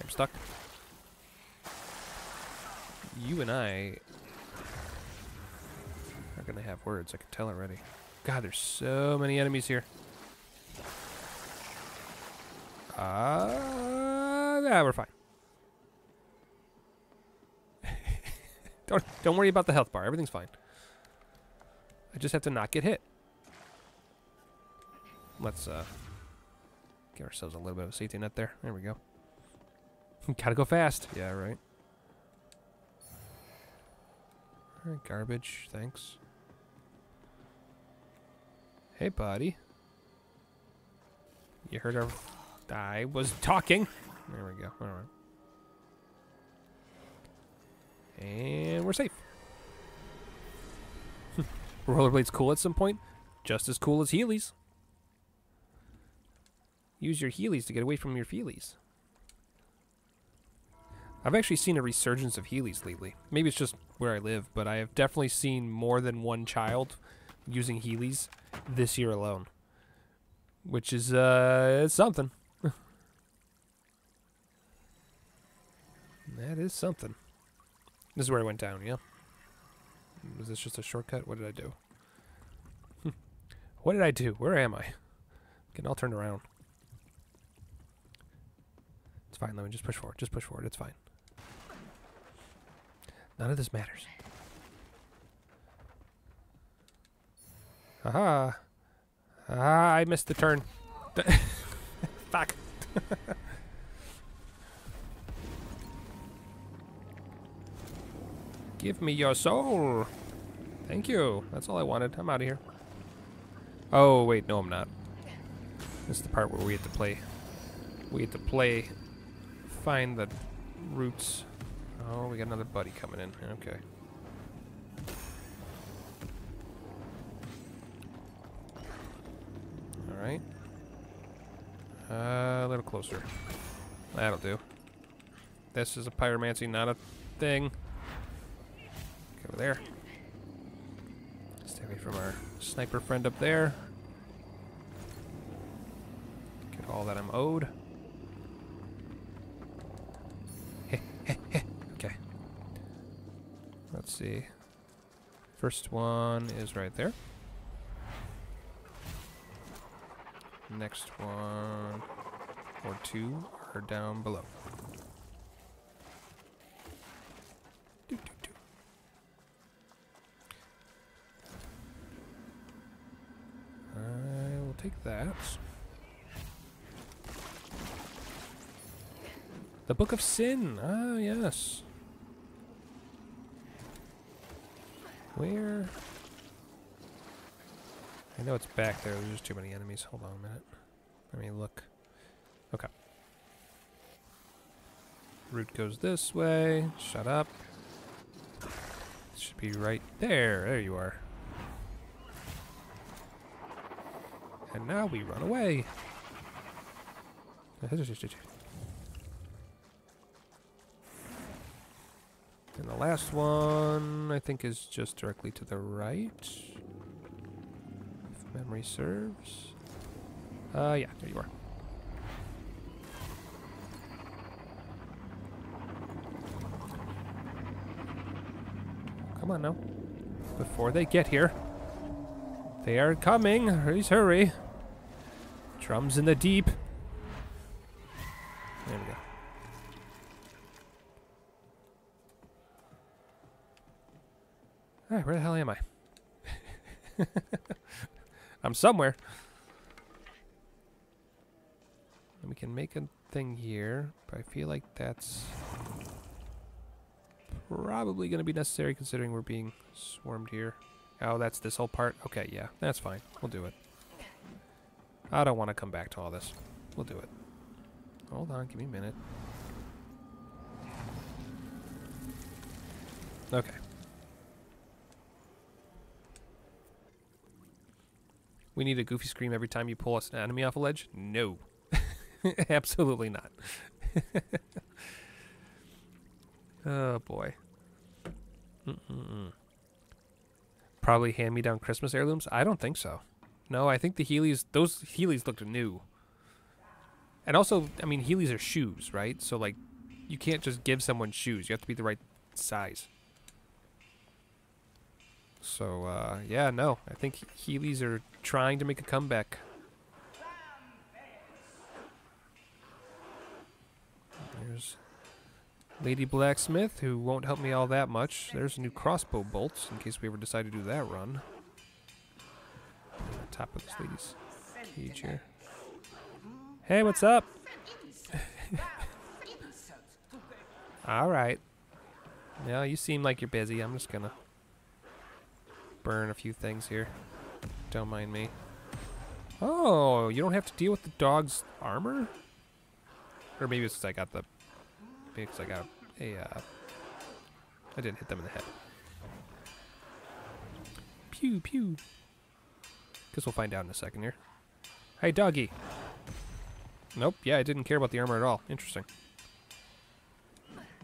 I'm stuck. You and I are gonna have words, I can tell already. God, there's so many enemies here. Uh, yeah, we're fine. don't don't worry about the health bar. Everything's fine. I just have to not get hit. Let's uh Give ourselves a little bit of a safety net there. There we go. Gotta go fast. Yeah, right. Alright, garbage. Thanks. Hey, buddy. You heard our... I was talking. There we go. Alright. And we're safe. Rollerblades cool at some point. Just as cool as Heelys. Use your Heelys to get away from your feelies. I've actually seen a resurgence of Heelys lately. Maybe it's just where I live, but I have definitely seen more than one child using Heelys this year alone. Which is, uh, something. that is something. This is where I went down, yeah? Was this just a shortcut? What did I do? what did I do? Where am I? Getting all turned around. It's fine. Me just push forward. Just push forward. It's fine. None of this matters. Aha. Ah, I missed the turn. Fuck. Give me your soul. Thank you. That's all I wanted. I'm out of here. Oh, wait. No, I'm not. This is the part where we have to play. We have to play find the roots. Oh, we got another buddy coming in. Okay. Alright. Uh, a little closer. That'll do. This is a pyromancy, not a thing. Over there. Stay away from our sniper friend up there. Get all that I'm owed. Let's see. First one is right there. Next one or two are down below. I will take that. The Book of Sin. Ah, yes. Where? I know it's back there. There's just too many enemies. Hold on a minute. Let me look. Okay. Route goes this way. Shut up. It should be right there. There you are. And now we run away. And the last one, I think, is just directly to the right. If memory serves. Uh, yeah, there you are. Come on now. Before they get here. They are coming. Please hurry. Drums in the deep. There we go. Alright, where the hell am I? I'm somewhere. And we can make a thing here, but I feel like that's probably going to be necessary considering we're being swarmed here. Oh, that's this whole part? Okay, yeah, that's fine. We'll do it. I don't want to come back to all this. We'll do it. Hold on, give me a minute. Okay. We need a goofy scream every time you pull us an enemy off a ledge? No. Absolutely not. oh boy. Mm-mm-mm. Probably hand-me-down Christmas heirlooms? I don't think so. No, I think the Heelys, those Heelys looked new. And also, I mean, Heelys are shoes, right? So, like, you can't just give someone shoes. You have to be the right size. So, uh, yeah, no. I think Heelys are trying to make a comeback. There's Lady Blacksmith, who won't help me all that much. There's a new crossbow bolts, in case we ever decide to do that run. top of this lady's cage here. Hey, what's up? Alright. Yeah, you seem like you're busy. I'm just gonna burn a few things here. Don't mind me. Oh, you don't have to deal with the dog's armor? Or maybe it's because I got the... Maybe because I got a... Uh, I didn't hit them in the head. Pew, pew. Guess we'll find out in a second here. Hey, doggy. Nope, yeah, I didn't care about the armor at all. Interesting.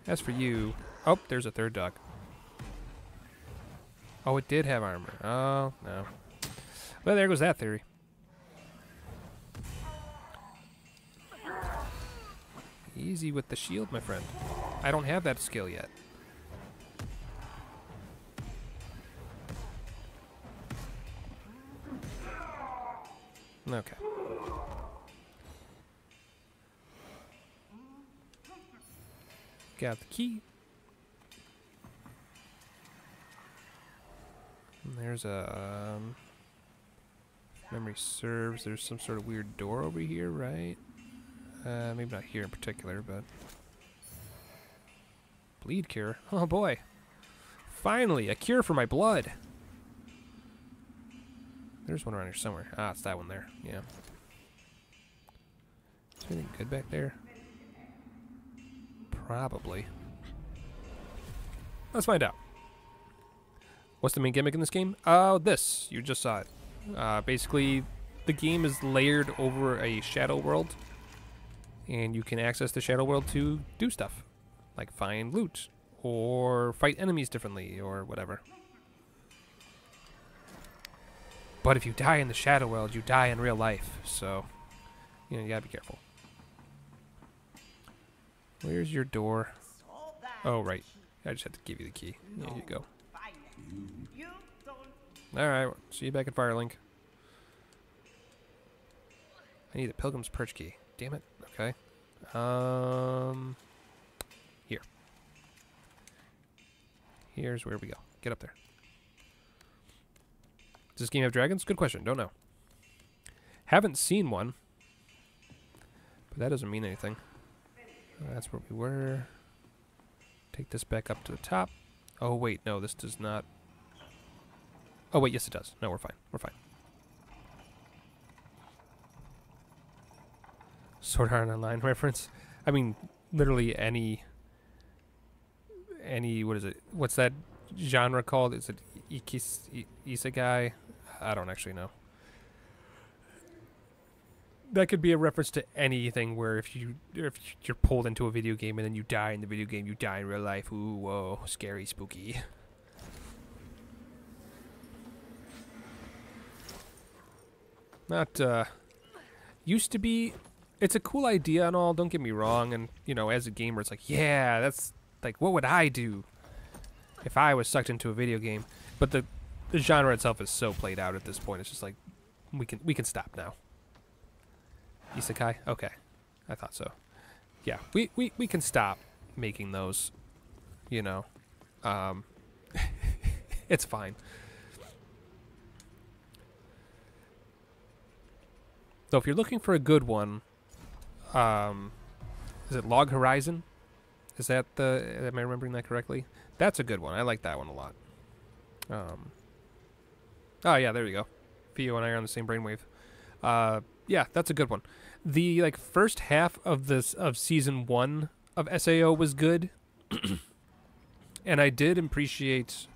As for you... Oh, there's a third dog. Oh, it did have armor. Oh, no. Well, there goes that theory. Easy with the shield, my friend. I don't have that skill yet. Okay. Got the key. There's a um, memory serves. There's some sort of weird door over here, right? Uh, maybe not here in particular, but bleed cure. Oh boy! Finally, a cure for my blood. There's one around here somewhere. Ah, it's that one there. Yeah. Is anything good back there? Probably. Let's find out. What's the main gimmick in this game? Uh, this. You just saw it. Uh, basically, the game is layered over a shadow world, and you can access the shadow world to do stuff, like find loot, or fight enemies differently, or whatever. But if you die in the shadow world, you die in real life, so, you know, you gotta be careful. Where's your door? Oh, right. I just had to give you the key. There you go. Alright, see you back at Firelink. I need a Pilgrim's Perch key. Damn it. Okay. Um, here. Here's where we go. Get up there. Does this game have dragons? Good question. Don't know. Haven't seen one. But that doesn't mean anything. That's where we were. Take this back up to the top. Oh, wait. No, this does not. Oh, wait. Yes, it does. No, we're fine. We're fine. Sword Art Online reference. I mean, literally any. Any. What is it? What's that genre called? Is it ikis, i- isekai? I don't actually know. That could be a reference to anything where if you if you're pulled into a video game and then you die in the video game, you die in real life. Ooh, whoa, scary, spooky. Not uh used to be it's a cool idea and all, don't get me wrong, and you know, as a gamer it's like, yeah, that's like what would I do if I was sucked into a video game? But the the genre itself is so played out at this point. It's just like we can we can stop now. Isekai? Okay. I thought so. Yeah, we, we, we can stop making those, you know. Um, it's fine. So if you're looking for a good one, um, is it Log Horizon? Is that the? Am I remembering that correctly? That's a good one. I like that one a lot. Um. Oh yeah, there you go. Theo and I are on the same brainwave. Uh, yeah, that's a good one. The like first half of this of season one of SAO was good, and I did appreciate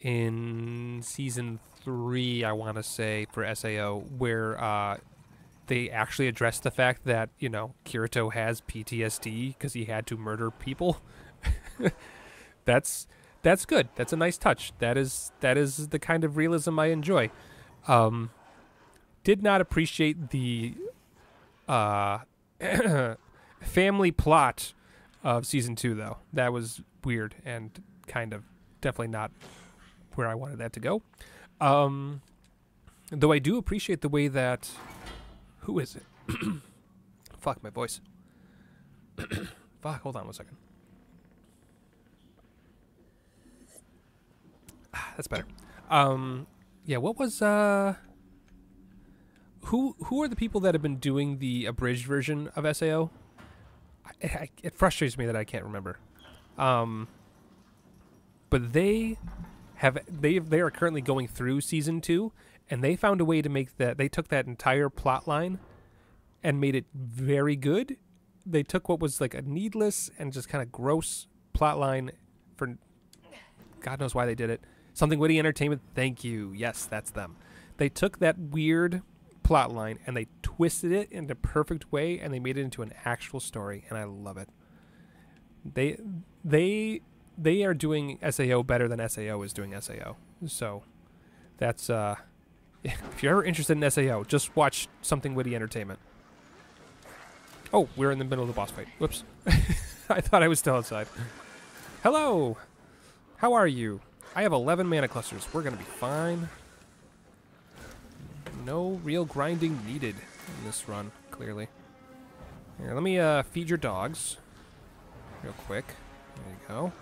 in season three, I want to say for SAO, where uh, they actually address the fact that you know Kirito has PTSD because he had to murder people. that's that's good. That's a nice touch. That is that is the kind of realism I enjoy. Um, did not appreciate the uh, family plot of season two, though. That was weird and kind of definitely not where I wanted that to go. Um, though I do appreciate the way that. Who is it? Fuck my voice. Fuck, hold on one second. That's better. Um, yeah, what was uh who who are the people that have been doing the abridged version of SAO? It frustrates me that I can't remember. Um, but they have they they are currently going through season two, and they found a way to make that. They took that entire plot line and made it very good. They took what was like a needless and just kind of gross plot line for God knows why they did it. Something witty entertainment. Thank you. Yes, that's them. They took that weird plot line and they twisted it in a perfect way and they made it into an actual story and I love it. They they they are doing SAO better than SAO is doing SAO. So that's uh if you're ever interested in SAO, just watch something witty entertainment. Oh, we're in the middle of the boss fight. Whoops. I thought I was still outside. Hello. How are you? I have 11 mana clusters. We're going to be fine. No real grinding needed in this run, clearly. Here, let me uh, feed your dogs. Real quick. There you go.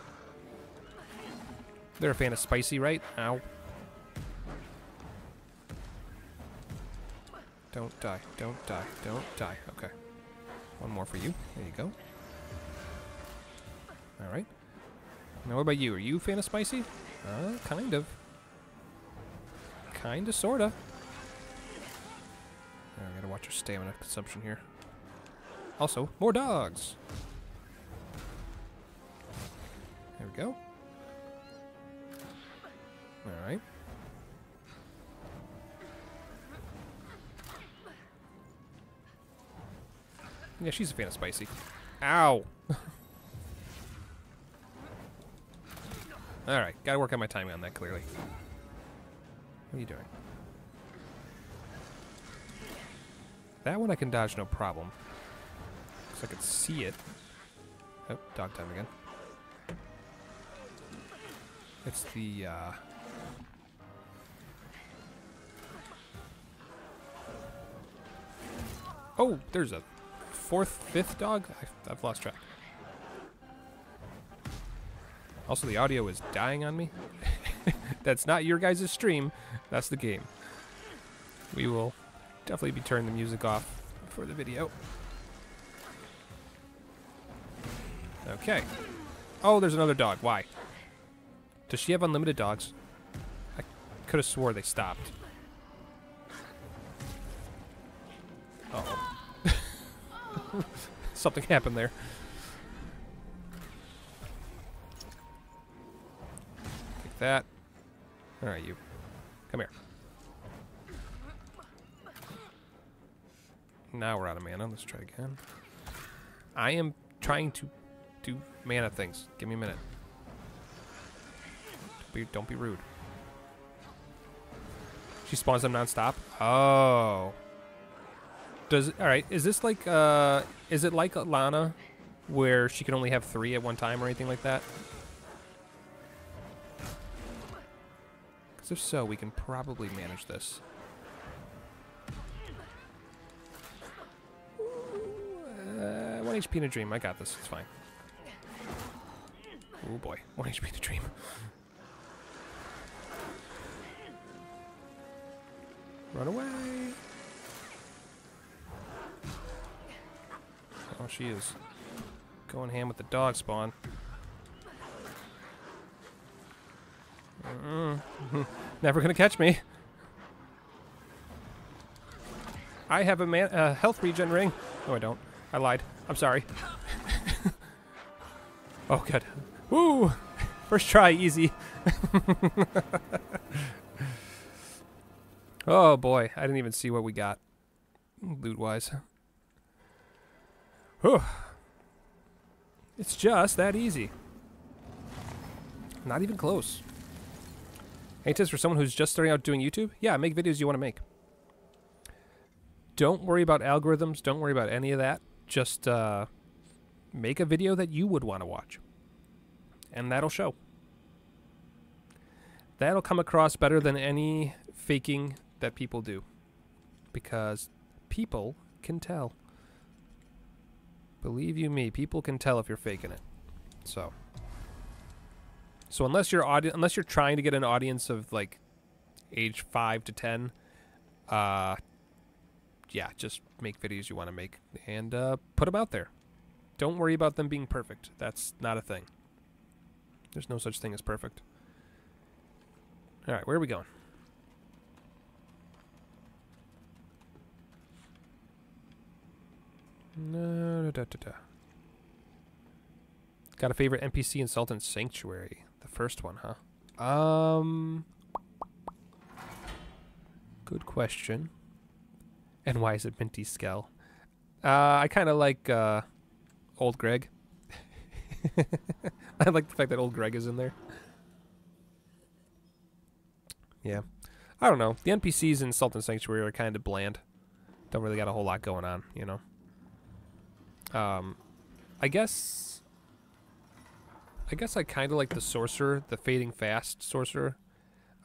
They're a fan of spicy, right? Ow. Don't die. Don't die. Don't die. Okay. One more for you. There you go. Alright. Now what about you? Are you a fan of spicy? Uh, kind of. Kinda, sorta. I gotta watch our stamina consumption here. Also, more dogs! There we go. Alright. Yeah, she's a fan of spicy. Ow! Alright, gotta work on my timing on that, clearly. What are you doing? That one I can dodge no problem. Because I could see it. Oh, dog time again. It's the, uh... Oh, there's a fourth, fifth dog? I, I've lost track. Also, the audio is dying on me. That's not your guys' stream. That's the game. We will definitely be turning the music off for the video. Okay. Oh, there's another dog. Why? Does she have unlimited dogs? I could have swore they stopped. Uh oh Something happened there. Take that. Alright, you. Come here. Now we're out of mana. Let's try again. I am trying to do mana things. Give me a minute. Don't be, don't be rude. She spawns them nonstop. Oh. Does all right? Is this like uh? Is it like Lana, where she can only have three at one time or anything like that? Because if so, we can probably manage this. Uh, one HP in a dream. I got this. It's fine. Oh boy, one HP in a dream. Run away. Oh, she is going ham with the dog spawn. Mm -mm. Never gonna catch me. I have a man uh, health regen ring. No, I don't. I lied. I'm sorry. oh, good. Woo! First try, easy. oh boy, I didn't even see what we got loot-wise. Whew. It's just that easy. Not even close. Any tips for someone who's just starting out doing YouTube? Yeah, make videos you want to make. Don't worry about algorithms. Don't worry about any of that. Just uh, make a video that you would want to watch. And that'll show. That'll come across better than any faking that people do. Because people can tell. Believe you me, people can tell if you're faking it. So. So unless you're audi- unless you're trying to get an audience of like age 5 to 10, uh yeah, just make videos you want to make and uh, put them out there. Don't worry about them being perfect. That's not a thing. There's no such thing as perfect. All right, where are we going? No, da, da, da. Got a favorite NPC in Salt and Sanctuary? The first one, huh? Um, good question. And why is it Minty Skell? Uh, I kind of like uh, Old Greg. I like the fact that Old Greg is in there. Yeah. I don't know. The NPCs in Salt and Sanctuary are kind of bland. Don't really got a whole lot going on, you know. Um, I guess... I guess I kind of like the Sorcerer, the Fading Fast Sorcerer,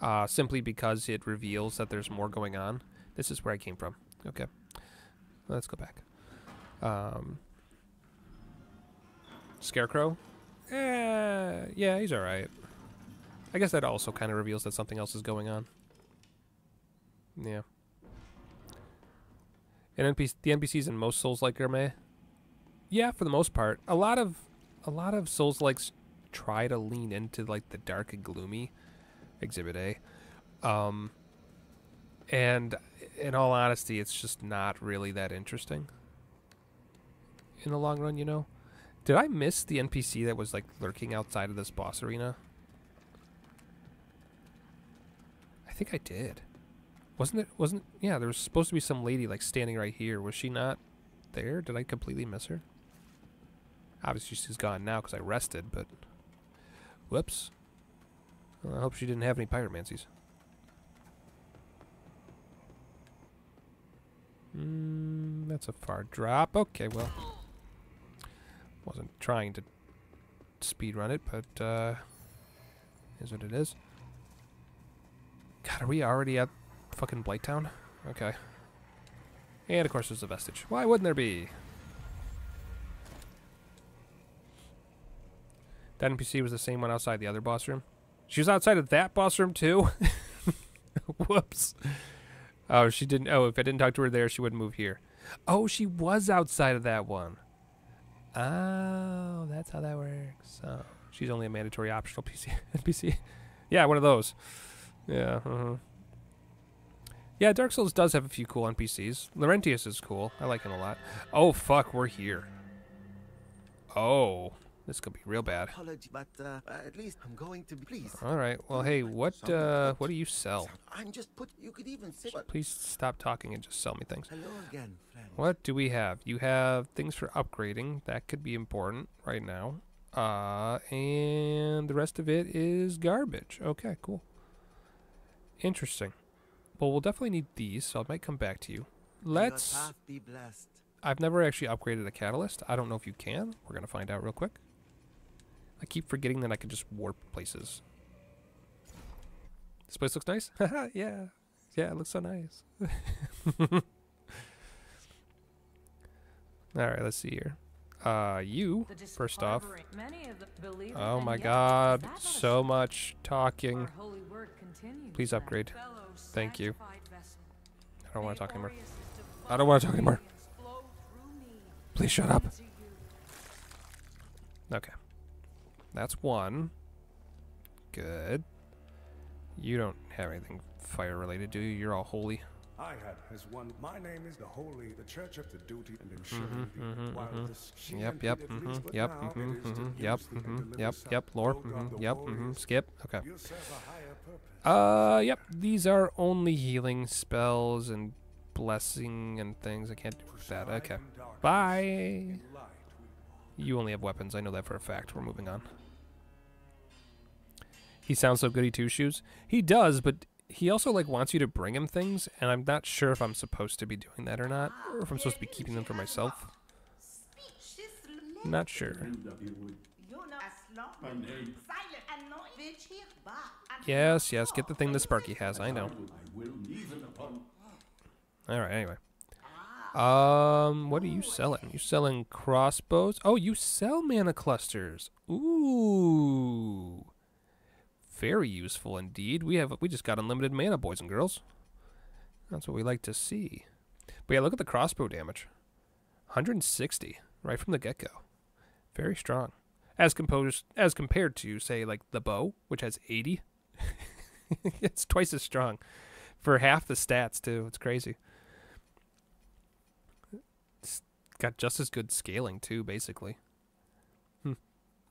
uh, simply because it reveals that there's more going on. This is where I came from. Okay. Let's go back. Um, Scarecrow? Eh, yeah, he's alright. I guess that also kind of reveals that something else is going on. Yeah. And NPC, the NPCs in most Souls like meh. Yeah, for the most part. A lot of a lot of Souls likes try to lean into like the dark and gloomy exhibit A. Um and in all honesty, it's just not really that interesting in the long run, you know? Did I miss the NPC that was like lurking outside of this boss arena? I think I did. Wasn't it wasn't yeah, there was supposed to be some lady like standing right here. Was she not there? Did I completely miss her? Obviously she's gone now because I rested, but whoops. Well, I hope she didn't have any pyromancies. Mm, that's a far drop. Okay, well. Wasn't trying to speed run it, but uh, Is what it is. God, are we already at fucking Blighttown? Okay. And of course there's a vestige. Why wouldn't there be? That NPC was the same one outside the other boss room. She was outside of that boss room too? Whoops. Oh, she didn't. Oh, if I didn't talk to her there, she wouldn't move here. Oh, she was outside of that one. Oh, that's how that works. Oh, she's only a mandatory optional PC NPC. yeah, one of those. Yeah. Uh-huh. Yeah, Dark Souls does have a few cool NPCs. Laurentius is cool. I like him a lot. Oh, fuck, we're here. Oh, this could be real bad. Apology, but uh, at least I'm going to be pleased. All right. Well, hey, what uh, what do you sell? I'm just put. You could even say. Please stop talking and just sell me things. hello again, friend. What do we have? You have things for upgrading. That could be important right now. Uh, and the rest of it is garbage. Okay, cool. Interesting. Well, we'll definitely need these, so I might come back to you. Let's. be blessed. I've never actually upgraded a catalyst. I don't know if you can. We're gonna find out real quick. I keep forgetting that I can just warp places. This place looks nice. Yeah, yeah, it looks so nice. All right, let's see here. Uh, you first off. disharboring- Many of the believe it, Oh my God, is that not a so much talking. Our holy word continues, Please upgrade. Thank you. I don't want to talk anymore. I don't wanna talk anymore. radiance flow through me Please shut up. Okay. That's one. Good. You don't have anything fire related, do you? You're all holy. I had as one. My name is the Holy, the Church of the Duty and Ensuring Mhm, mhm, While mhm. this she Yep, yep, mhm, least, yep, now mhm, it is to mhm, yep, use thee and mhm, deliver yep, yep, lore, mhm, the yep, mhm, skip. Okay. You serve a higher purpose. Uh, yep. These are only healing spells and blessing and things. I can't do that. Okay. Bye. in light we walk. You only have weapons. I know that for a fact. We're moving on. He sounds so goody two shoes. He does, but he also like wants you to bring him things, and I'm not sure if I'm supposed to be doing that or not, or if I'm supposed to be keeping them for myself. Not sure. Yes, yes. Get the thing that Sparky has. I know. All right. Anyway. Um, what are you selling? You selling crossbows? Oh, you sell mana clusters. Ooh, very useful indeed. We have we just got unlimited mana, boys and girls. That's what we like to see. But yeah, look at the crossbow damage. 160 right from the get go. Very strong. As composed as compared to say like the bow, which has 80. it's twice as strong for half the stats too. It's crazy. It's got just as good scaling too, basically. Hmm.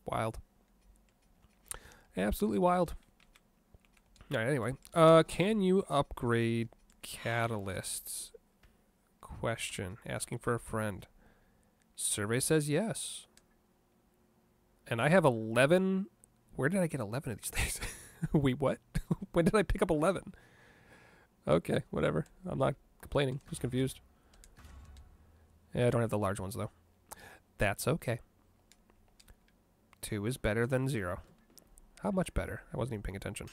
Wild. Absolutely wild. All right. Anyway, uh, can you upgrade catalysts? Question asking for a friend. Survey says yes. And I have 11. Where did I get 11 of these things? Wait, what? when did I pick up 11? Okay, whatever. I'm not complaining. Just confused. Yeah, I don't have the large ones, though. That's okay. Two is better than zero. How much better? I wasn't even paying attention.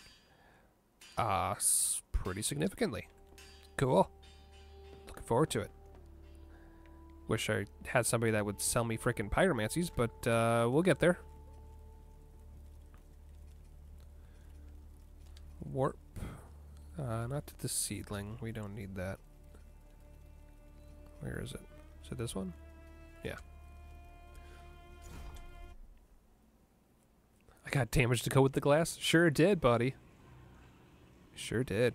Uh, pretty significantly. Cool. Looking forward to it. Wish I had somebody that would sell me frickin' pyromancies, but uh, we'll get there. Warp. Uh, not to the seedling. We don't need that. Where is it? Is it this one? Yeah. Got damage to go with the glass? Sure did, buddy. Sure did.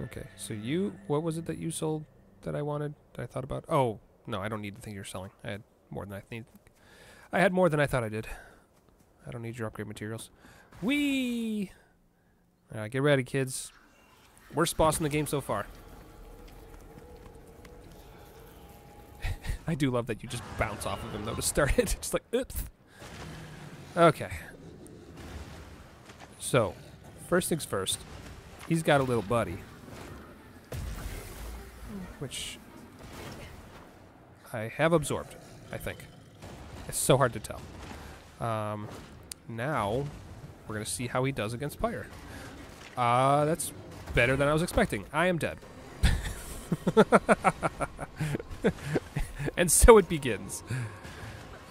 Okay, so you, what was it that you sold that I wanted, that I thought about? Oh, no, I don't need the thing you're selling. I had more than I need. I had more than I thought I did. I don't need your upgrade materials. Whee! Alright, get ready, kids. Worst boss in the game so far. I do love that you just bounce off of him, though, to start it. just like, oops. Okay. So, first things first. He's got a little buddy. Which I have absorbed, I think. It's so hard to tell. Um, now, we're going to see how he does against Pyre. Uh, that's better than I was expecting. I am dead. and so it begins.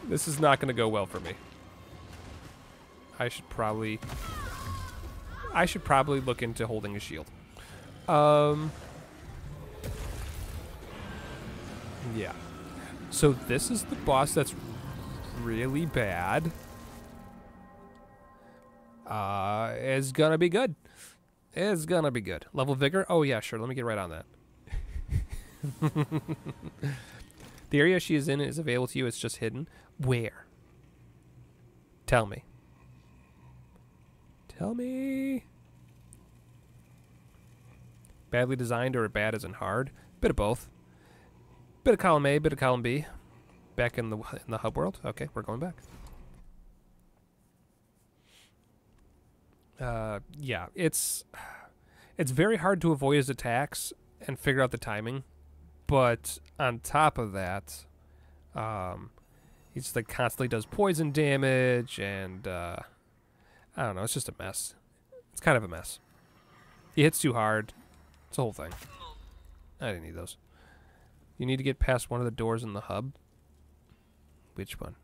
This is not going to go well for me. I should probably... I should probably look into holding a shield. Um... Yeah. So this is the boss that's really bad. Uh, it's gonna be good. It's gonna be good. Level vigor? Oh yeah, sure. Let me get right on that. the area she is in is available to you. It's just hidden. Where? Tell me. Tell me. Badly designed or bad in hard? Bit of both. Bit of column A, bit of column B. Back in the in the hub world. Okay, we're going back. Uh, yeah, it's it's very hard to avoid his attacks and figure out the timing. But on top of that, um, he just like constantly does poison damage, and uh, I don't know. It's just a mess. It's kind of a mess. He hits too hard. It's a whole thing. I didn't need those. You need to get past one of the doors in the hub. Which one?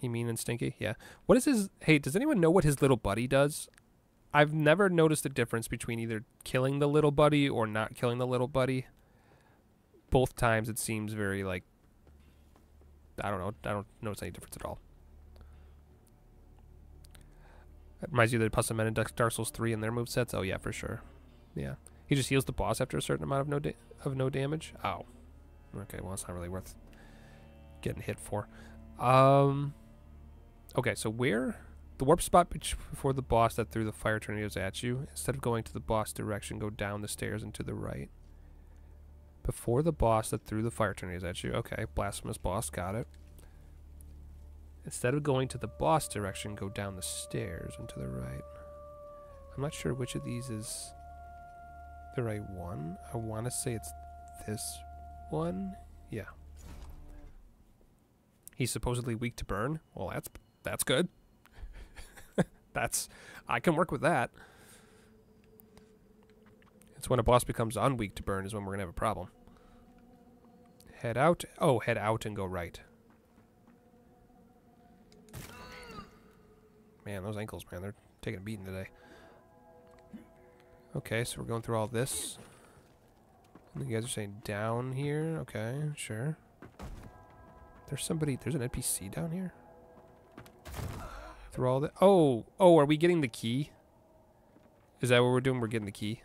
He mean and stinky? Yeah. What is his... Hey, does anyone know what his little buddy does? I've never noticed a difference between either killing the little buddy or not killing the little buddy. Both times it seems very, like... I don't know. I don't notice any difference at all. It reminds you of the Pus of Men in Dark Souls 3 and their movesets? Oh, yeah, for sure. Yeah. He just heals the boss after a certain amount of no of no damage. Oh, okay. Well, it's not really worth getting hit for. Um. Okay, so where the warp spot before the boss that threw the fire tornadoes at you. Instead of going to the boss direction, go down the stairs and to the right. Before the boss that threw the fire tornadoes at you. Okay, blasphemous boss, got it. Instead of going to the boss direction, go down the stairs and to the right. I'm not sure which of these is the right one. I want to say it's this one. Yeah. He's supposedly weak to burn. Well, that's that's good. That's I can work with that. It's when a boss becomes unweak to burn is when we're gonna have a problem. Head out. Oh, head out and go right. Man, those ankles, man, they're taking a beating today. Okay, so we're going through all this. And you guys are saying down here. Okay, sure. There's somebody, there's an NPC down here? Through all the, oh, oh, are we getting the key? Is that what we're doing? We're getting the key?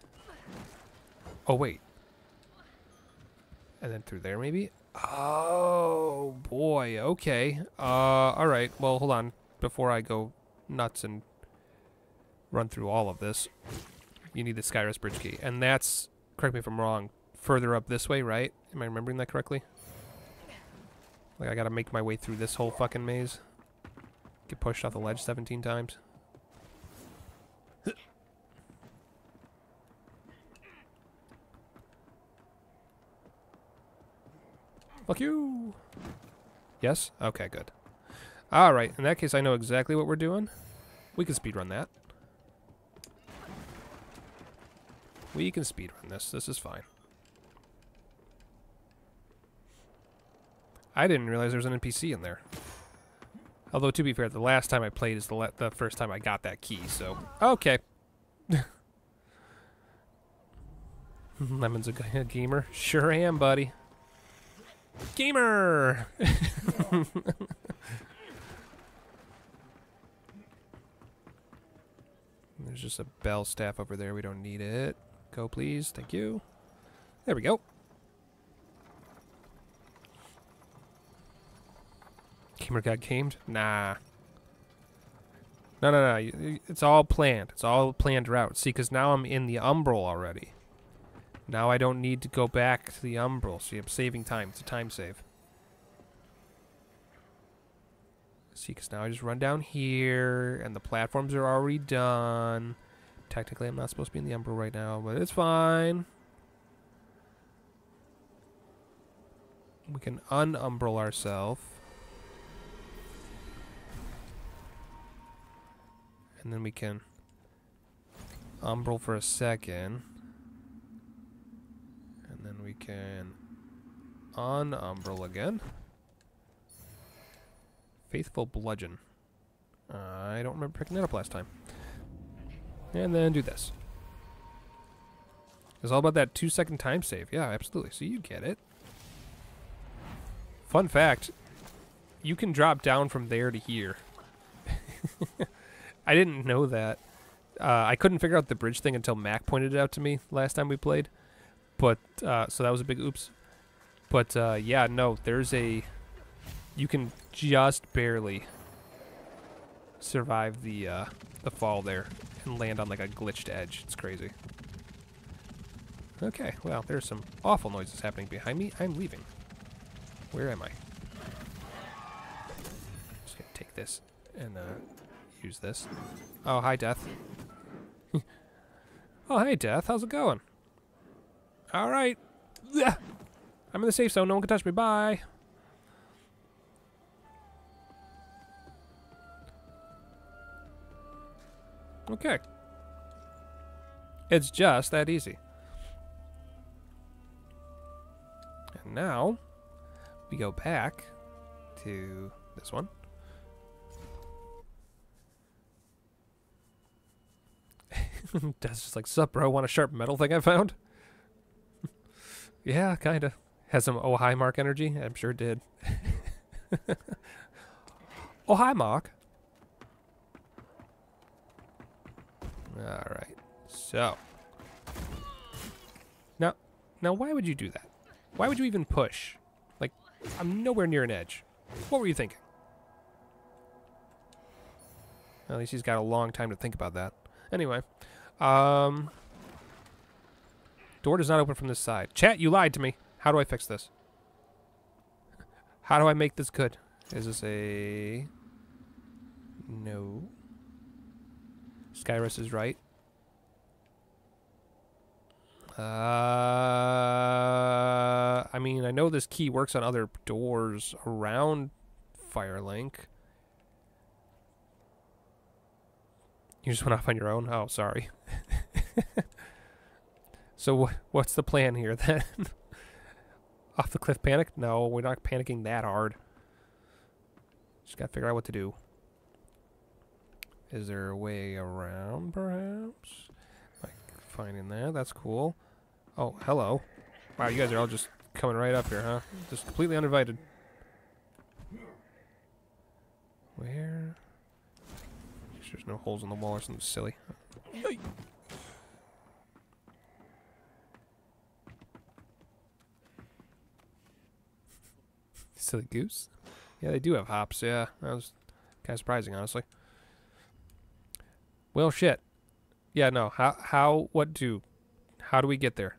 Oh, wait. And then through there, maybe? Oh, boy, okay. Uh, alright, well, hold on. Before I go nuts and run through all of this you need the Skyrest Bridge key. And that's, correct me if I'm wrong, further up this way, right? Am I remembering that correctly? Like, I gotta make my way through this whole fucking maze. Get pushed off the ledge 17 times. Fuck you! Yes? Okay, good. Alright, in that case I know exactly what we're doing. We can speedrun that. We can speedrun this. This is fine. I didn't realize there was an NPC in there. Although, to be fair, the last time I played is the, the first time I got that key, so... Okay. Lemon's a, a gamer. Sure am, buddy. Gamer! There's just a bell staff over there. We don't need it. Go, please. Thank you. There we go. Gamer got gamed? Nah. No, no, no. It's all planned. It's all planned route. See, because now I'm in the Umbral already. Now I don't need to go back to the Umbral. See, I'm saving time. It's a time save. See, because now I just run down here, and the platforms are already done. Technically, I'm not supposed to be in the Umbral right now, but it's fine. We can unumbral ourselves. And then we can umbral for a second. And then we can unumbral again. Faithful Bludgeon. I don't remember picking that up last time. And then do this. It's all about that two second time save. Yeah, absolutely. So you get it. Fun fact you can drop down from there to here. I didn't know that. Uh, I couldn't figure out the bridge thing until Mac pointed it out to me last time we played. But, uh, so that was a big oops. But, uh, yeah, no, there's a. You can just barely survive the, uh, the fall there and land on like a glitched edge. It's crazy. Okay, well, there's some awful noises happening behind me. I'm leaving. Where am I? Just gonna take this and uh, use this. Oh, hi, Death. oh, hey, Death. How's it going? All right. I'm in the safe zone. No one can touch me. Bye. Okay. It's just that easy. And now we go back to this one. That's just like, sup, bro? Want a sharp metal thing I found? yeah, kind of. Has some oh hi Mark energy? I'm sure it did. oh hi Mark. Alright. So. Now, now why would you do that? Why would you even push? Like, I'm nowhere near an edge. What were you thinking? At least he's got a long time to think about that. Anyway. Um... Door does not open from this side. Chat, you lied to me. How do I fix this? How do I make this good? Is this a... No. Skyrus is right. Uh, I mean, I know this key works on other doors around Firelink. You just went off on your own? Oh, sorry. so wh what's the plan here then? off the cliff panic? No, we're not panicking that hard. Just gotta figure out what to do. Is there a way around, perhaps? Like, finding that. That's cool. Oh, hello. Wow, you guys are all just coming right up here, huh? Just completely uninvited. Where? There's no holes in the wall or something silly. Silly goose. Yeah, they do have hops. Yeah, that was kind of surprising, honestly. Well, shit. Yeah, no. How, how, what do, how do we get there?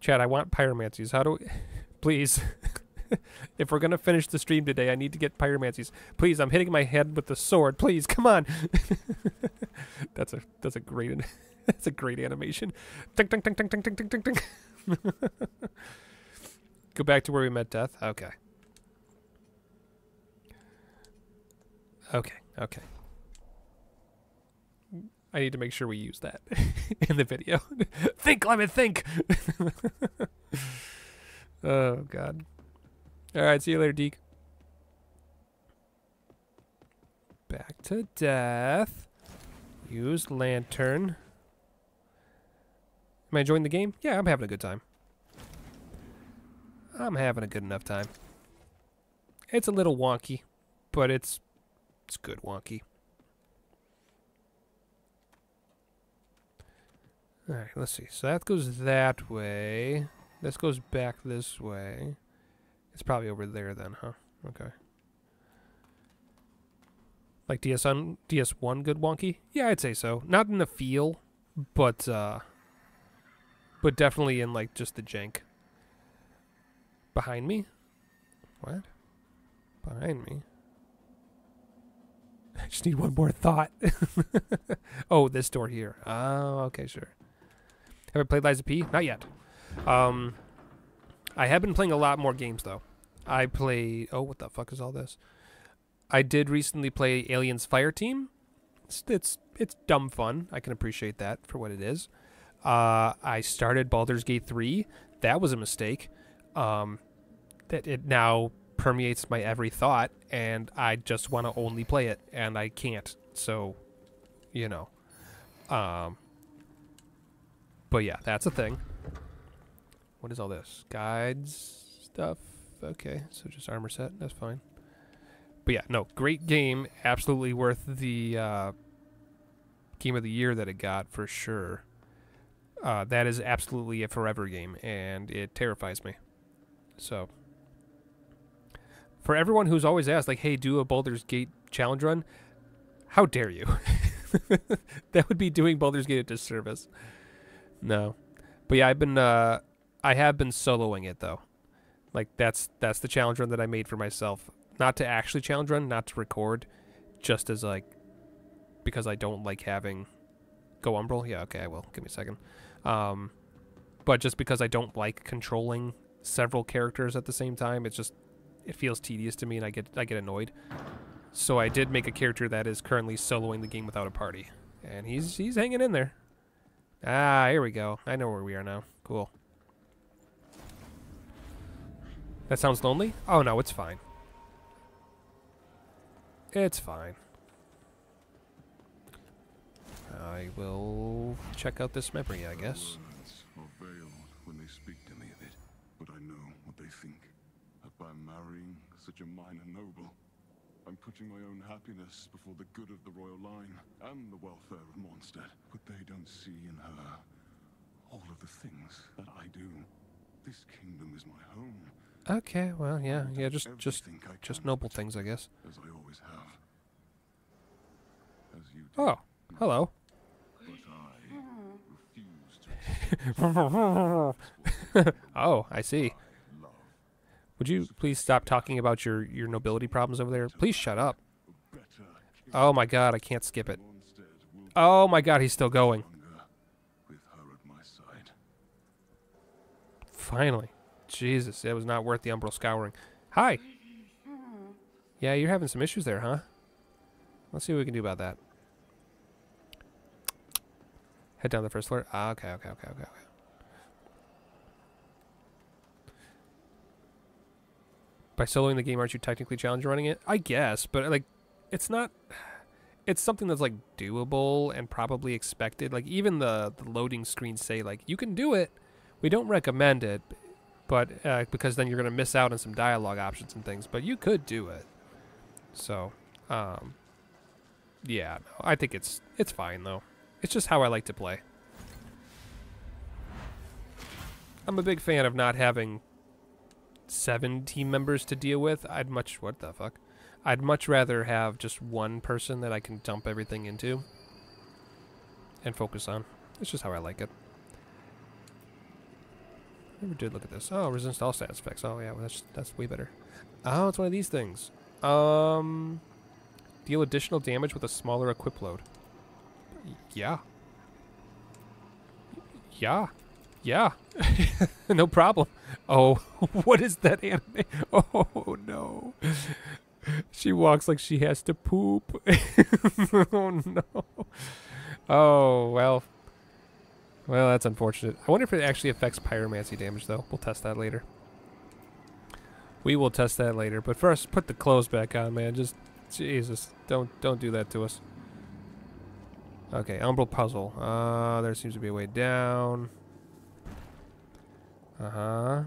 Chad, I want pyromancies. How do we, please. if we're gonna finish the stream today, I need to get pyromancies. Please, I'm hitting my head with the sword. Please, come on. that's a that's a great that's a great animation. Ding, ding, ding, ding, ding, ding, ding, ding. Go back to where we met death. Okay. Okay. Okay. I need to make sure we use that in the video. think, Lemon, think. oh God. Alright, see you later, Deke. Back to death. Use lantern. Am I enjoying the game? Yeah, I'm having a good time. I'm having a good enough time. It's a little wonky, but it's it's good wonky. Alright, let's see. So that goes that way. This goes back this way. It's probably over there then, huh? Okay. Like DS1, DS1 good wonky? Yeah, I'd say so. Not in the feel, but uh but definitely in like just the jank. Behind me? What? Behind me? I just need one more thought. oh, this door here. Oh, okay, sure. Have I played of P? Not yet. Um, I have been playing a lot more games though. I played. Oh, what the fuck is all this? I did recently play Aliens Fireteam. It's it's, it's dumb fun. I can appreciate that for what it is. Uh, I started Baldur's Gate 3. That was a mistake. Um, that it now permeates my every thought, and I just want to only play it, and I can't. So, you know. Um, but yeah, that's a thing. What is all this? Guides stuff. Okay, so just armor set. That's fine. But yeah, no, great game. Absolutely worth the uh, game of the year that it got for sure. Uh, that is absolutely a forever game, and it terrifies me. So, for everyone who's always asked, like, hey, do a Baldur's Gate challenge run, how dare you? that would be doing Baldur's Gate a disservice. No. But yeah, I've been, uh, I have been soloing it, though. Like, that's, that's the challenge run that I made for myself. Not to actually challenge run, not to record, just as, like, because I don't like having, go Umbral? Yeah, okay, I will. Give me a second. Um, but just because I don't like controlling several characters at the same time, it's just it feels tedious to me, and I get I get annoyed. So I did make a character that is currently soloing the game without a party, and he's he's hanging in there. Ah, here we go. I know where we are now. Cool. That sounds lonely? Oh no, it's fine. It's fine. I will check out this memory, I guess. When they speak to me of it, but I know what they think. That by marrying such a minor noble, I'm putting my own happiness before the good of the royal line and the welfare of Mournstead. But they don't see in her all of the things that I do. This kingdom is my home, Okay, well, yeah, yeah, just just just noble things, I guess. as I always have. As you do. Oh, hello. But I refuse to oh, I see. Would you please stop talking about your your nobility problems over there? Please shut up. Oh my god, I can't skip it. Oh my god, he's still going. longer with her at my side. Finally. Jesus, it was not worth the umbral scouring. Hi. Yeah, you're having some issues there, huh? Let's see what we can do about that. Head down the first floor. Ah, okay, okay, okay, okay, okay. By soloing the game, aren't you technically challenge running it? I guess, but like, it's not. It's something that's like doable and probably expected. Like even the the loading screens say like you can do it. We don't recommend it, but uh, because then you're gonna miss out on some dialogue options and things. But you could do it. So, um, yeah, I think it's it's fine though. It's just how I like to play. I'm a big fan of not having seven team members to deal with. I'd much what the fuck? I'd much rather have just one person that I can dump everything into and focus on. It's just how I like it. Never did look at this. Oh, resist all status effects. Oh yeah, well, that's that's way better. Oh, it's one of these things. Um, deal additional damage with a smaller equip load. Yeah. Yeah. Yeah. no problem. Oh, what is that anime? Oh no. She walks like she has to poop. oh no. Oh, well. Well, that's unfortunate. I wonder if it actually affects pyromancy damage though. We'll test that later. We will test that later. But first, put the clothes back on, man. Just Jesus, don't don't do that to us. Okay, umbral puzzle. Uh, there seems to be a way down. Uh huh.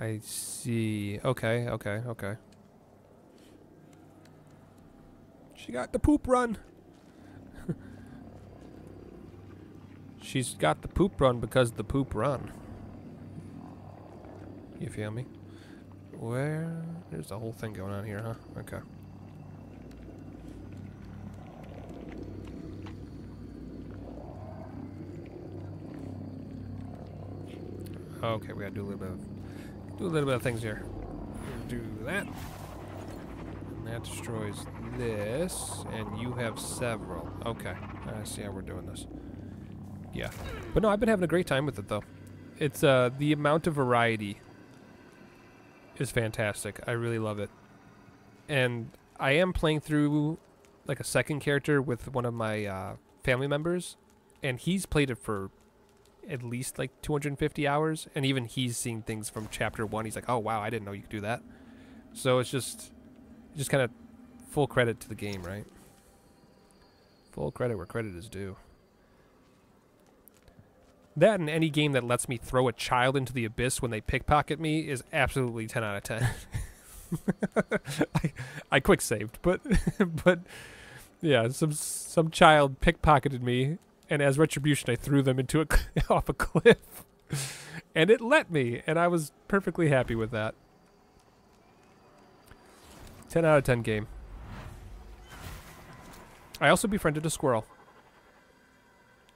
I see. Okay, okay, okay. She got the poop run. She's got the poop run because the poop run. You feel me? Where? There's a whole thing going on here, huh? Okay. Okay, we gotta do a little bit of do a little bit of things here. Do that. And that destroys this, and you have several. Okay, I see how we're doing this. Yeah, but no, I've been having a great time with it though. It's uh the amount of variety is fantastic. I really love it. And I am playing through like a second character with one of my uh, family members, and he's played it for at least like 250 hours, and even he's seen things from chapter one. He's like, "Oh wow, I didn't know you could do that." So it's just, just kind of full credit to the game, right? Full credit where credit is due. That and any game that lets me throw a child into the abyss when they pickpocket me is absolutely 10 out of 10. I, I quick saved, but but yeah, some some child pickpocketed me, and as retribution, I threw them into a off a cliff, and it let me, and I was perfectly happy with that. 10 out of 10 game. I also befriended a squirrel.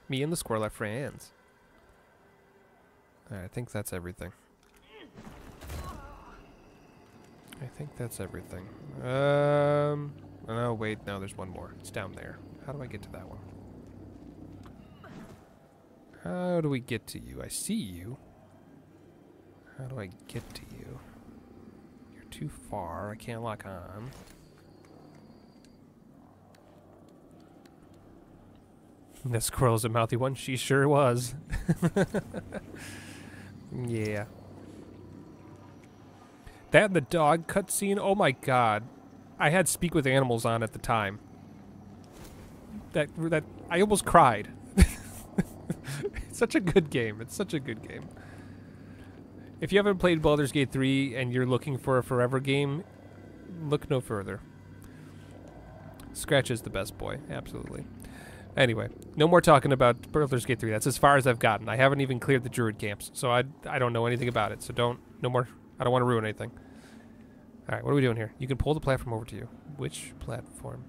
Me and the squirrel are friends. I think that's everything. I think that's everything. Um, oh wait, no, there's one more. It's down there. How do I get to that one? How do we get to you? I see you. How do I get to you? You're too far. I can't lock on. The squirrel's a mouthy one. She sure was. yeah. That and the dog cutscene. Oh my god. I had Speak with Animals on at the time. That that I almost cried. it's such a good game. It's such a good game. If you haven't played Baldur's Gate 3 and you're looking for a forever game, look no further. Scratch is the best boy, absolutely. Anyway, no more talking about Baldur's Gate 3. That's as far as I've gotten. I haven't even cleared the druid camps, so I I don't know anything about it. So don't no more. I don't want to ruin anything. All right, what are we doing here? You can pull the platform over to you. Which platform?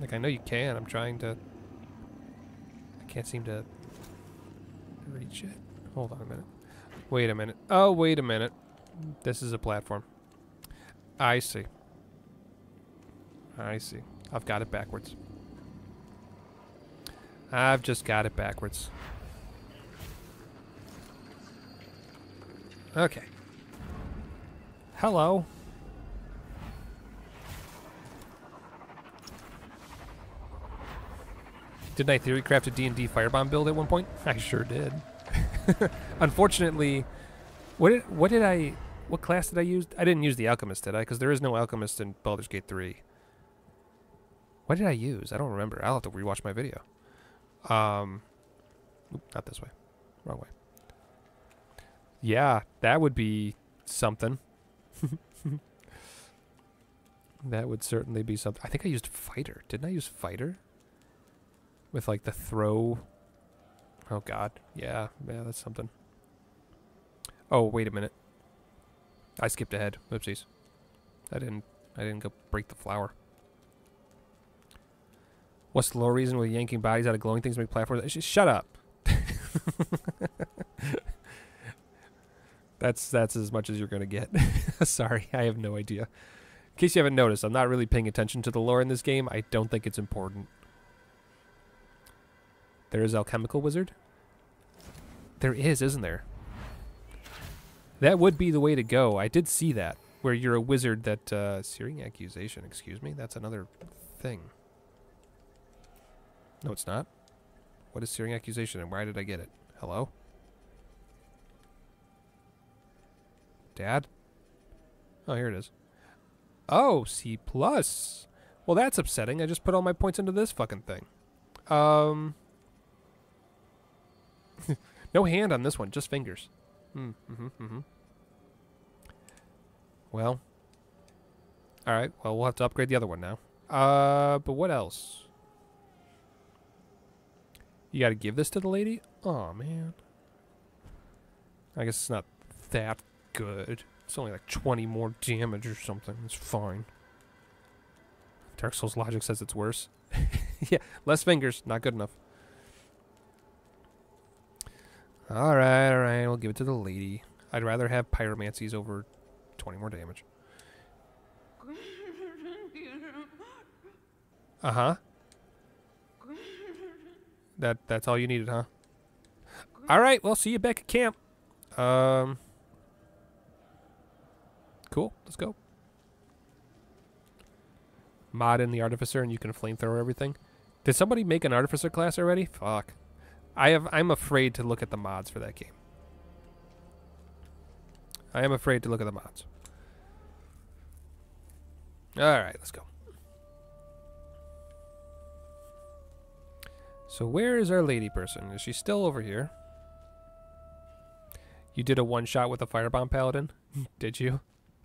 Like I know you can. I'm trying to. I can't seem to reach it. Hold on a minute. Wait a minute. Oh, wait a minute. This is a platform. I see. I see. I've got it backwards. I've just got it backwards. Okay. Hello. Didn't I theory craft a D&D firebomb build at one point? I sure did. Unfortunately, what did what did I what class did I use? I didn't use the alchemist, did I? Because there is no alchemist in Baldur's Gate 3. What did I use? I don't remember. I'll have to rewatch my video. Um, not this way. Wrong way. Yeah, that would be something. that would certainly be something. I think I used fighter. Didn't I use fighter? With like the throw. Oh god. Yeah, yeah, that's something. Oh, wait a minute. I skipped ahead. Oopsies. I didn't I didn't go break the flower. What's the low reason with yanking bodies out of glowing things to make platforms? Sh- shut up. that's that's as much as you're gonna get. Sorry, I have no idea. In case you haven't noticed, I'm not really paying attention to the lore in this game. I don't think it's important. There is alchemical wizard. There is, isn't there? That would be the way to go. I did see that, where you're a wizard that uh, searing accusation. Excuse me, that's another thing. No, it's not. What is searing accusation and why did I get it? Hello? Dad? Oh, here it is. Oh, C plus. Well, that's upsetting. I just put all my points into this fucking thing. Um. no hand on this one, just fingers. Hmm. Mm-hmm. Mm-hmm. Well. All right. Well, we'll have to upgrade the other one now. Uh, but what else? You got to give this to the lady? Oh, man. I guess it's not that good. It's only like 20 more damage or something. It's fine. Dark Souls logic says it's worse. yeah, less fingers. Not good enough. Alright, alright. We'll give it to the lady. I'd rather have pyromancies over 20 more damage. Uh-huh. That that's all you needed, huh? All right, well, see you back at camp. Um, Cool. Let's go. Mod in the artificer and you can flamethrower everything. Did somebody make an artificer class already? Fuck. I have I'm afraid to look at the mods for that game. I am afraid to look at the mods. Alright, let's go. So where is our lady person? Is she still over here? You did a one shot with a firebomb paladin? did you?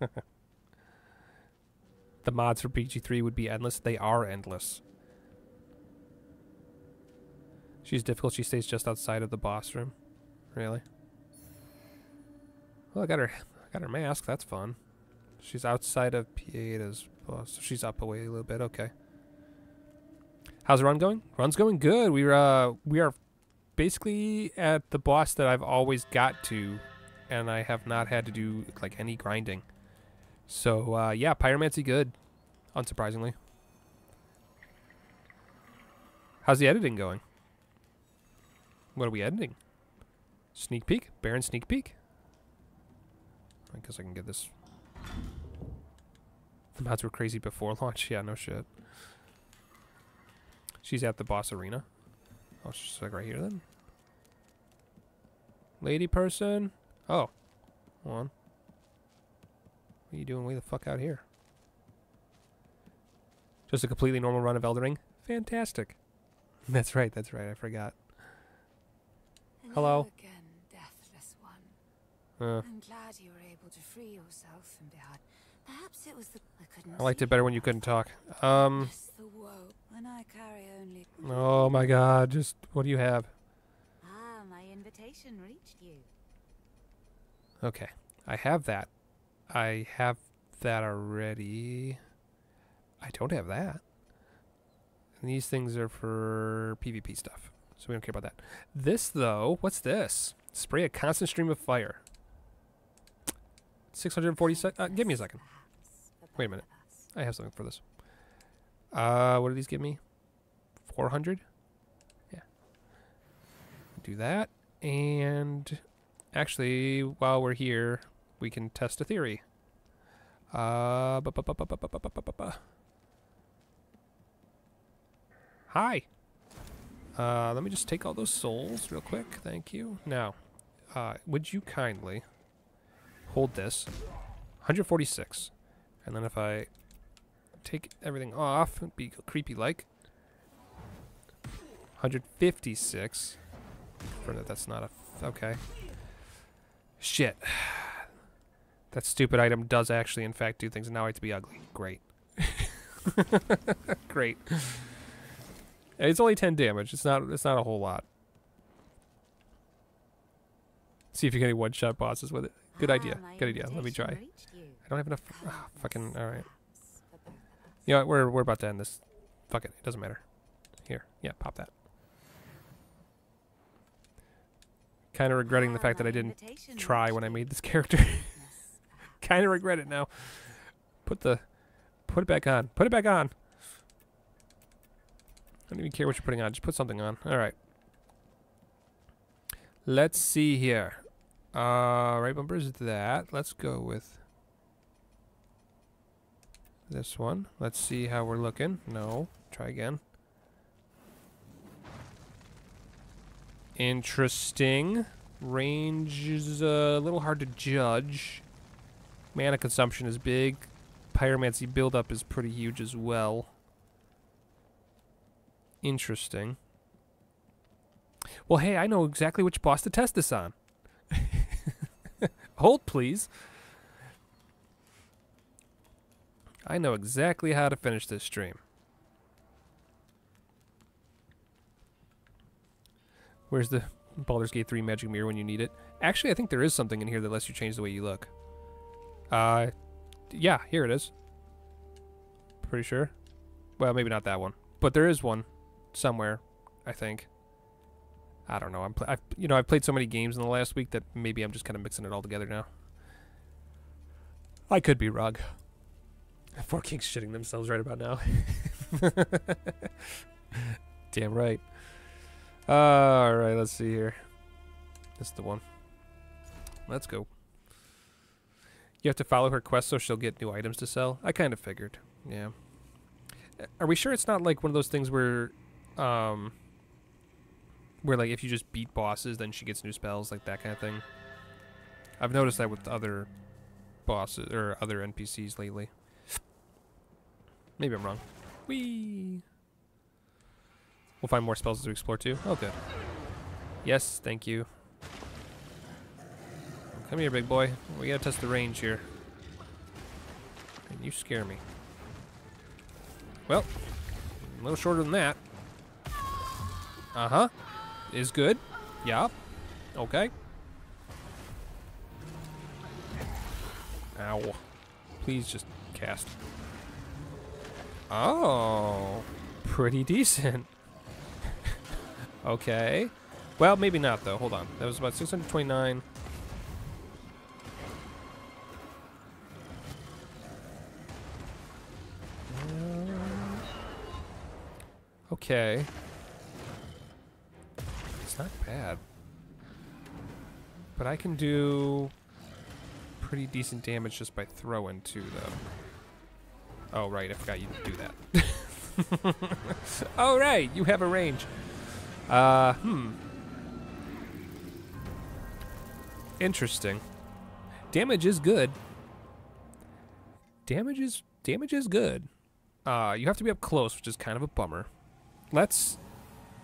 the mods for BG3 would be endless. They are endless. She's difficult. She stays just outside of the boss room. Really? Well, I got her. I got her mask. That's fun. She's outside of Pieta's boss. She's up away a little bit. Okay. How's the run going? Run's going good. We're uh we are basically at the boss that I've always got to, and I have not had to do like any grinding. So uh, yeah, pyromancy good, unsurprisingly. How's the editing going? What are we editing? Sneak peek? Baron sneak peek? I guess I can get this. The mods were crazy before launch. Yeah, no shit. She's at the boss arena. Oh, she's like right here then. Lady person. Oh. Hold on. What are you doing way the fuck out here? Just a completely normal run of Elden Ring? Fantastic. That's right, that's right, I forgot. Hello. again, deathless one. Uh, I'm glad you were able to free yourself from behind. Perhaps it was the I couldn't. I liked it better when you couldn't talk. Um, the when I carry only. oh my god, just, what do you have? Ah, my invitation reached you. Okay, I have that. I have that already. I don't have that. And these things are for PvP stuff, so we don't care about that. This, though, what's this? Spray a constant stream of fire. 640 sec- uh, give me a second. Wait a minute. I have something for this. Uh, what do these give me? 400? Yeah. Do that. And actually, while we're here, we can test a theory. Uh. Hi. Uh, let me just take all those souls real quick. Thank you. Now, uh, would you kindly hold this? 146. And then if I take everything off, it'd be creepy like. 156. For that, that's not a. F- okay. Shit. That stupid item does actually, in fact, do things, and now I have to be ugly. Great. Great. It's only 10 damage. It's not. It's not a whole lot. See if you get any one-shot bosses with it. Good Ah, idea. Good idea. Let me try. I don't have enough. ah, fucking. All right. You know? We're we're about to end this. Fuck it. It doesn't matter. Here. Yeah. Pop that. Kind of regretting the fact that I didn't try when I made this character. Kind of regret it now. Put the. Put it back on. Put it back on. I don't even care what you're putting on. Just put something on. All right. Let's see here. Uh, right bumper is that. Let's go with this one. Let's see how we're looking. No. Try again. Interesting. Range is uh, a little hard to judge. Mana consumption is big. Pyromancy buildup is pretty huge as well. Interesting. Well, hey, I know exactly which boss to test this on. Hold, please. I know exactly how to finish this stream. Where's the Baldur's Gate 3 magic mirror when you need it? Actually, I think there is something in here that lets you change the way you look. Uh, yeah, here it is. Pretty sure. Well, maybe not that one, but there is one somewhere. I think. I don't know. I'm I've, you know I've played so many games in the last week that maybe I'm just kind of mixing it all together now. I could be wrong. Four Kings shitting themselves right about now. Damn right. all right, let's see here. This is the one. Let's go. You have to follow her quest so she'll get new items to sell. I kind of figured. Yeah. Uh, Are we sure it's not like one of those things where, um, where like if you just beat bosses, then she gets new spells, like that kind of thing? I've noticed that with other bosses or other NPCs lately. Maybe I'm wrong. Whee! We'll find more spells to explore too. Oh, good. Yes, thank you. Come here, big boy. We gotta test the range here. And you scare me. Well, a little shorter than that. Uh huh. Is good. Yeah. Okay. Ow. Please just cast. Oh. Pretty decent. okay. Well, maybe not though. Hold on. That was about 629. Uh, okay. It's not bad. But I can do pretty decent damage just by throwing too, though. Oh, right. I forgot you do that. oh, right. You have a range. Uh, hmm. Interesting. Damage is good. Damage is damage is good. Uh, you have to be up close, which is kind of a bummer. Let's.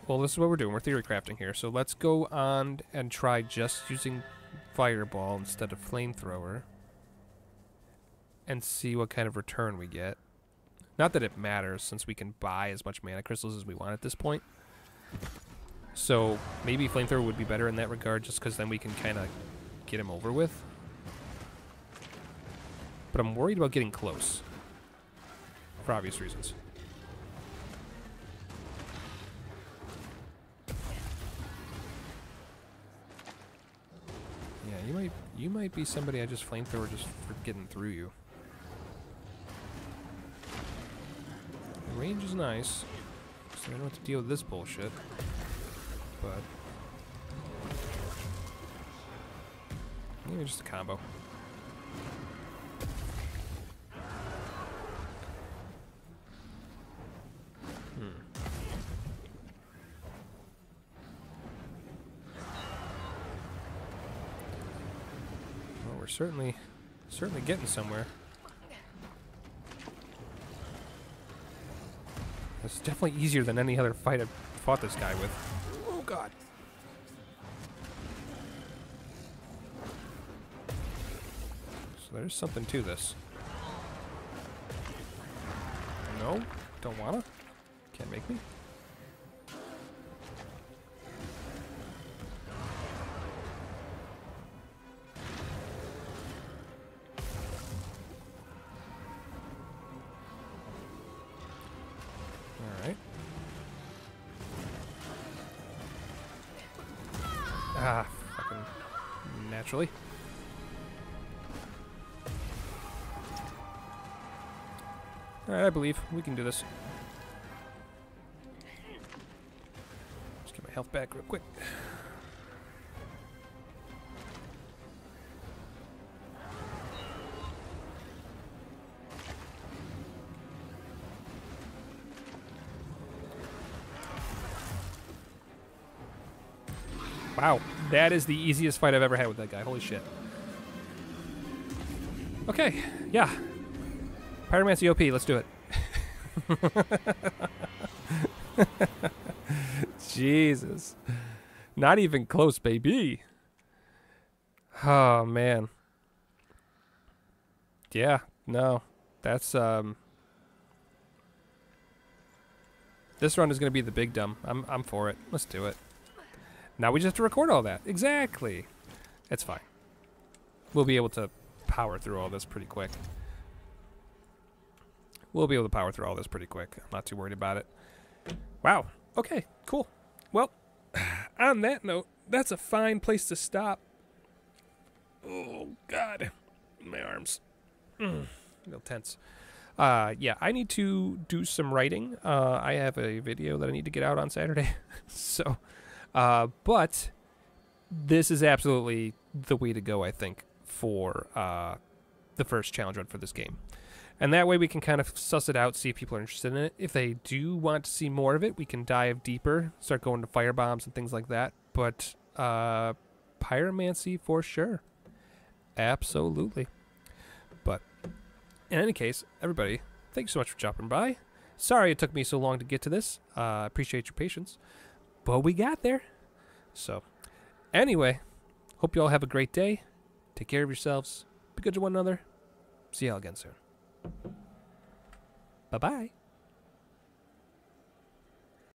Well, this is what we're doing. We're theory crafting here. So let's go on and try just using fireball instead of flamethrower, and see what kind of return we get. Not that it matters, since we can buy as much mana crystals as we want at this point. So maybe flamethrower would be better in that regard, just because then we can kind of get him over with. But I'm worried about getting close. For obvious reasons. Yeah, you might you might be somebody I just flamethrower just for getting through you. Range is nice, so I don't have to deal with this bullshit. But maybe just a combo. Hmm. Well, we're certainly, certainly getting somewhere. It's definitely easier than any other fight I've fought this guy with. Oh god. So there's something to this. No, don't wanna. Can't make me. I believe we can do this. Just get my health back real quick. Wow, that is the easiest fight I've ever had with that guy. Holy shit. Okay, yeah. Pyromancy OP, let's do it. Jesus. Not even close, baby. Oh, man. Yeah, no. That's, um... This run is going to be the big dumb. I'm, I'm for it. Let's do it. Now we just have to record all that. Exactly. It's fine. We'll be able to power through all this pretty quick. We'll be able to power through all this pretty quick. I'm not too worried about it. Wow. Okay, cool. Well, on that note, that's a fine place to stop. Oh, God. My arms. Mm, tense. Uh, yeah, I need to do some writing. Uh, I have a video that I need to get out on Saturday. so, uh, but this is absolutely the way to go, I think, for uh, the first challenge run for this game. And that way we can kind of suss it out, see if people are interested in it. If they do want to see more of it, we can dive deeper, start going to fire bombs and things like that. But uh, pyromancy for sure. Absolutely. But in any case, everybody, thank you so much for dropping by. Sorry it took me so long to get to this. Uh, appreciate your patience. But we got there. So, anyway, hope you all have a great day. Take care of yourselves. Be good to one another. See y'all again soon. Bye bye.